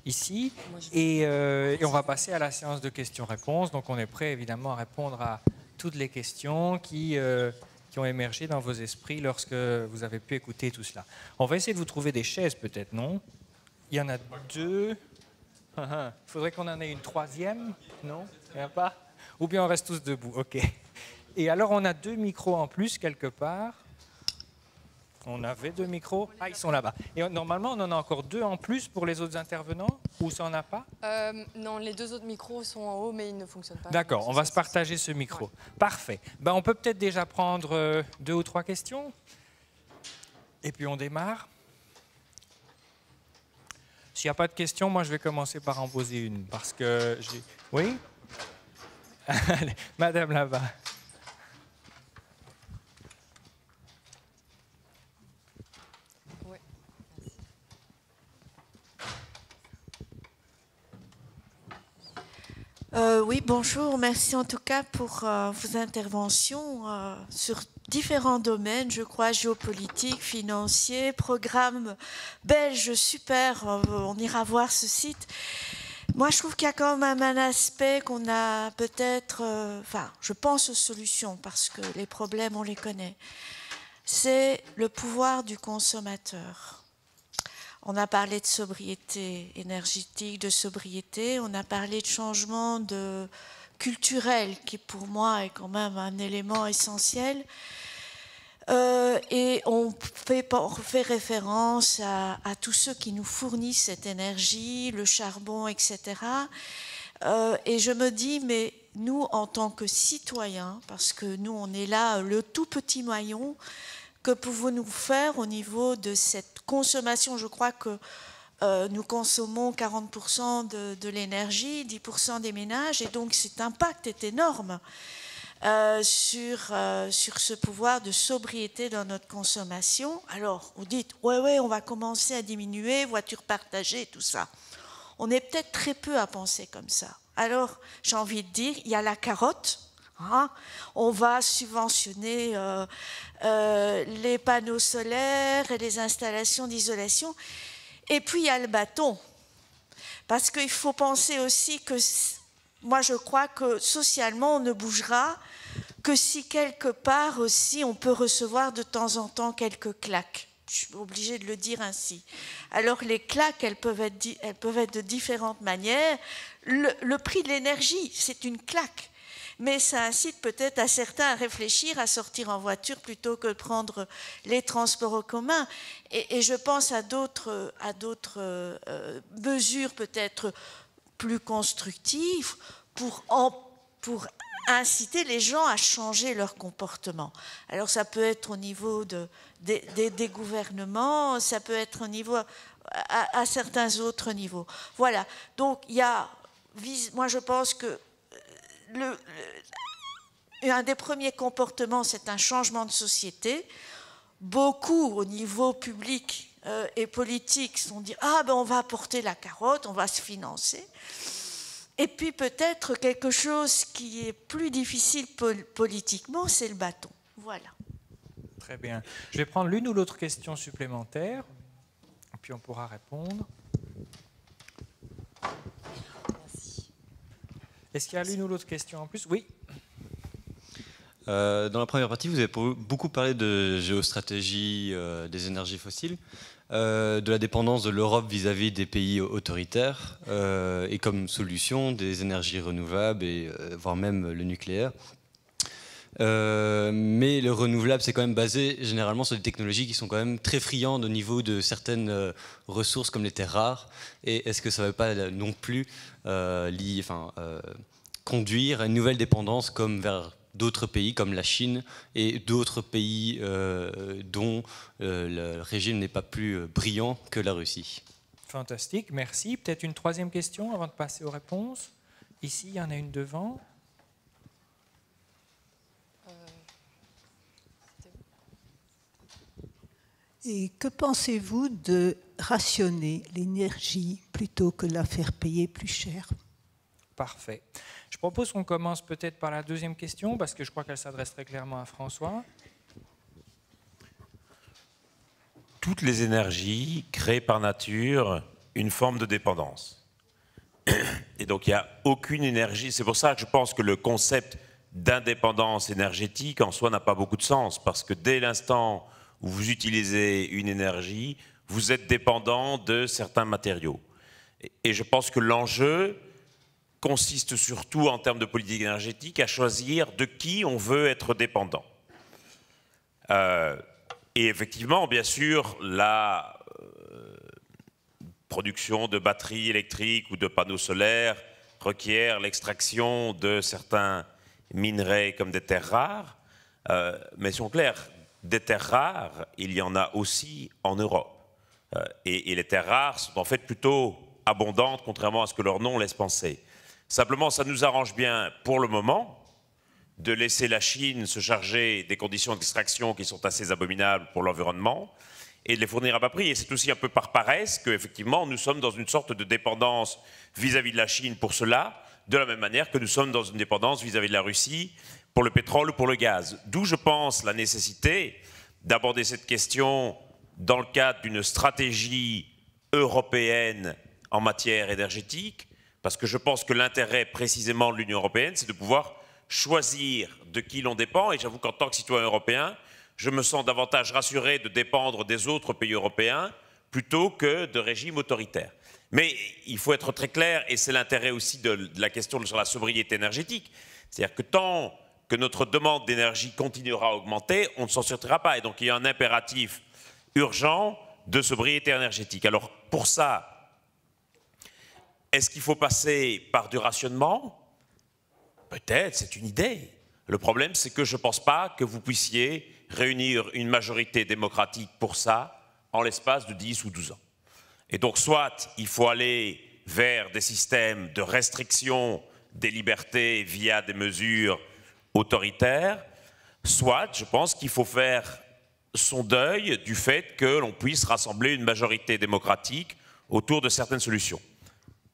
ici. Euh, et, on va passer à la séance de questions-réponses. Donc on est prêt évidemment à répondre à toutes les questions qui, euh, qui ont émergé dans vos esprits lorsque vous avez pu écouter tout cela. On va essayer de vous trouver des chaises peut-être, non? Il y en a deux. Il faudrait qu'on en ait une troisième, non? Il n'y en a pas? Ou bien on reste tous debout, ok. Et alors on a deux micros en plus quelque part. On avait deux micros. Ah, ils sont là-bas. Et normalement, on en a encore deux en plus pour les autres intervenants Ou ça n'en a pas euh, Non, les deux autres micros sont en haut, mais ils ne fonctionnent pas. D'accord, on va se partager ce micro. Parfait. Ben, on peut peut-être déjà prendre euh, deux ou trois questions. Et puis on démarre. S'il n'y a pas de questions, moi je vais commencer par en poser une. Parce que j'ai. Oui? Madame là-bas. Euh, oui, bonjour. Merci en tout cas pour euh, vos interventions euh, sur différents domaines, je crois, géopolitique, financier, programme belge, super. on ira voir ce site. Moi, je trouve qu'il y a quand même un aspect qu'on a peut-être, enfin, je pense aux solutions parce que les problèmes, on les connaît. C'est le pouvoir du consommateur. On a parlé de sobriété énergétique, de sobriété, on a parlé de changement de culturel, qui pour moi est quand même un élément essentiel. Euh, et on fait, référence à, tous ceux qui nous fournissent cette énergie, le charbon, etc. Euh, et je me dis, mais nous, en tant que citoyens, parce que nous, on est là, le tout petit maillon, que pouvons-nous faire au niveau de cette consommation? Je crois que euh, nous consommons 40% de, l'énergie, 10% des ménages, et donc cet impact est énorme euh, sur, euh, sur ce pouvoir de sobriété dans notre consommation. Alors, vous dites, ouais, ouais, on va commencer à diminuer, voitures partagées, tout ça. On est peut-être très peu à penser comme ça. Alors, j'ai envie de dire, il y a la carotte, Hein. on va subventionner euh, euh, les panneaux solaires et les installations d'isolation. Et puis il y a le bâton. Parce qu'il faut penser aussi que, moi je crois que socialement, on ne bougera que si quelque part aussi on peut recevoir de temps en temps quelques claques. Je suis obligée de le dire ainsi. Alors les claques, elles peuvent être, de différentes manières. Le prix de l'énergie, c'est une claque mais ça incite peut-être à certains à réfléchir à sortir en voiture plutôt que de prendre les transports en commun. Et, je pense à d'autres, euh, mesures peut-être plus constructives pour, pour inciter les gens à changer leur comportement. Alors ça peut être au niveau de, des, gouvernements, ça peut être au niveau à, à, certains autres niveaux. Voilà. Donc il y a, moi je pense que un des premiers comportements, c'est un changement de société. Beaucoup au niveau public euh, et politique sont dit ah ben on va apporter la carotte, on va se financer. Et puis peut-être quelque chose qui est plus difficile politiquement, c'est le bâton. Voilà. Très bien. Je vais prendre l'une ou l'autre question supplémentaire, puis on pourra répondre. Est-ce qu'il y a l'une ou l'autre question en plus? Oui. Euh, dans la première partie, vous avez beaucoup parlé de géostratégie euh, des énergies fossiles, euh, de la dépendance de l'Europe vis-à-vis des pays autoritaires, et comme solution des énergies renouvelables, et, voire même le nucléaire. Mais le renouvelable, c'est quand même basé généralement sur des technologies qui sont quand même très friandes au niveau de certaines ressources comme les terres rares. Et est-ce que ça ne va pas non plus enfin, conduire à une nouvelle dépendance comme vers d'autres pays comme la Chine et d'autres pays euh, dont euh, le régime n'est pas plus euh, brillant que la Russie? Fantastique, merci. Peut-être une troisième question avant de passer aux réponses. Ici, il y en a une devant. Et que pensez-vous de rationner l'énergie plutôt que de la faire payer plus cher? Parfait. Je propose qu'on commence peut-être par la deuxième question, parce que je crois qu'elle s'adresse très clairement à François. Toutes les énergies créent par nature une forme de dépendance. Et donc il n'y a aucune énergie. C'est pour ça que je pense que le concept d'indépendance énergétique en soi n'a pas beaucoup de sens, parce que dès l'instant où vous utilisez une énergie, vous êtes dépendant de certains matériaux. Et je pense que l'enjeu, consiste surtout en termes de politique énergétique à choisir de qui on veut être dépendant. Euh, et effectivement, bien sûr, la euh, production de batteries électriques ou de panneaux solaires requiert l'extraction de certains minerais comme des terres rares. Euh, mais soyons clairs, des terres rares, il y en a aussi en Europe. et, et les terres rares sont en fait plutôt abondantes, contrairement à ce que leur nom laisse penser. Simplement, ça nous arrange bien pour le moment de laisser la Chine se charger des conditions d'extraction qui sont assez abominables pour l'environnement et de les fournir à bas prix. Et c'est aussi un peu par paresse qu'effectivement, nous sommes dans une sorte de dépendance vis-à-vis de la Chine pour cela, de la même manière que nous sommes dans une dépendance vis-à-vis -vis de la Russie pour le pétrole ou pour le gaz. D'où, je pense, la nécessité d'aborder cette question dans le cadre d'une stratégie européenne en matière énergétique, parce que je pense que l'intérêt précisément de l'Union européenne, c'est de pouvoir choisir de qui l'on dépend. Et j'avoue qu'en tant que citoyen européen, je me sens davantage rassuré de dépendre des autres pays européens plutôt que de régimes autoritaires. Mais il faut être très clair, et c'est l'intérêt aussi de, la question sur la sobriété énergétique. C'est-à-dire que tant que notre demande d'énergie continuera à augmenter, on ne s'en sortira pas. Et donc il y a un impératif urgent de sobriété énergétique. Alors pour ça, est-ce qu'il faut passer par du rationnement? Peut-être, c'est une idée. Le problème, c'est que je ne pense pas que vous puissiez réunir une majorité démocratique pour ça en l'espace de 10 ou 12 ans. Et donc, soit il faut aller vers des systèmes de restriction des libertés via des mesures autoritaires, soit je pense qu'il faut faire son deuil du fait que l'on puisse rassembler une majorité démocratique autour de certaines solutions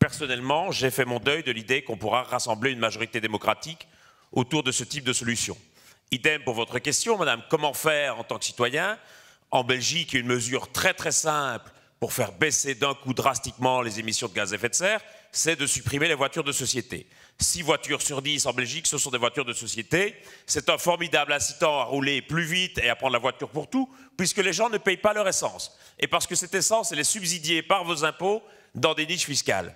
personnellement, j'ai fait mon deuil de l'idée qu'on pourra rassembler une majorité démocratique autour de ce type de solution. Idem pour votre question, madame, comment faire en tant que citoyen? En Belgique, une mesure très très simple pour faire baisser d'un coup drastiquement les émissions de gaz à effet de serre, c'est de supprimer les voitures de société. 6 voitures sur 10 en Belgique, ce sont des voitures de société. C'est un formidable incitant à rouler plus vite et à prendre la voiture pour tout, puisque les gens ne payent pas leur essence. Et parce que cette essence, elle est subsidiée par vos impôts dans des niches fiscales.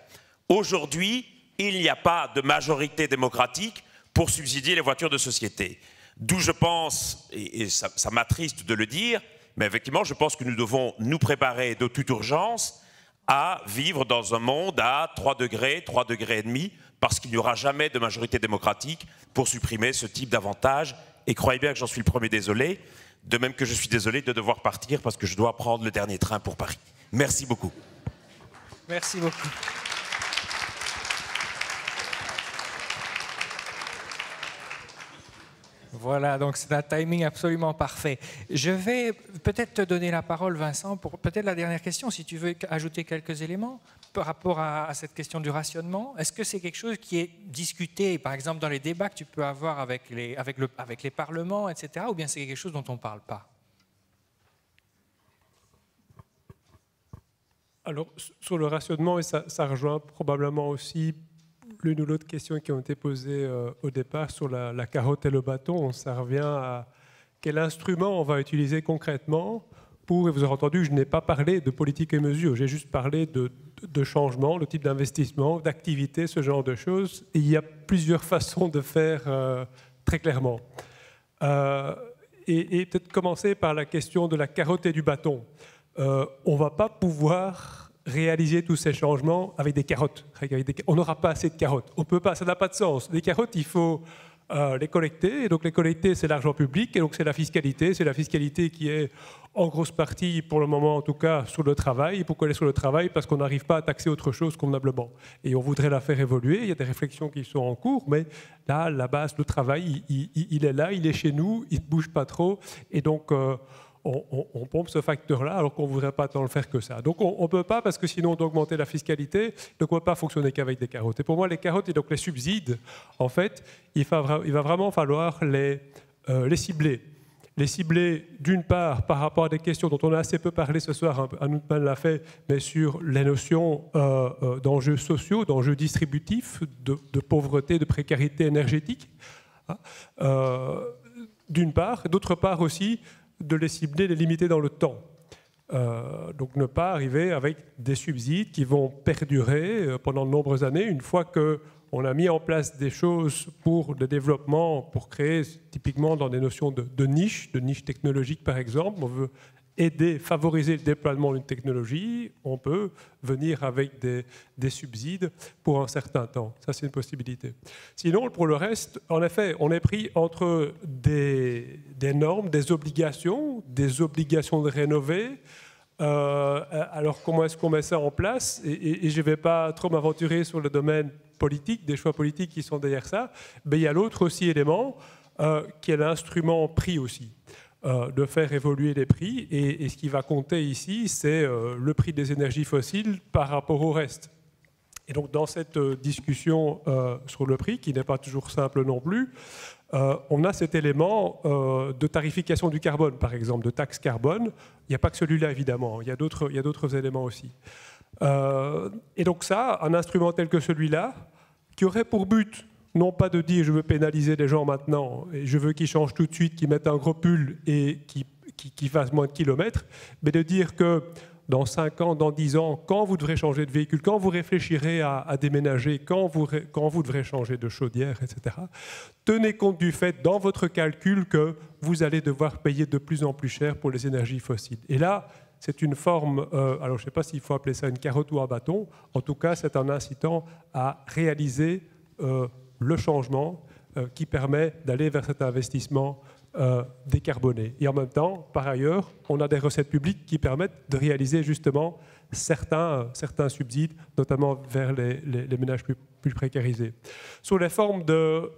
Aujourd'hui, il n'y a pas de majorité démocratique pour subsidier les voitures de société. D'où je pense, et, ça, ça m'attriste de le dire, mais effectivement, je pense que nous devons nous préparer de toute urgence à vivre dans un monde à 3 degrés, 3 degrés et demi, parce qu'il n'y aura jamais de majorité démocratique pour supprimer ce type d'avantage. Et croyez bien que j'en suis le premier désolé, de même que je suis désolé de devoir partir parce que je dois prendre le dernier train pour Paris. Merci beaucoup. Merci beaucoup. Voilà, donc c'est un timing absolument parfait. Je vais peut-être te donner la parole, Vincent, pour peut-être la dernière question, si tu veux ajouter quelques éléments par rapport à, cette question du rationnement. Est-ce que c'est quelque chose qui est discuté, par exemple, dans les débats que tu peux avoir avec les, avec le, avec les parlements, etc., ou bien c'est quelque chose dont on ne parle pas? Alors, sur le rationnement, et ça, ça rejoint probablement aussi l'une ou l'autre question qui ont été posées euh, au départ sur la, carotte et le bâton, ça revient à quel instrument on va utiliser concrètement pour, et vous avez entendu, je n'ai pas parlé de politique et mesures, j'ai juste parlé de, changement, le type d'investissement, d'activité, ce genre de choses. Il y a plusieurs façons de faire euh, très clairement. Euh, et peut-être commencer par la question de la carotte et du bâton. on ne va pas pouvoir réaliser tous ces changements avec des carottes. On n'aura pas assez de carottes. On peut pas, ça n'a pas de sens. Les carottes, il faut euh, les collecter. Et donc les collecter, c'est l'argent public. Et donc c'est la fiscalité. C'est la fiscalité qui est en grosse partie, pour le moment en tout cas, sur le travail. Pourquoi elle est sur le travail? Parce qu'on n'arrive pas à taxer autre chose convenablement. Et on voudrait la faire évoluer. Il y a des réflexions qui sont en cours, mais là, la base, le travail, il, est là, il est chez nous, il ne bouge pas trop. Et donc, euh, on, pompe ce facteur-là alors qu'on ne voudrait pas tant le faire que ça. Donc on ne peut pas, parce que sinon on augmenter la fiscalité, ne peut pas fonctionner qu'avec des carottes. Et pour moi, les carottes et donc les subsides, en fait, il va, vraiment falloir les, euh, les cibler. Les cibler, d'une part, par rapport à des questions dont on a assez peu parlé ce soir, Anoutman l'a fait, mais sur les notions euh, euh, d'enjeux sociaux, d'enjeux distributifs, de, pauvreté, de précarité énergétique, hein, d'une part. D'autre part aussi, de les cibler, les limiter dans le temps. Euh, donc ne pas arriver avec des subsides qui vont perdurer euh, pendant de nombreuses années une fois qu'on a mis en place des choses pour le développement, pour créer typiquement dans des notions de, de niche, de niche technologique par exemple. On veut aider, favoriser le déploiement d'une technologie, on peut venir avec des, des, subsides pour un certain temps. Ça, c'est une possibilité. Sinon, pour le reste, en effet, on est pris entre des, normes, des obligations, des obligations de rénover. Euh, alors, comment est-ce qu'on met ça en place? Et, je ne vais pas trop m'aventurer sur le domaine politique, des choix politiques qui sont derrière ça, mais il y a l'autre aussi élément euh, qui est l'instrument prix aussi. Euh, de faire évoluer les prix. Et, ce qui va compter ici, c'est euh, le prix des énergies fossiles par rapport au reste. Et donc dans cette euh, discussion sur le prix, qui n'est pas toujours simple non plus, on a cet élément de tarification du carbone, par exemple, de taxe carbone. Il n'y a pas que celui-là, évidemment, il y a d'autres éléments aussi. et donc ça, un instrument tel que celui-là, qui aurait pour but non pas de dire je veux pénaliser les gens maintenant, et je veux qu'ils changent tout de suite, qu'ils mettent un gros pull et qu'ils fassent moins de kilomètres, mais de dire que dans 5 ans, dans 10 ans, quand vous devrez changer de véhicule, quand vous réfléchirez à, déménager, quand vous, quand vous devrez changer de chaudière, etc., tenez compte du fait dans votre calcul que vous allez devoir payer de plus en plus cher pour les énergies fossiles. Et là, c'est une forme, euh, alors je ne sais pas s'il faut appeler ça une carotte ou un bâton, en tout cas c'est un incitant à réaliser euh, le changement euh, qui permet d'aller vers cet investissement euh, décarboné. Et en même temps, par ailleurs, on a des recettes publiques qui permettent de réaliser justement certains, certains subsides, notamment vers les, ménages plus, précarisés. Sur les formes de,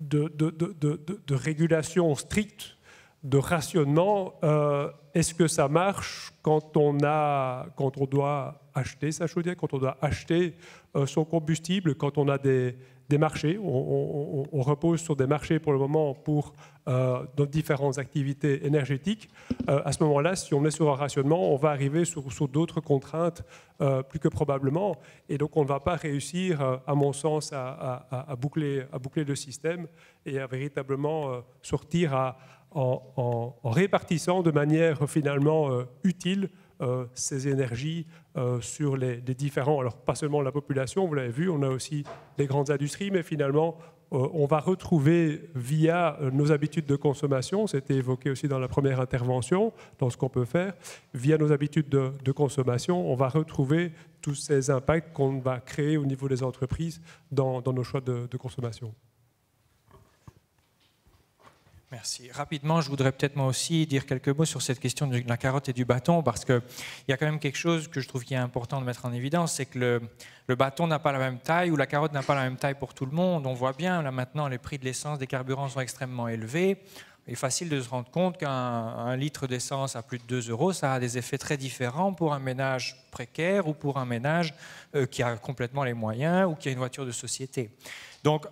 de, de, de régulation stricte, de rationnement. Euh, est-ce que ça marche quand on, a, quand on doit acheter sa chaudière, quand on doit acheter euh, son combustible, quand on a des, marchés. On, repose sur des marchés pour le moment pour euh, nos différentes activités énergétiques. Euh, à ce moment-là, si on est sur un rationnement, on va arriver sur, d'autres contraintes plus que probablement. Et donc, on ne va pas réussir, à mon sens, à, boucler, le système et à véritablement sortir en, répartissant de manière finalement utile ces énergies euh, sur les, différents, alors pas seulement la population, vous l'avez vu, on a aussi les grandes industries, mais finalement, euh, on va retrouver via nos habitudes de consommation, c'était évoqué aussi dans la première intervention, dans ce qu'on peut faire, via nos habitudes de, consommation, on va retrouver tous ces impacts qu'on va créer au niveau des entreprises dans, nos choix de consommation. Merci. Rapidement, je voudrais peut-être moi aussi dire quelques mots sur cette question de la carotte et du bâton, parce qu'il y a quand même quelque chose que je trouve qui est important de mettre en évidence, c'est que le, bâton n'a pas la même taille ou la carotte n'a pas la même taille pour tout le monde. On voit bien, là maintenant, les prix de l'essence, des carburants sont extrêmement élevés. Il est facile de se rendre compte qu'un litre d'essence à plus de 2 euros, ça a des effets très différents pour un ménage précaire ou pour un ménage euh, qui a complètement les moyens ou qui a une voiture de société. Donc,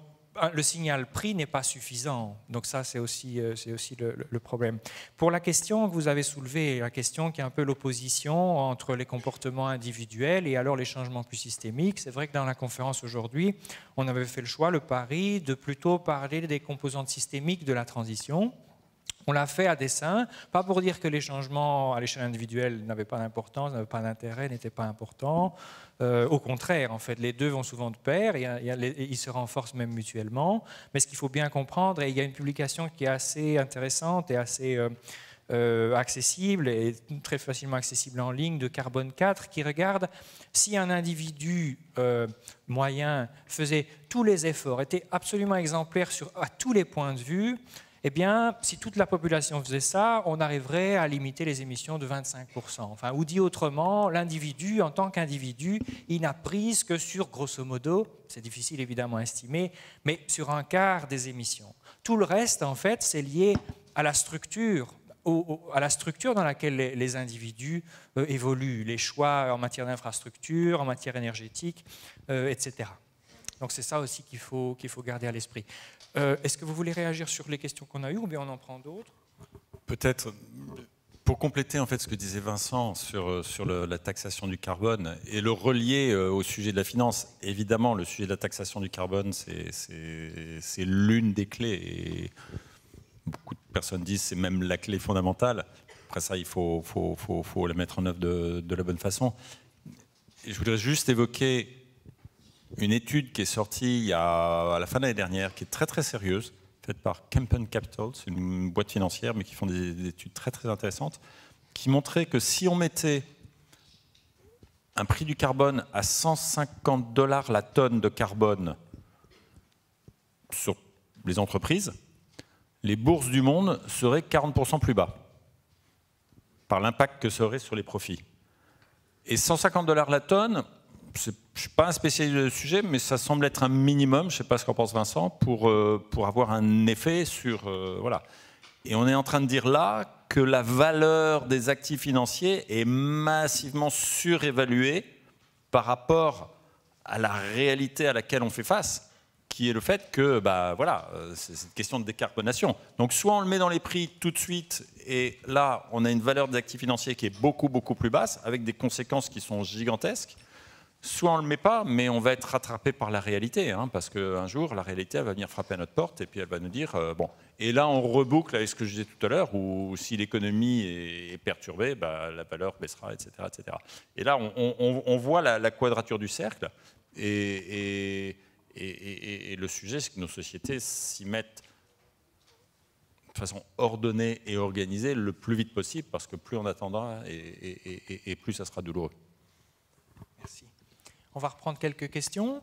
le signal prix n'est pas suffisant. Donc ça, c'est aussi, euh, c'est aussi le, problème. Pour la question que vous avez soulevée, la question qui est un peu l'opposition entre les comportements individuels et alors les changements plus systémiques, c'est vrai que dans la conférence aujourd'hui, on avait fait le choix, le pari, de plutôt parler des composantes systémiques de la transition. On l'a fait à dessein, pas pour dire que les changements à l'échelle individuelle n'avaient pas d'importance, n'avaient pas d'intérêt, n'étaient pas importants. Euh, au contraire, en fait, les deux vont souvent de pair, et, ils se renforcent même mutuellement. Mais ce qu'il faut bien comprendre, et il y a une publication qui est assez intéressante et assez euh, euh, accessible et très facilement accessible en ligne de Carbone 4 qui regarde si un individu moyen faisait tous les efforts, était absolument exemplaire sur, à tous les points de vue, eh bien, si toute la population faisait ça, on arriverait à limiter les émissions de 25%. Enfin, ou dit autrement, l'individu, en tant qu'individu, il n'a prise que sur, grosso modo, c'est difficile évidemment à estimer, mais sur un quart des émissions. Tout le reste, en fait, c'est lié à la structure à la structure dans laquelle les, individus euh, évoluent, les choix en matière d'infrastructure, en matière énergétique, euh, etc. Donc c'est ça aussi qu'il faut, qu'il faut garder à l'esprit. Euh, est-ce que vous voulez réagir sur les questions qu'on a eues ou bien on en prend d'autres? Peut-être pour compléter en fait ce que disait Vincent sur, euh, sur la taxation du carbone et le relier euh, au sujet de la finance, évidemment le sujet de la taxation du carbone c'est l'une des clés beaucoup de personnes disent c'est même la clé fondamentale. Après ça il faut, faut, faut, faut la mettre en œuvre de, de la bonne façon. Et je voudrais juste évoquer une étude qui est sortie il y à la fin de l'année dernière, qui est très très sérieuse, faite par Kempen Capital, c'est une boîte financière, mais qui font des, études très très intéressantes, qui montrait que si on mettait un prix du carbone à 150 dollars la tonne de carbone sur les entreprises, les bourses du monde seraient 40% plus bas par l'impact que ça aurait sur les profits. Et 150 dollars la tonne, je ne suis pas un spécialiste du sujet, mais ça semble être un minimum, je ne sais pas ce qu'en pense Vincent, pour, euh, pour avoir un effet sur... Euh, voilà. Et on est en train de dire là que la valeur des actifs financiers est massivement surévaluée par rapport à la réalité à laquelle on fait face, qui est le fait que, bah, voilà, euh, c'est une question de décarbonation. Donc soit on le met dans les prix tout de suite, et là, on a une valeur des actifs financiers qui est beaucoup, beaucoup plus basse, avec des conséquences qui sont gigantesques, soit on ne le met pas, mais on va être rattrapé par la réalité, hein, parce qu'un jour, la réalité va venir frapper à notre porte et puis elle va nous dire, euh, bon, et là on reboucle avec ce que je disais tout à l'heure, où si l'économie est, perturbée, bah, la valeur baissera, etc. etc. Et là, on, voit la, quadrature du cercle, et, le sujet, c'est que nos sociétés s'y mettent de façon ordonnée et organisée le plus vite possible, parce que plus on attendra, et plus ça sera douloureux. Merci. On va reprendre quelques questions.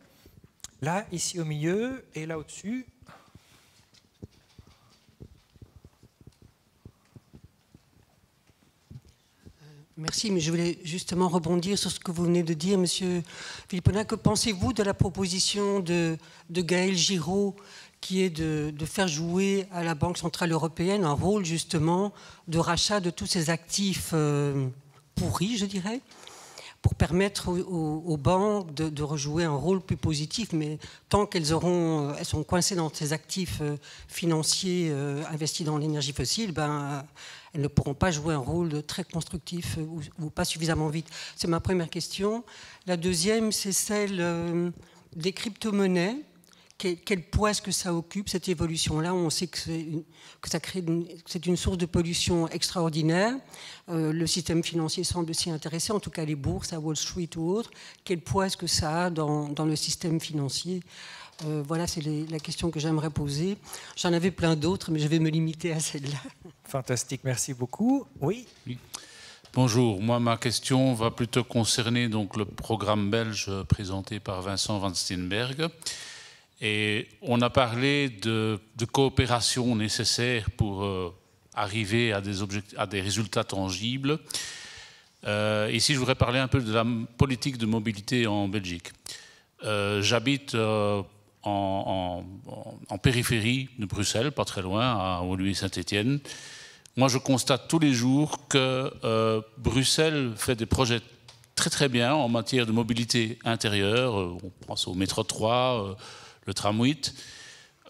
Là, ici au milieu et là au-dessus. Merci, mais je voulais justement rebondir sur ce que vous venez de dire, Monsieur Philippona. Que pensez-vous de la proposition de, de Gaël Giraud qui est de, faire jouer à la Banque Centrale Européenne un rôle justement de rachat de tous ces actifs euh, pourris, je dirais, pour permettre aux, banques de, rejouer un rôle plus positif. Mais tant qu'elles auront, elles sont coincées dans ces actifs euh, financiers euh, investis dans l'énergie fossile, ben, elles ne pourront pas jouer un rôle très constructif ou, ou pas suffisamment vite. C'est ma première question. La deuxième, c'est celle des crypto-monnaies quel, poids est-ce que ça occupe, cette évolution-là? On sait que, que ça crée c'est une source de pollution extraordinaire. Euh, le système financier semble s'y intéresser, en tout cas les bourses à Wall Street ou autres. Quel poids est-ce que ça a dans, dans le système financier? Euh, Voilà, c'est la question que j'aimerais poser. J'en avais plein d'autres, mais je vais me limiter à celle-là. Fantastique, merci beaucoup. Oui. Bonjour, moi ma question va plutôt concerner donc le programme belge présenté par Vincent Van Steenberg. Et on a parlé de, coopération nécessaire pour euh, arriver à des, résultats tangibles. Euh, ici, je voudrais parler un peu de la politique de mobilité en Belgique. Euh, j'habite en, périphérie de Bruxelles, pas très loin, à Woluwe-Saint-Étienne. Moi, je constate tous les jours que Bruxelles fait des projets très très bien en matière de mobilité intérieure. On pense au métro 3 le tram 8.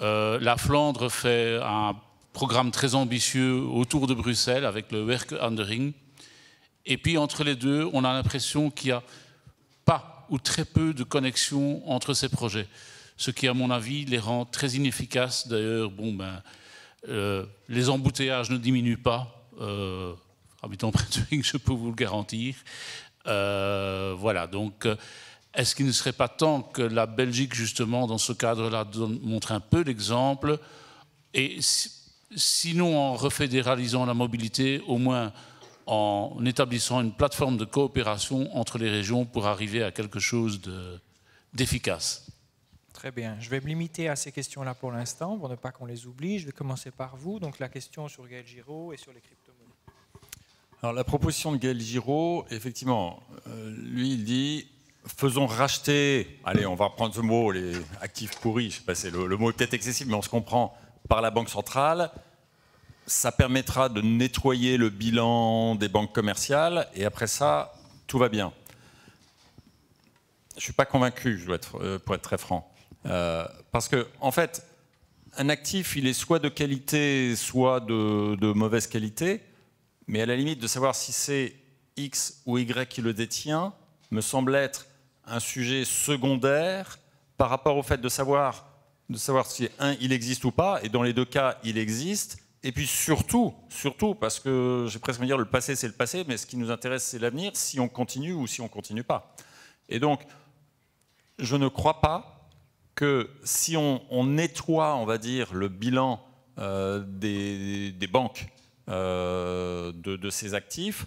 Euh, la Flandre fait un programme très ambitieux autour de Bruxelles avec le Werk aan Ring. Et puis entre les deux, on a l'impression qu'il n'y a pas ou très peu de connexion entre ces projets. Ce qui, à mon avis, les rend très inefficaces. D'ailleurs, bon, ben, euh, les embouteillages ne diminuent pas. Euh, habitant près je peux vous le garantir. Voilà, donc est-ce qu'il ne serait pas temps que la Belgique, justement, dans ce cadre-là, montre un peu l'exemple Et sinon, en refédéralisant la mobilité, au moins en établissant une plateforme de coopération entre les régions pour arriver à quelque chose d'efficace? Très bien. Je vais me limiter à ces questions-là pour l'instant, pour ne pas qu'on les oublie. Je vais commencer par vous. Donc la question sur Gaël Giraud et sur les crypto-monnaies. Alors la proposition de Gaël Giraud, effectivement, euh, lui, il dit faisons racheter, allez, on va prendre ce mot, les actifs pourris, je sais pas, c'est le, mot est peut-être excessif, mais on se comprend, par la Banque centrale. Ça permettra de nettoyer le bilan des banques commerciales, et après ça, tout va bien. Je ne suis pas convaincu, je dois être, euh, pour être très franc. Euh, parce que, en fait, un actif, il est soit de qualité, soit de mauvaise qualité, mais à la limite de savoir si c'est X ou Y qui le détient, me semble être un sujet secondaire par rapport au fait de savoir, de savoir si, un, il existe ou pas, et dans les deux cas, il existe, et puis surtout, surtout, parce que j'ai presque de dire le passé, c'est le passé, mais ce qui nous intéresse, c'est l'avenir, si on continue ou si on ne continue pas. Et donc, je ne crois pas que si on, nettoie, on va dire, le bilan euh, des, banques euh, de, de ces actifs,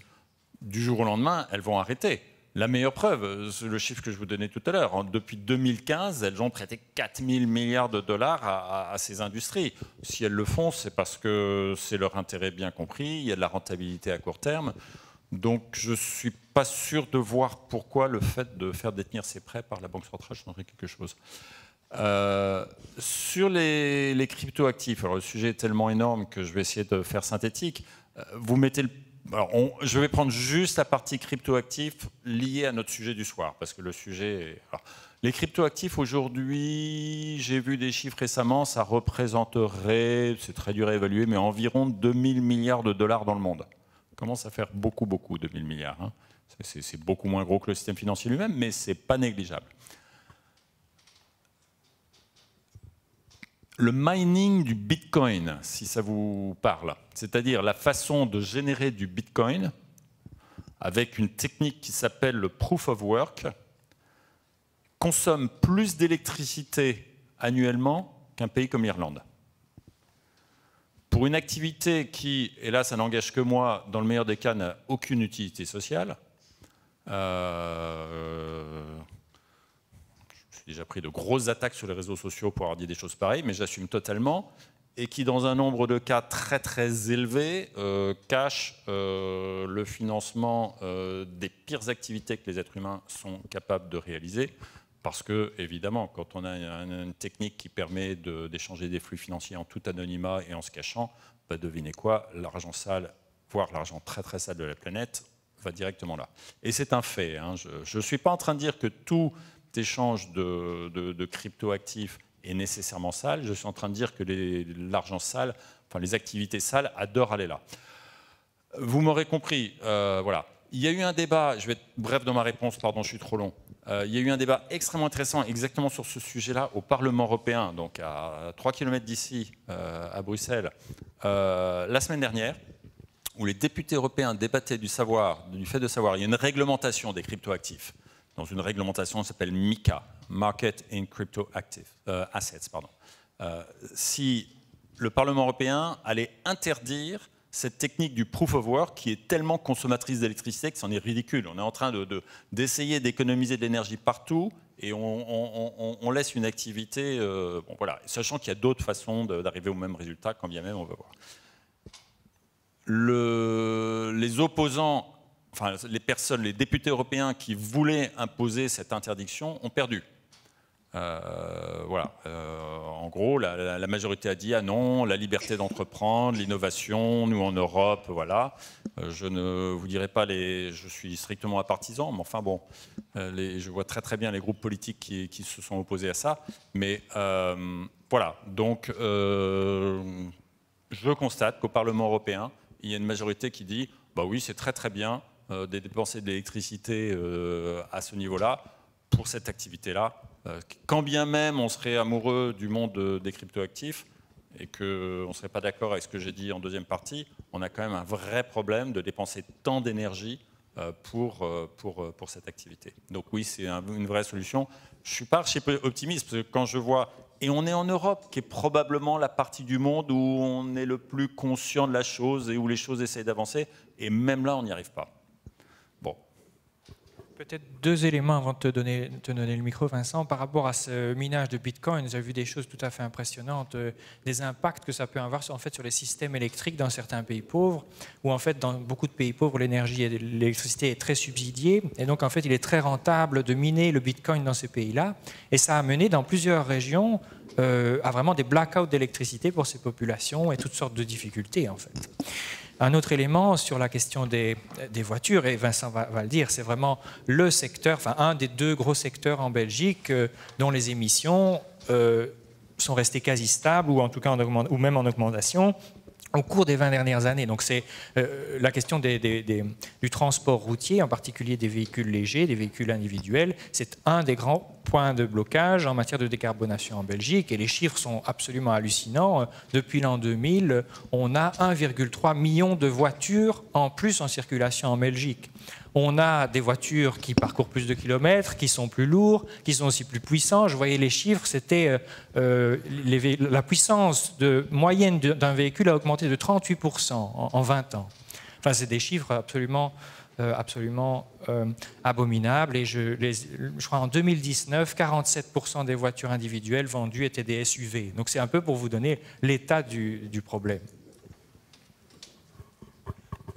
du jour au lendemain, elles vont arrêter. La meilleure preuve, le chiffre que je vous donnais tout à l'heure. Depuis 2015, elles ont prêté 4 000 milliards de dollars à, ces industries. Si elles le font, c'est parce que c'est leur intérêt bien compris, il y a de la rentabilité à court terme. Donc je ne suis pas sûr de voir pourquoi le fait de faire détenir ces prêts par la Banque centrale changerait quelque chose. Euh, sur les, les cryptoactifs, alors le sujet est tellement énorme que je vais essayer de faire synthétique. Euh, vous mettez le alors, je vais prendre juste la partie cryptoactifs liée à notre sujet du soir, parce que le sujet. les cryptoactifs aujourd'hui, j'ai vu des chiffres récemment, ça représenterait, c'est très dur à évaluer, mais environ 2000 milliards de dollars dans le monde. Ça commence à faire beaucoup, beaucoup, 2000 milliards. Hein. C'est beaucoup moins gros que le système financier lui-même, mais c'est pas négligeable. Le mining du Bitcoin, si ça vous parle, c'est-à-dire la façon de générer du Bitcoin avec une technique qui s'appelle le proof of work, consomme plus d'électricité annuellement qu'un pays comme l'Irlande. Pour une activité qui, et là ça n'engage que moi, dans le meilleur des cas, n'a aucune utilité sociale, euh, déjà pris de grosses attaques sur les réseaux sociaux pour avoir dit des choses pareilles, mais j'assume totalement. et qui, dans un nombre de cas très très élevé, euh, cache euh, le financement euh, des pires activités que les êtres humains sont capables de réaliser. Parce que, évidemment, quand on a une, technique qui permet d'échanger des flux financiers en tout anonymat et en se cachant, bah, devinez quoi, l'argent sale, voire l'argent très très sale de la planète, va directement là. Et c'est un fait. Hein. Je ne suis pas en train de dire que tout échange de, cryptoactifs est nécessairement sale. Je suis en train de dire que l'argent sale, enfin les activités sales, adorent aller là. Vous m'aurez compris, euh, voilà. Il y a eu un débat, je vais être bref dans ma réponse, pardon, je suis trop long. Euh, il y a eu un débat extrêmement intéressant exactement sur ce sujet-là au Parlement européen, donc à 3 km d'ici, euh, à Bruxelles, la semaine dernière, où les députés européens débattaient du savoir, du fait de savoir, il y a une réglementation des cryptoactifs dans une réglementation qui s'appelle MICA, Market in Crypto euh, Assets. Pardon. Euh, si le Parlement européen allait interdire cette technique du proof of work qui est tellement consommatrice d'électricité que c'en est ridicule. On est en train d'essayer de, d'économiser de l'énergie partout et on, laisse une activité, euh, voilà, sachant qu'il y a d'autres façons d'arriver au même résultat, quand bien même on va voir. Le, les opposants enfin, les personnes, les députés européens qui voulaient imposer cette interdiction ont perdu. Euh, voilà. Euh, en gros, la, majorité a dit ah non, la liberté d'entreprendre, l'innovation, nous en Europe, voilà. Euh, je ne vous dirai pas les, je suis strictement partisan, mais enfin bon, je vois très très bien les groupes politiques qui, qui se sont opposés à ça. Mais voilà. Donc, je constate qu'au Parlement européen, il y a une majorité qui dit bah oui, c'est très très bien, des dépenser d'électricité euh, à ce niveau-là pour cette activité-là. Euh, quand bien même on serait amoureux du monde des cryptoactifs et qu'on ne serait pas d'accord avec ce que j'ai dit en deuxième partie, on a quand même un vrai problème de dépenser tant d'énergie pour, pour, pour cette activité. Donc oui, c'est une vraie solution. Je ne suis pas archi optimiste, parce que quand je vois, et on est en Europe, qui est probablement la partie du monde où on est le plus conscient de la chose et où les choses essayent d'avancer, et même là, on n'y arrive pas. Peut-être deux éléments avant de te donner, le micro, Vincent. Par rapport à ce minage de Bitcoin, avons vu des choses tout à fait impressionnantes, euh, des impacts que ça peut avoir en fait, sur les systèmes électriques dans certains pays pauvres, où en fait, dans beaucoup de pays pauvres, l'énergie et l'électricité est très subsidiée. Et donc, en fait, il est très rentable de miner le Bitcoin dans ces pays-là. Et ça a mené dans plusieurs régions euh, à vraiment des blackouts d'électricité pour ces populations et toutes sortes de difficultés, en fait. Un autre élément sur la question des, voitures, et Vincent va, le dire, c'est vraiment le secteur, enfin un des deux gros secteurs en Belgique euh, dont les émissions euh, sont restées quasi stables ou en tout cas ou même en augmentation au cours des 20 dernières années. Donc c'est euh, la question du transport routier, en particulier des véhicules légers, des véhicules individuels. C'est un des grands points de blocage en matière de décarbonation en Belgique. Et les chiffres sont absolument hallucinants. Depuis l'an 2000, on a 1,3 million de voitures en plus en circulation en Belgique. On a des voitures qui parcourent plus de kilomètres, qui sont plus lourds, qui sont aussi plus puissants. Je voyais les chiffres, c'était euh, euh, la puissance moyenne d'un véhicule a augmenté de 38% en, 20 ans. Enfin, c'est des chiffres absolument, euh, absolument abominables. Et je, je, crois en 2019, 47% des voitures individuelles vendues étaient des SUV. Donc c'est un peu pour vous donner l'état du problème.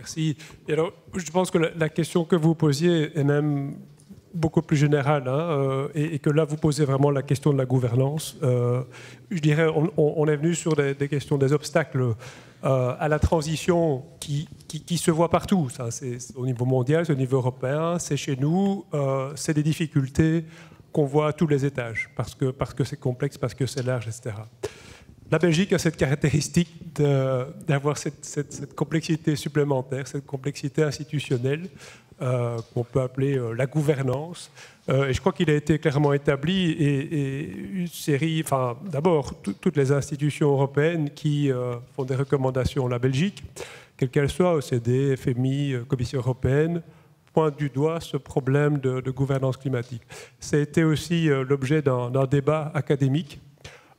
Merci. alors, je pense que la, question que vous posiez est même beaucoup plus générale, hein, euh, et, que là, vous posez vraiment la question de la gouvernance. Euh, je dirais, on, est venu sur des, questions, des obstacles euh, à la transition qui, se voient partout. C'est au niveau mondial, c'est au niveau européen, c'est chez nous, c'est des difficultés qu'on voit à tous les étages, parce que c'est parce que complexe, parce que c'est large, etc. La Belgique a cette caractéristique d'avoir cette, complexité supplémentaire, cette complexité institutionnelle euh, qu'on peut appeler euh, la gouvernance. Euh, et je crois qu'il a été clairement établi et, une série, enfin d'abord toutes les institutions européennes qui font des recommandations à la Belgique, quelles qu'elles soient, OCDE, FMI, Commission européenne, pointent du doigt ce problème de, de gouvernance climatique. Ça a été aussi l'objet d'un débat académique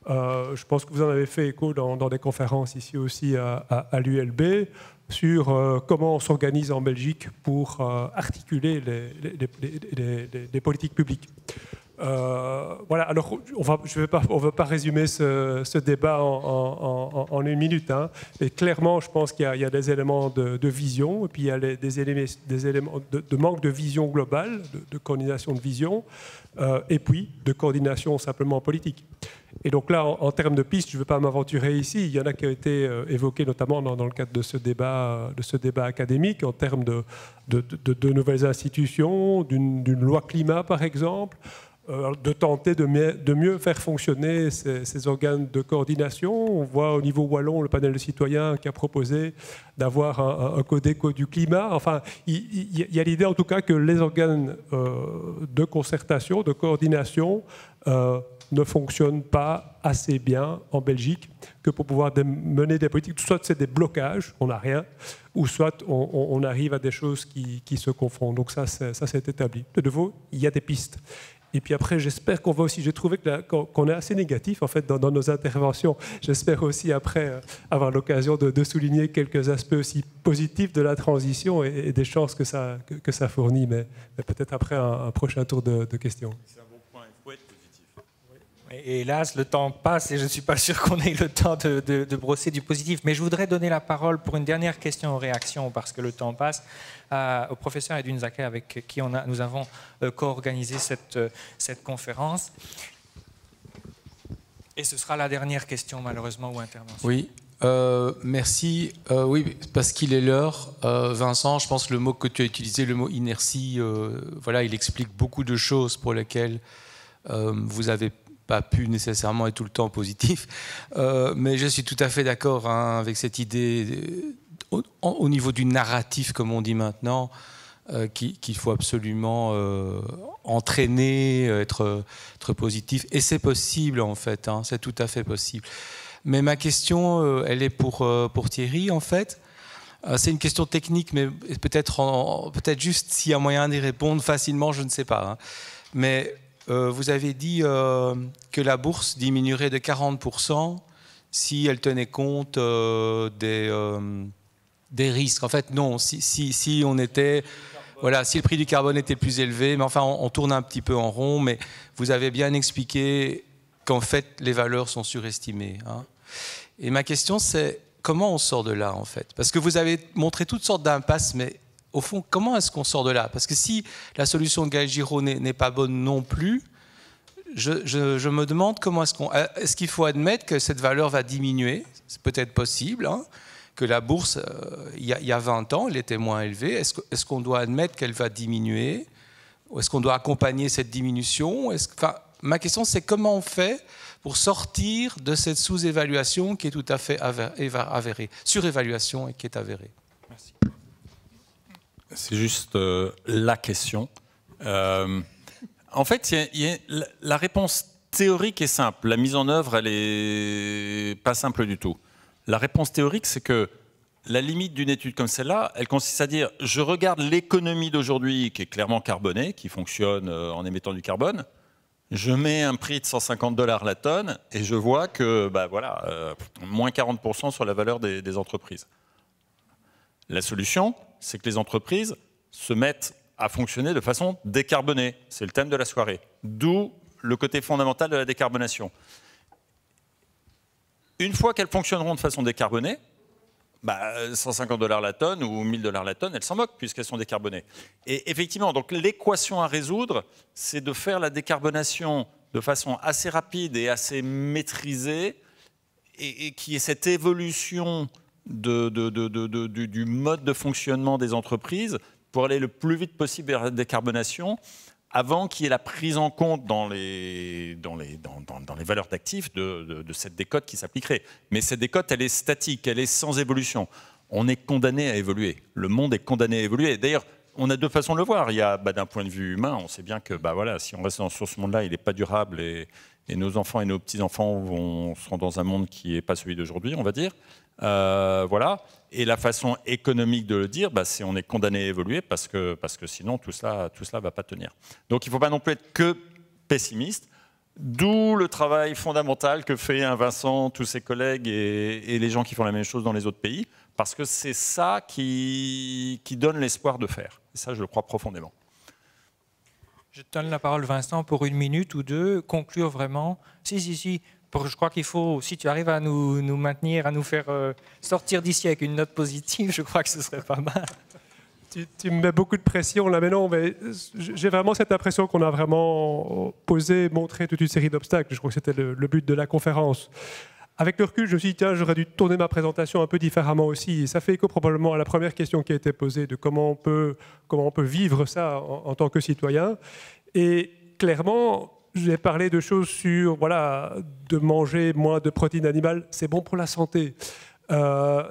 euh, je pense que vous en avez fait écho dans, des conférences ici aussi à, l'ULB sur euh, comment on s'organise en Belgique pour euh, articuler les, politiques publiques. Euh, voilà, alors on ne va pas résumer ce, débat en, une minute. Hein, mais clairement, je pense qu'il y, a des éléments de, vision, et puis il y a des éléments, de, manque de vision globale, de, coordination de vision, euh, et puis de coordination simplement politique. Et donc là, en, termes de pistes, je ne vais pas m'aventurer ici. Il y en a qui ont été euh, évoquées notamment dans, le cadre de ce débat, académique, en termes de, nouvelles institutions, d'une loi climat par exemple, de tenter de mieux, faire fonctionner ces, organes de coordination. On voit au niveau wallon le panel de citoyens qui a proposé d'avoir un, code éco du climat. Enfin, il, y a l'idée en tout cas que les organes euh, de concertation, de coordination, euh, ne fonctionnent pas assez bien en Belgique que pour pouvoir mener des politiques. Soit c'est des blocages, on n'a rien, ou soit on, arrive à des choses qui, se confondent. Donc ça, ça c'est établi. De nouveau, il y a des pistes. Et puis après, j'espère qu'on va aussi, j'ai trouvé qu'on est assez négatif en fait dans, nos interventions. J'espère aussi après euh, avoir l'occasion de, souligner quelques aspects aussi positifs de la transition et, des chances que ça, que, ça fournit, mais, peut-être après un, prochain tour de, questions. C'est un bon point, il faut être positif. Et hélas, le temps passe et je ne suis pas sûr qu'on ait le temps de, brosser du positif. Mais je voudrais donner la parole pour une dernière question en réaction parce que le temps passe au professeur Edwin Zake avec qui on a, nous avons euh, co-organisé cette, euh, cette conférence. Et ce sera la dernière question, malheureusement, ou intervention. Oui, euh, merci. oui, parce qu'il est l'heure. Vincent, je pense que le mot que tu as utilisé, le mot inertie, voilà, il explique beaucoup de choses pour lesquelles vous n'avez pas pu nécessairement être tout le temps positif. mais je suis tout à fait d'accord hein, avec cette idée au, niveau du narratif, comme on dit maintenant, euh, qu'il faut absolument euh, entraîner, euh, être, être, positif. Et c'est possible, en fait, hein, c'est tout à fait possible. Mais ma question, elle est pour, pour Thierry, en fait. c'est une question technique, mais peut-être peut juste s'il y a moyen d'y répondre facilement, je ne sais pas. Hein. Mais vous avez dit que la bourse diminuerait de 40% si elle tenait compte des des risques. En fait, non. Si, si, on était, voilà, si le prix du carbone était plus élevé, mais enfin, on, tourne un petit peu en rond. Mais vous avez bien expliqué qu'en fait, les valeurs sont surestimées. Hein. Et ma question, c'est comment on sort de là, en fait? Parce que vous avez montré toutes sortes d'impasses, mais au fond, comment est-ce qu'on sort de là? Parce que si la solution de Gaël Giraud n'est pas bonne non plus, je, me demande comment est-ce qu'on. Est-ce qu'il faut admettre que cette valeur va diminuer? C'est peut-être possible. Hein que la bourse, euh, il y, a 20 ans, elle était moins élevée. Est-ce qu'on doit admettre qu'elle va diminuer? Ou est-ce qu'on doit accompagner cette diminution? Ma question, c'est comment on fait pour sortir de cette sous-évaluation qui est tout à fait avérée, surévaluation et qui est avérée? Merci. C'est juste euh, la question. Euh, en fait, la réponse théorique est simple. La mise en œuvre, elle n'est pas simple du tout. La réponse théorique, c'est que la limite d'une étude comme celle-là, elle consiste à dire je regarde l'économie d'aujourd'hui qui est clairement carbonée, qui fonctionne euh, en émettant du carbone. Je mets un prix de 150 dollars la tonne et je vois que bah voilà, moins 40% sur la valeur des entreprises. La solution, c'est que les entreprises se mettent à fonctionner de façon décarbonée. C'est le thème de la soirée. D'où le côté fondamental de la décarbonation. Une fois qu'elles fonctionneront de façon décarbonée, 150 bah, dollars la tonne ou 1000 dollars la tonne, elles s'en moquent puisqu'elles sont décarbonées. Et effectivement, donc l'équation à résoudre, c'est de faire la décarbonation de façon assez rapide et assez maîtrisée, et, qui est cette évolution du, mode de fonctionnement des entreprises pour aller le plus vite possible vers la décarbonation avant qu'il y ait la prise en compte dans les, valeurs d'actifs de, cette décote qui s'appliquerait. Mais cette décote, elle est statique, elle est sans évolution. On est condamné à évoluer. Le monde est condamné à évoluer. D'ailleurs, on a deux façons de le voir. Il y a, bah, d'un point de vue humain, on sait bien que bah, si on reste sur ce monde-là, il n'est pas durable et, nos enfants et nos petits-enfants seront dans un monde qui n'est pas celui d'aujourd'hui, on va dire. Euh, voilà. Et la façon économique de le dire, bah, c'est on est condamné à évoluer parce que, parce que sinon tout cela tout cela va pas tenir. Donc il ne faut pas non plus être que pessimiste. D'où le travail fondamental que fait un Vincent, tous ses collègues et, les gens qui font la même chose dans les autres pays, parce que c'est ça qui, qui donne l'espoir de faire. Et ça, je le crois profondément. Je donne la parole, Vincent, pour une minute ou deux, conclure vraiment. Si, si, si. Je crois qu'il faut, si tu arrives à nous, maintenir, à nous faire euh, sortir d'ici avec une note positive, je crois que ce serait pas mal. Tu, me mets beaucoup de pression là, mais non, mais j'ai vraiment cette impression qu'on a vraiment posé, montré toute une série d'obstacles. Je crois que c'était le, but de la conférence. Avec le recul, je me suis dit, tiens, j'aurais dû tourner ma présentation un peu différemment aussi. Et ça fait écho probablement à la première question qui a été posée de comment on peut, comment on peut vivre ça en, tant que citoyen. Et clairement, j'ai parlé de choses sur, voilà, de manger moins de protéines animales, c'est bon pour la santé. Euh,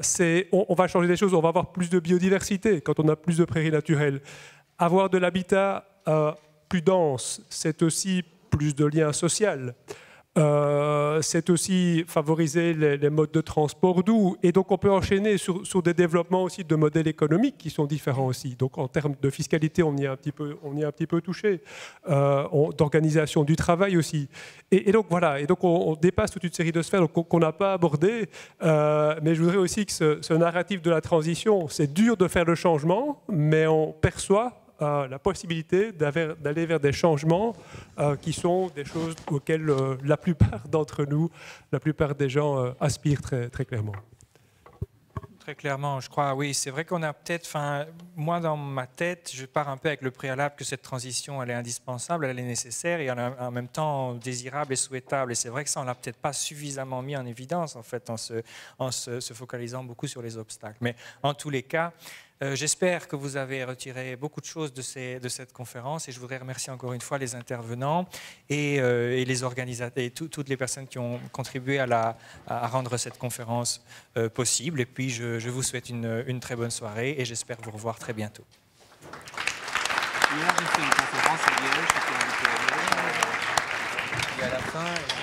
on, va changer des choses, on va avoir plus de biodiversité quand on a plus de prairies naturelles. Avoir de l'habitat euh, plus dense, c'est aussi plus de liens sociaux. Euh, c'est aussi favoriser les, modes de transport doux. Et donc on peut enchaîner sur, des développements aussi de modèles économiques qui sont différents aussi. Donc en termes de fiscalité, on y est un petit peu, on y un petit peu touché. Euh, d'organisation du travail aussi. Et, donc voilà, et donc on, dépasse toute une série de sphères qu'on n'a pas abordées. Euh, mais je voudrais aussi que ce, ce narratif de la transition, c'est dur de faire le changement, mais on perçoit la possibilité d'aller vers des changements euh, qui sont des choses auxquelles euh, la plupart d'entre nous, la plupart des gens euh, aspirent très, très clairement. Très clairement, je crois, oui, c'est vrai qu'on a peut-être, moi dans ma tête, je pars un peu avec le préalable que cette transition, elle est indispensable, elle est nécessaire et en, même temps désirable et souhaitable. Et c'est vrai que ça, on l'a peut-être pas suffisamment mis en évidence, en fait, en se focalisant beaucoup sur les obstacles. Mais en tous les cas, euh, j'espère que vous avez retiré beaucoup de choses de, cette conférence et je voudrais remercier encore une fois les intervenants et, euh, les organisateurs et toutes les personnes qui ont contribué à, rendre cette conférence euh, possible. Et puis je, vous souhaite une, très bonne soirée et j'espère vous revoir très bientôt. Hier.